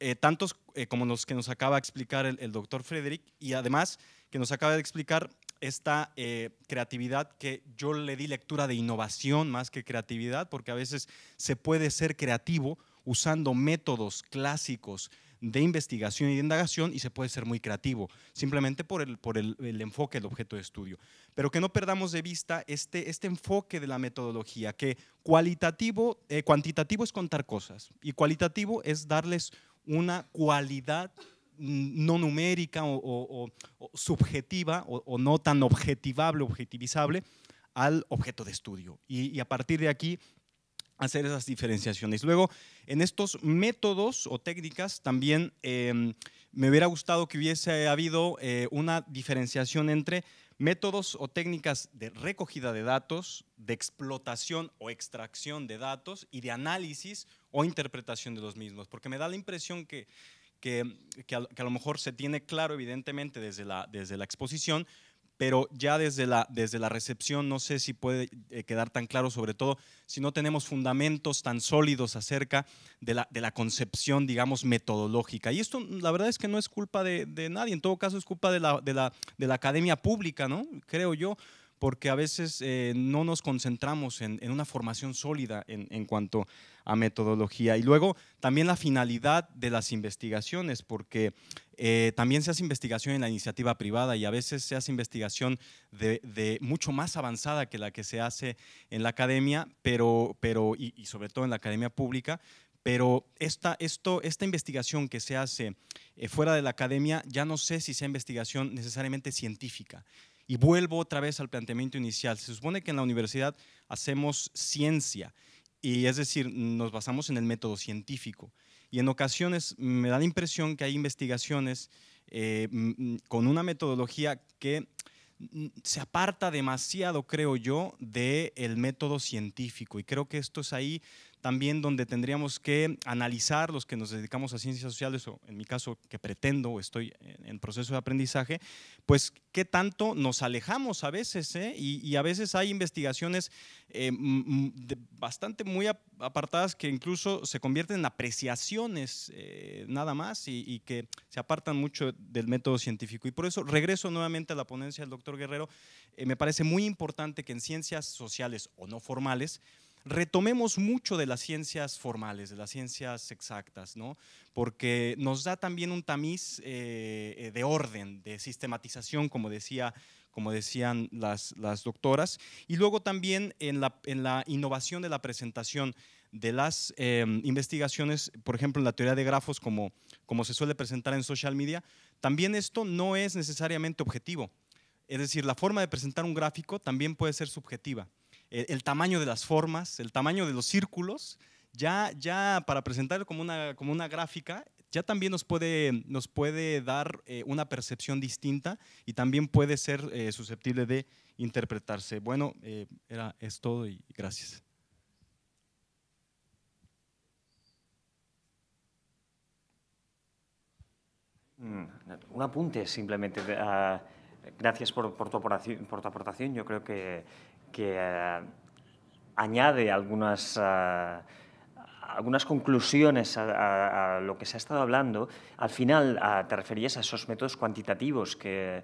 Speaker 8: eh, tantos eh, como los que nos acaba de explicar el, doctor Frederick, y además que nos acaba de explicar esta eh, creatividad que yo le di lectura de innovación más que creatividad, porque a veces se puede ser creativo usando métodos clásicos de investigación y de indagación y se puede ser muy creativo, simplemente por el, por el, enfoque del objeto de estudio. Pero que no perdamos de vista este, este enfoque de la metodología, que cualitativo, eh, cuantitativo es contar cosas y cualitativo es darles una cualidad no numérica o, subjetiva o, o, no tan objetivable, objetivizable al objeto de estudio. Y, y, a partir de aquí hacer esas diferenciaciones. Luego, en estos métodos o técnicas también eh, me hubiera gustado que hubiese habido eh, una diferenciación entre métodos o técnicas de recogida de datos, de explotación o extracción de datos y de análisis o interpretación de los mismos, porque me da la impresión que, que, que, a, que a, lo mejor se tiene claro evidentemente desde la, desde la exposición, pero ya desde la, desde la recepción no sé si puede eh, quedar tan claro, sobre todo si no tenemos fundamentos tan sólidos acerca de la, de la concepción, digamos, metodológica. Y esto la verdad es que no es culpa de, de nadie, en todo caso es culpa de la, de la, de la academia pública, ¿no? Creo yo porque a veces eh, no nos concentramos en, en, una formación sólida en, en, cuanto a metodología. Y luego también la finalidad de las investigaciones, porque eh, también se hace investigación en la iniciativa privada y a veces se hace investigación de, de mucho más avanzada que la que se hace en la academia, pero, pero y, y sobre todo en la academia pública, pero esta, esto, esta investigación que se hace eh, fuera de la academia, ya no sé si sea investigación necesariamente científica. Y vuelvo otra vez al planteamiento inicial. Se supone que en la universidad hacemos ciencia, y es decir, nos basamos en el método científico. Y en ocasiones me da la impresión que hay investigaciones eh, con una metodología que se aparta demasiado, creo yo, del el método científico. Y creo que esto es ahí también donde tendríamos que analizar los que nos dedicamos a ciencias sociales, o en mi caso que pretendo o estoy en proceso de aprendizaje, pues qué tanto nos alejamos a veces, ¿eh? y, a veces hay investigaciones eh, bastante muy apartadas que incluso se convierten en apreciaciones eh, nada más y, que se apartan mucho del método científico. Y por eso regreso nuevamente a la ponencia del doctor Guerrero, me parece muy importante que en ciencias sociales o no formales, retomemos mucho de las ciencias formales, de las ciencias exactas, ¿no? porque nos da también un tamiz eh, de orden, de sistematización, como, decía, como decían las, doctoras, y luego también en la, innovación de la presentación de las eh, investigaciones, por ejemplo, en la teoría de grafos, como se suele presentar en social media, también esto no es necesariamente objetivo. Es decir, la forma de presentar un gráfico también puede ser subjetiva el, el, tamaño de las formas, el tamaño de los círculos, ya, ya para presentar como una, como una gráfica, ya también nos puede, nos puede dar eh, una percepción distinta y también puede ser eh, susceptible de interpretarse. Bueno, eh, era, es todo y gracias.
Speaker 3: Mm, un apunte simplemente. Uh, gracias por, por, tu por tu aportación. Yo creo que que eh, añade algunas, eh, algunas conclusiones a, a, a, lo que se ha estado hablando. Al final eh, te referías a esos métodos cuantitativos que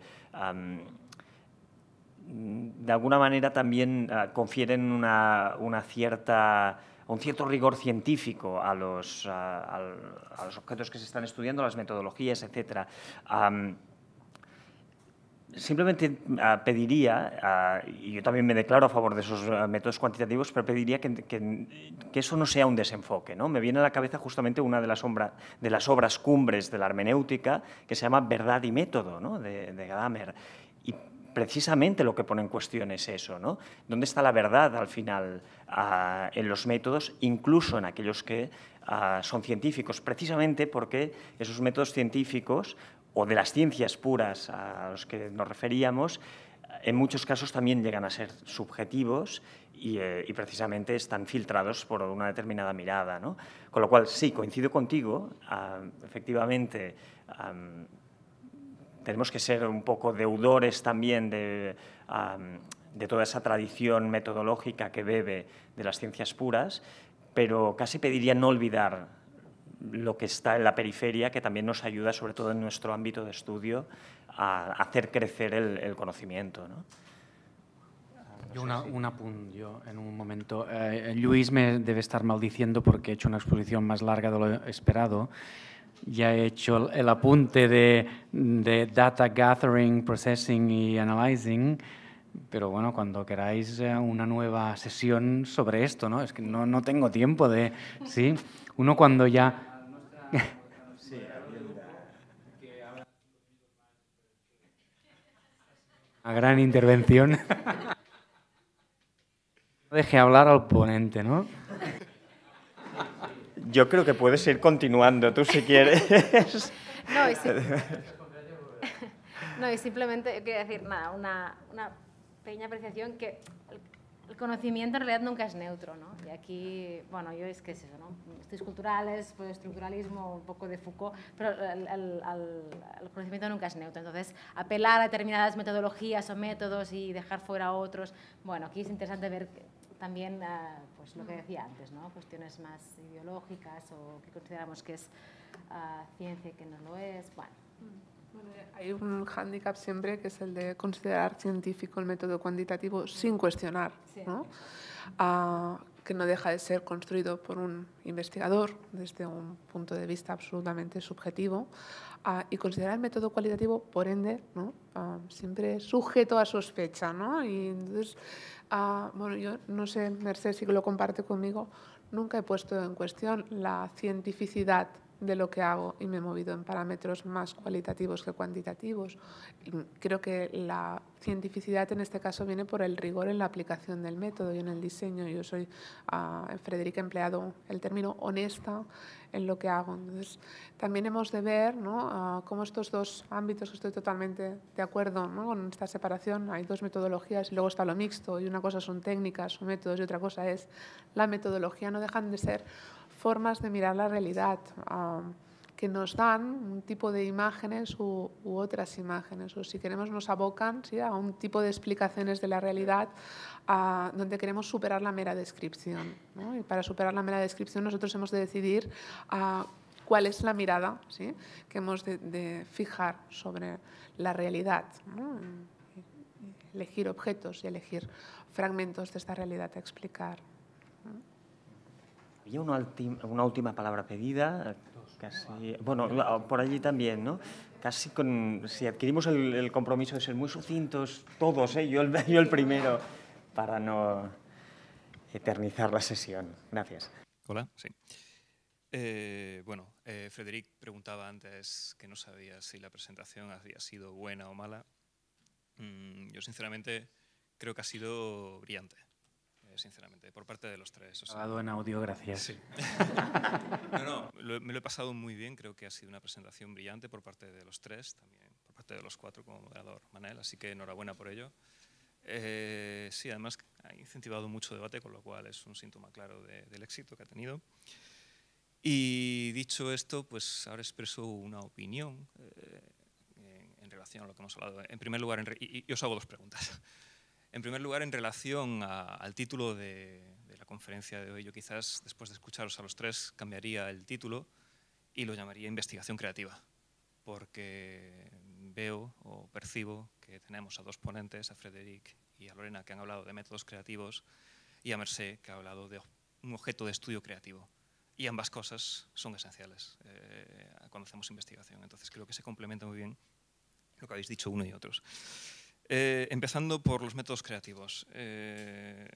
Speaker 3: de alguna manera también confieren una, una, cierta, un cierto rigor científico a los, a los objetos que se están estudiando, las metodologías, etc. simplemente uh, pediría, uh, y yo también me declaro a favor de esos uh, métodos cuantitativos, pero pediría que, eso no sea un desenfoque. ¿no? Me viene a la cabeza justamente una de las, de las obras cumbres de la hermenéutica que se llama Verdad y Método, ¿no? de, de Gadamer. Y precisamente lo que pone en cuestión es eso, ¿no? ¿Dónde está la verdad al final en los métodos, incluso en aquellos que son científicos? Precisamente porque esos métodos científicos o de las ciencias puras a los que nos referíamos, en muchos casos también llegan a ser subjetivos y, eh, precisamente están filtrados por una determinada mirada. ¿no? Con lo cual, sí, coincido contigo, efectivamente, tenemos que ser un poco deudores también de toda esa tradición metodológica que bebe de las ciencias puras, pero casi pediría no olvidar lo que está en la periferia, que también nos ayuda, sobre todo en nuestro ámbito de estudio, a hacer crecer el, el conocimiento. ¿no?
Speaker 2: Yo una, un apunte, yo en un momento. Eh, Luis me debe estar maldiciendo porque he hecho una exposición más larga de lo esperado. Ya he hecho el apunte de, de data gathering, processing y analyzing, pero bueno, cuando queráis eh, una nueva sesión sobre esto, ¿no? Es que no, no tengo tiempo de... ¿sí? Uno cuando ya... Una gran intervención. Deje hablar al ponente, ¿no?
Speaker 3: Yo creo que puedes ir continuando, tú si quieres.
Speaker 5: No, y, si... no, y simplemente quería decir nada, una, una pequeña apreciación que el, conocimiento en realidad nunca es neutro, ¿no? Y aquí, bueno, yo es que es eso, ¿no? Estudios culturales, pues estructuralismo, un poco de Foucault, pero el, el, el, conocimiento nunca es neutro. Entonces, apelar a determinadas metodologías o métodos y dejar fuera a otros, bueno, aquí es interesante ver también uh, pues lo que decía antes, ¿no? cuestiones más ideológicas o que consideramos que es uh, ciencia y que no lo es. Bueno.
Speaker 4: Bueno, hay un hándicap siempre que es el de considerar científico el método cuantitativo sin cuestionar, sí. ¿no? Uh, que no deja de ser construido por un investigador desde un punto de vista absolutamente subjetivo uh, y considerar el método cualitativo, por ende, ¿no? uh, siempre sujeto a sospecha. ¿no? Y entonces, bueno, yo no sé, Mercedes que lo comparte conmigo, nunca he puesto en cuestión la cientificidad de lo que hago y me he movido en parámetros más cualitativos que cuantitativos. Creo que la cientificidad en este caso viene por el rigor en la aplicación del método y en el diseño. Yo soy, uh, Frederica, empleado el término honesta en lo que hago. Entonces, también hemos de ver ¿no? uh, cómo estos dos ámbitos, estoy totalmente de acuerdo ¿no? con esta separación, hay dos metodologías y luego está lo mixto, y una cosa son técnicas o métodos y otra cosa es la metodología, no dejan de ser formas de mirar la realidad que nos dan un tipo de imágenes u, otras imágenes, o si queremos nos abocan a un tipo de explicaciones de la realidad donde queremos superar la mera descripción. Y para superar la mera descripción nosotros hemos de decidir cuál es la mirada que hemos de, fijar sobre la realidad. Elegir objetos y elegir fragmentos de esta realidad a explicar.
Speaker 3: Había una, una, última palabra pedida, casi, bueno, por allí también, ¿no? Casi con, si adquirimos el, el compromiso de ser muy sucintos, todos, ¿eh? yo, el, yo el primero, para no eternizar la sesión. Gracias.
Speaker 9: Hola, sí. Eh, bueno, eh, Frederic preguntaba antes que no sabía si la presentación había sido buena o mala. Mm, yo sinceramente creo que ha sido brillante sinceramente, por parte de los tres.
Speaker 2: O sea, Grabado en audio, gracias.
Speaker 9: Sí. no, no, lo, me lo he pasado muy bien, creo que ha sido una presentación brillante por parte de los tres, también por parte de los cuatro como moderador Manel, así que enhorabuena por ello. Eh, sí, además ha incentivado mucho debate, con lo cual es un síntoma claro de, del éxito que ha tenido. Y dicho esto, pues ahora expreso una opinión eh, en, en, relación a lo que hemos hablado. En primer lugar, en re, y, y os hago dos preguntas. En primer lugar, en relación a, al título de, de, la conferencia de hoy, yo quizás después de escucharos a los tres cambiaría el título y lo llamaría investigación creativa, porque veo o percibo que tenemos a dos ponentes, a Frederic y a Lorena, que han hablado de métodos creativos, y a Mercé, que ha hablado de un objeto de estudio creativo. Y ambas cosas son esenciales eh, cuando hacemos investigación. Entonces creo que se complementa muy bien lo que habéis dicho uno y otros. Eh, empezando por los métodos creativos. Eh,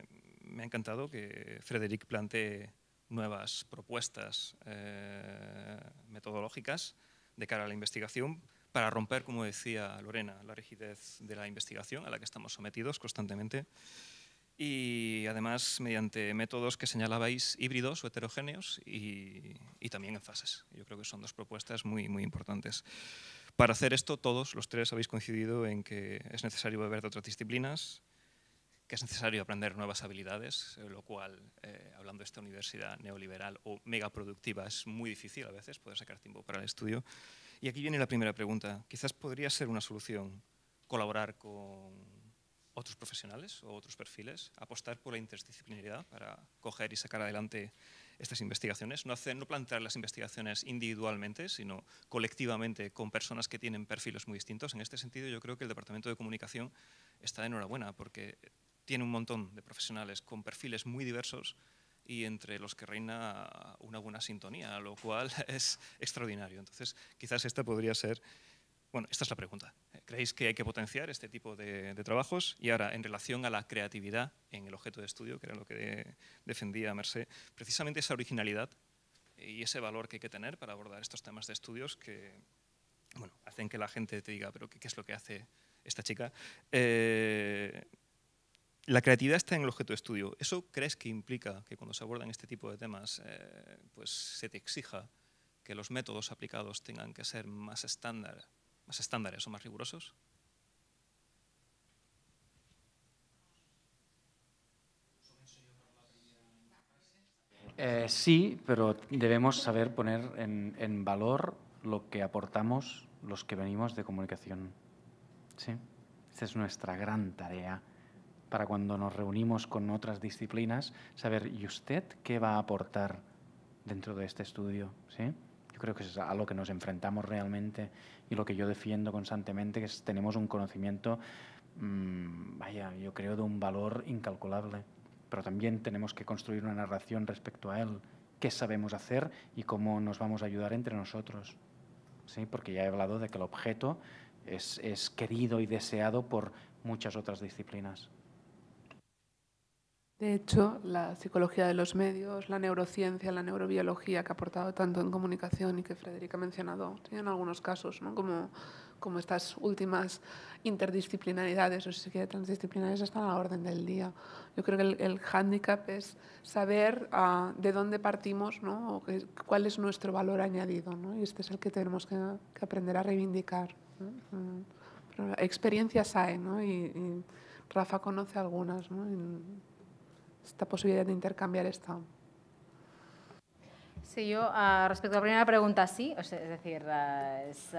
Speaker 9: me ha encantado que Frederic plantee nuevas propuestas eh, metodológicas de cara a la investigación para romper, como decía Lorena, la rigidez de la investigación a la que estamos sometidos constantemente y además mediante métodos que señalabais híbridos o heterogéneos y, y también en fases. Yo creo que son dos propuestas muy, muy importantes. Para hacer esto, todos los tres habéis coincidido en que es necesario beber de otras disciplinas que es necesario aprender nuevas habilidades, lo cual, hablando de esta universidad neoliberal o megaproductiva, es muy difícil a veces poder sacar tiempo para el estudio. Y aquí viene la primera pregunta. Quizás podría ser una solución colaborar con otros profesionales o otros perfiles, apostar por la interdisciplinaridad para coger y sacar adelante estas investigaciones, no, hacer, no plantear las investigaciones individualmente, sino colectivamente con personas que tienen perfiles muy distintos. En este sentido, yo creo que el Departamento de Comunicación está de enhorabuena porque tiene un montón de profesionales con perfiles muy diversos y entre los que reina una buena sintonía, lo cual es extraordinario. Entonces, quizás esta podría ser bueno, esta es la pregunta. ¿Creéis que hay que potenciar este tipo de, trabajos? Y ahora, en relación a la creatividad en el objeto de estudio, que era lo que defendía Mercé, precisamente esa originalidad y ese valor que hay que tener para abordar estos temas de estudios que bueno, hacen que la gente te diga, pero ¿qué, es lo que hace esta chica? Eh, la creatividad está en el objeto de estudio. ¿Eso crees que implica que cuando se abordan este tipo de temas eh, pues se te exija que los métodos aplicados tengan que ser más estándar más estándares o más rigurosos?
Speaker 2: Eh, sí, pero debemos saber poner en, valor lo que aportamos los que venimos de comunicación. ¿Sí? Esta es nuestra gran tarea para cuando nos reunimos con otras disciplinas, saber, ¿y usted qué va a aportar dentro de este estudio? ¿Sí? Yo creo que es a lo que nos enfrentamos realmente y lo que yo defiendo constantemente, que es tenemos un conocimiento, mmm, vaya, yo creo de un valor incalculable, pero también tenemos que construir una narración respecto a él, qué sabemos hacer y cómo nos vamos a ayudar entre nosotros. ¿Sí? Porque ya he hablado de que el objeto es, es querido y deseado por muchas otras disciplinas.
Speaker 4: De hecho, la psicología de los medios, la neurociencia, la neurobiología que ha aportado tanto en comunicación y que Federica ha mencionado en algunos casos, ¿no? como, como estas últimas interdisciplinaridades o si se quiere están a la orden del día. Yo creo que el, el hándicap es saber uh, de dónde partimos ¿no? o que, cuál es nuestro valor añadido ¿no? y este es el que tenemos que, que aprender a reivindicar. Mm, pero experiencias hay y, y Rafa conoce algunas. ¿no? Y, esta posibilidad de intercambiar esta.
Speaker 5: Sí, yo uh, respecto a la primera pregunta, sí, o sea, es decir, uh, es,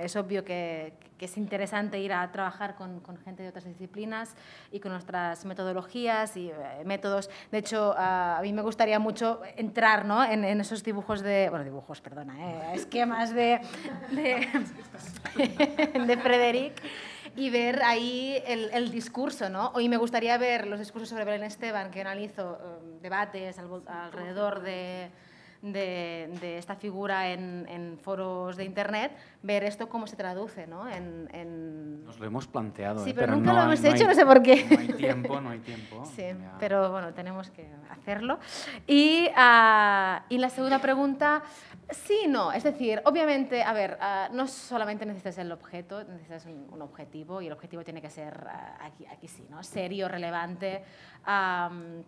Speaker 5: es, obvio que, que, es interesante ir a trabajar con, con, gente de otras disciplinas y con nuestras metodologías y uh, métodos. De hecho, a mí me gustaría mucho entrar ¿no? en, en, esos dibujos de, bueno, dibujos, perdona, eh, esquemas de, de, de Frederic y ver ahí el, el, discurso, ¿no? Hoy me gustaría ver los discursos sobre Belén Esteban, que analizo um, debates al, alrededor de, de, de, esta figura en, en, foros de Internet, ver esto cómo se traduce, ¿no? En, en...
Speaker 2: Nos lo hemos planteado,
Speaker 5: Sí,
Speaker 2: ¿eh?
Speaker 5: pero,
Speaker 2: pero,
Speaker 5: nunca
Speaker 2: no,
Speaker 5: lo hemos
Speaker 2: no
Speaker 5: hecho,
Speaker 2: hay,
Speaker 5: no sé por qué.
Speaker 2: No hay tiempo, no hay tiempo.
Speaker 5: Sí,
Speaker 2: ya.
Speaker 5: pero bueno, tenemos que hacerlo. Y, uh, y la segunda pregunta, Sí, no. Es decir, obviamente, a ver, uh, no solamente necesitas el objeto, necesitas un, un, objetivo y el objetivo tiene que ser uh, aquí, aquí sí, ¿no? Serio, relevante. Um,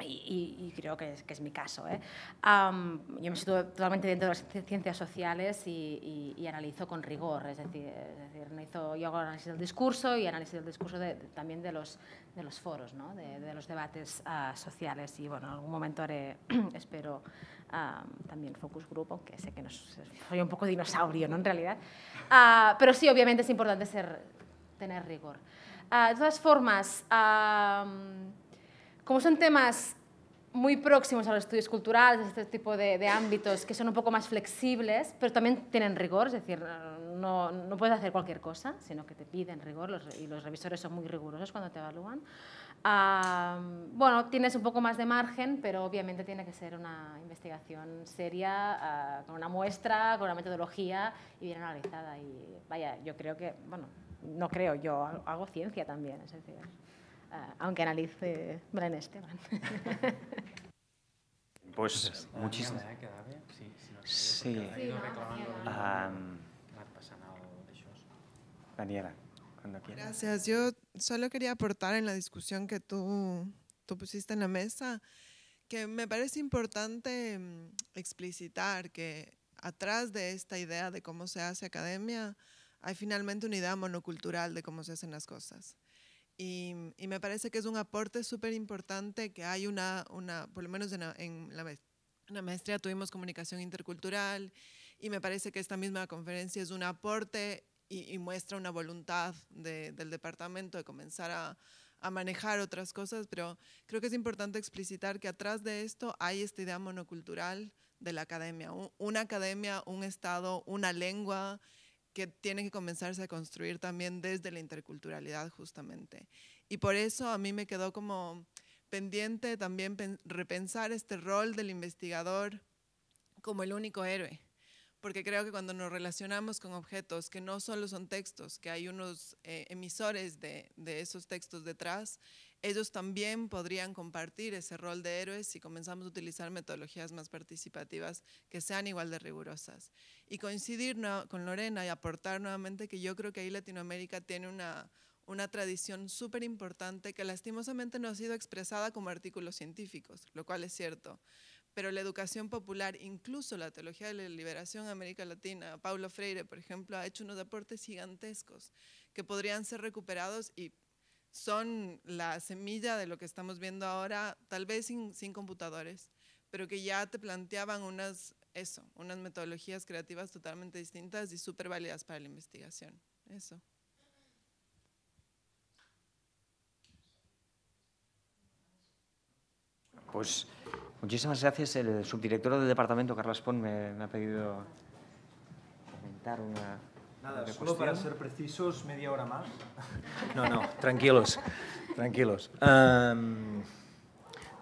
Speaker 5: y, y, creo que es, que es mi caso. ¿eh? Um, yo me sitúo totalmente dentro de las ciencias sociales y, y, y analizo con rigor, es decir, es decir analizo, yo hago análisis del discurso y análisis del discurso de, de, también de los, de los foros, ¿no? de, de los debates uh, sociales y bueno, en algún momento haré, espero, también focus group, aunque sé que no soy un poco dinosaurio, ¿no? En realidad. Uh, pero sí, obviamente es importante ser, tener rigor. Uh, de todas formas, como son temas muy próximos a los estudios culturales, este tipo de, de, ámbitos que son un poco más flexibles, pero también tienen rigor, es decir, no, no puedes hacer cualquier cosa, sino que te piden rigor los, y los revisores son muy rigurosos cuando te evalúan. Bueno, tienes un poco más de margen, pero obviamente tiene que ser una investigación seria, uh, con una muestra, con una metodología y bien analizada. Y vaya, yo creo que, bueno, no creo, yo hago ciencia también, es decir, aunque analice Bren Esteban.
Speaker 3: pues muchísimas. Sí. Daniela.
Speaker 10: Gracias. Yo solo quería aportar en la discusión que tú, tú pusiste en la mesa que me parece importante mm, explicitar que atrás de esta idea de cómo se hace academia hay finalmente una idea monocultural de cómo se hacen las cosas. Y, me parece que es un aporte súper importante que hay una, una, por lo menos en la, en la maestría tuvimos comunicación intercultural y me parece que esta misma conferencia es un aporte y, muestra una voluntad del departamento de comenzar a, a, manejar otras cosas, pero creo que es importante explicitar que atrás de esto hay esta idea monocultural de la academia, una academia, un Estado, una lengua que tiene que comenzarse a construir también desde la interculturalidad justamente. Y por eso a mí me quedó como pendiente también repensar este rol del investigador como el único héroe porque creo que cuando nos relacionamos con objetos que no solo son textos, que hay unos eh, emisores de, de, esos textos detrás, ellos también podrían compartir ese rol de héroes si comenzamos a utilizar metodologías más participativas que sean igual de rigurosas. Y coincidir con Lorena y aportar nuevamente que yo creo que ahí Latinoamérica tiene una, una tradición súper importante que lastimosamente no ha sido expresada como artículos científicos, lo cual es cierto pero la educación popular, incluso la teología de la liberación en América Latina, Paulo Freire, por ejemplo, ha hecho unos aportes gigantescos que podrían ser recuperados y son la semilla de lo que estamos viendo ahora, tal vez sin, sin computadores, pero que ya te planteaban unas, eso, unas metodologías creativas totalmente distintas y súper válidas para la investigación. Eso.
Speaker 3: Pues Muchísimas gracias. El subdirector del departamento, Carlos Pon, me, ha pedido comentar una.
Speaker 1: Nada, solo para ser precisos, media hora más. No, no, tranquilos, tranquilos.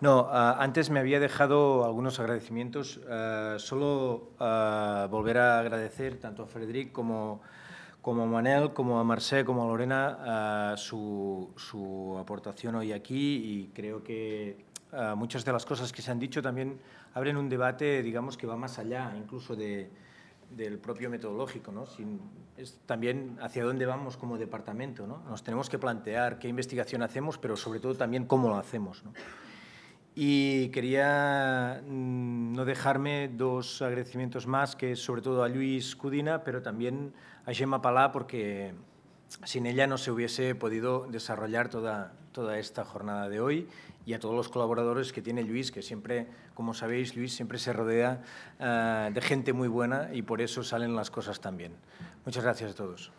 Speaker 1: no, antes me había dejado algunos agradecimientos. Uh, solo uh, volver a agradecer tanto a Frederic como, como a Manel, como a Marcé, como a Lorena su, su aportación hoy aquí y creo que muchas de las cosas que se han dicho también abren un debate, digamos, que va más allá incluso de, del propio metodológico, ¿no? es también hacia dónde vamos como departamento, ¿no? Nos tenemos que plantear qué investigación hacemos, pero sobre todo también cómo lo hacemos. Y quería mm, no dejarme dos agradecimientos más, que es sobre todo a Luis Cudina, pero también a Gemma Palá, porque sin ella no se hubiese podido desarrollar toda esta jornada de hoy y a todos los colaboradores que tiene Luis, que siempre, como sabéis, Luis siempre se rodea uh, de gente muy buena y por eso salen las cosas tan bien. Muchas gracias a todos.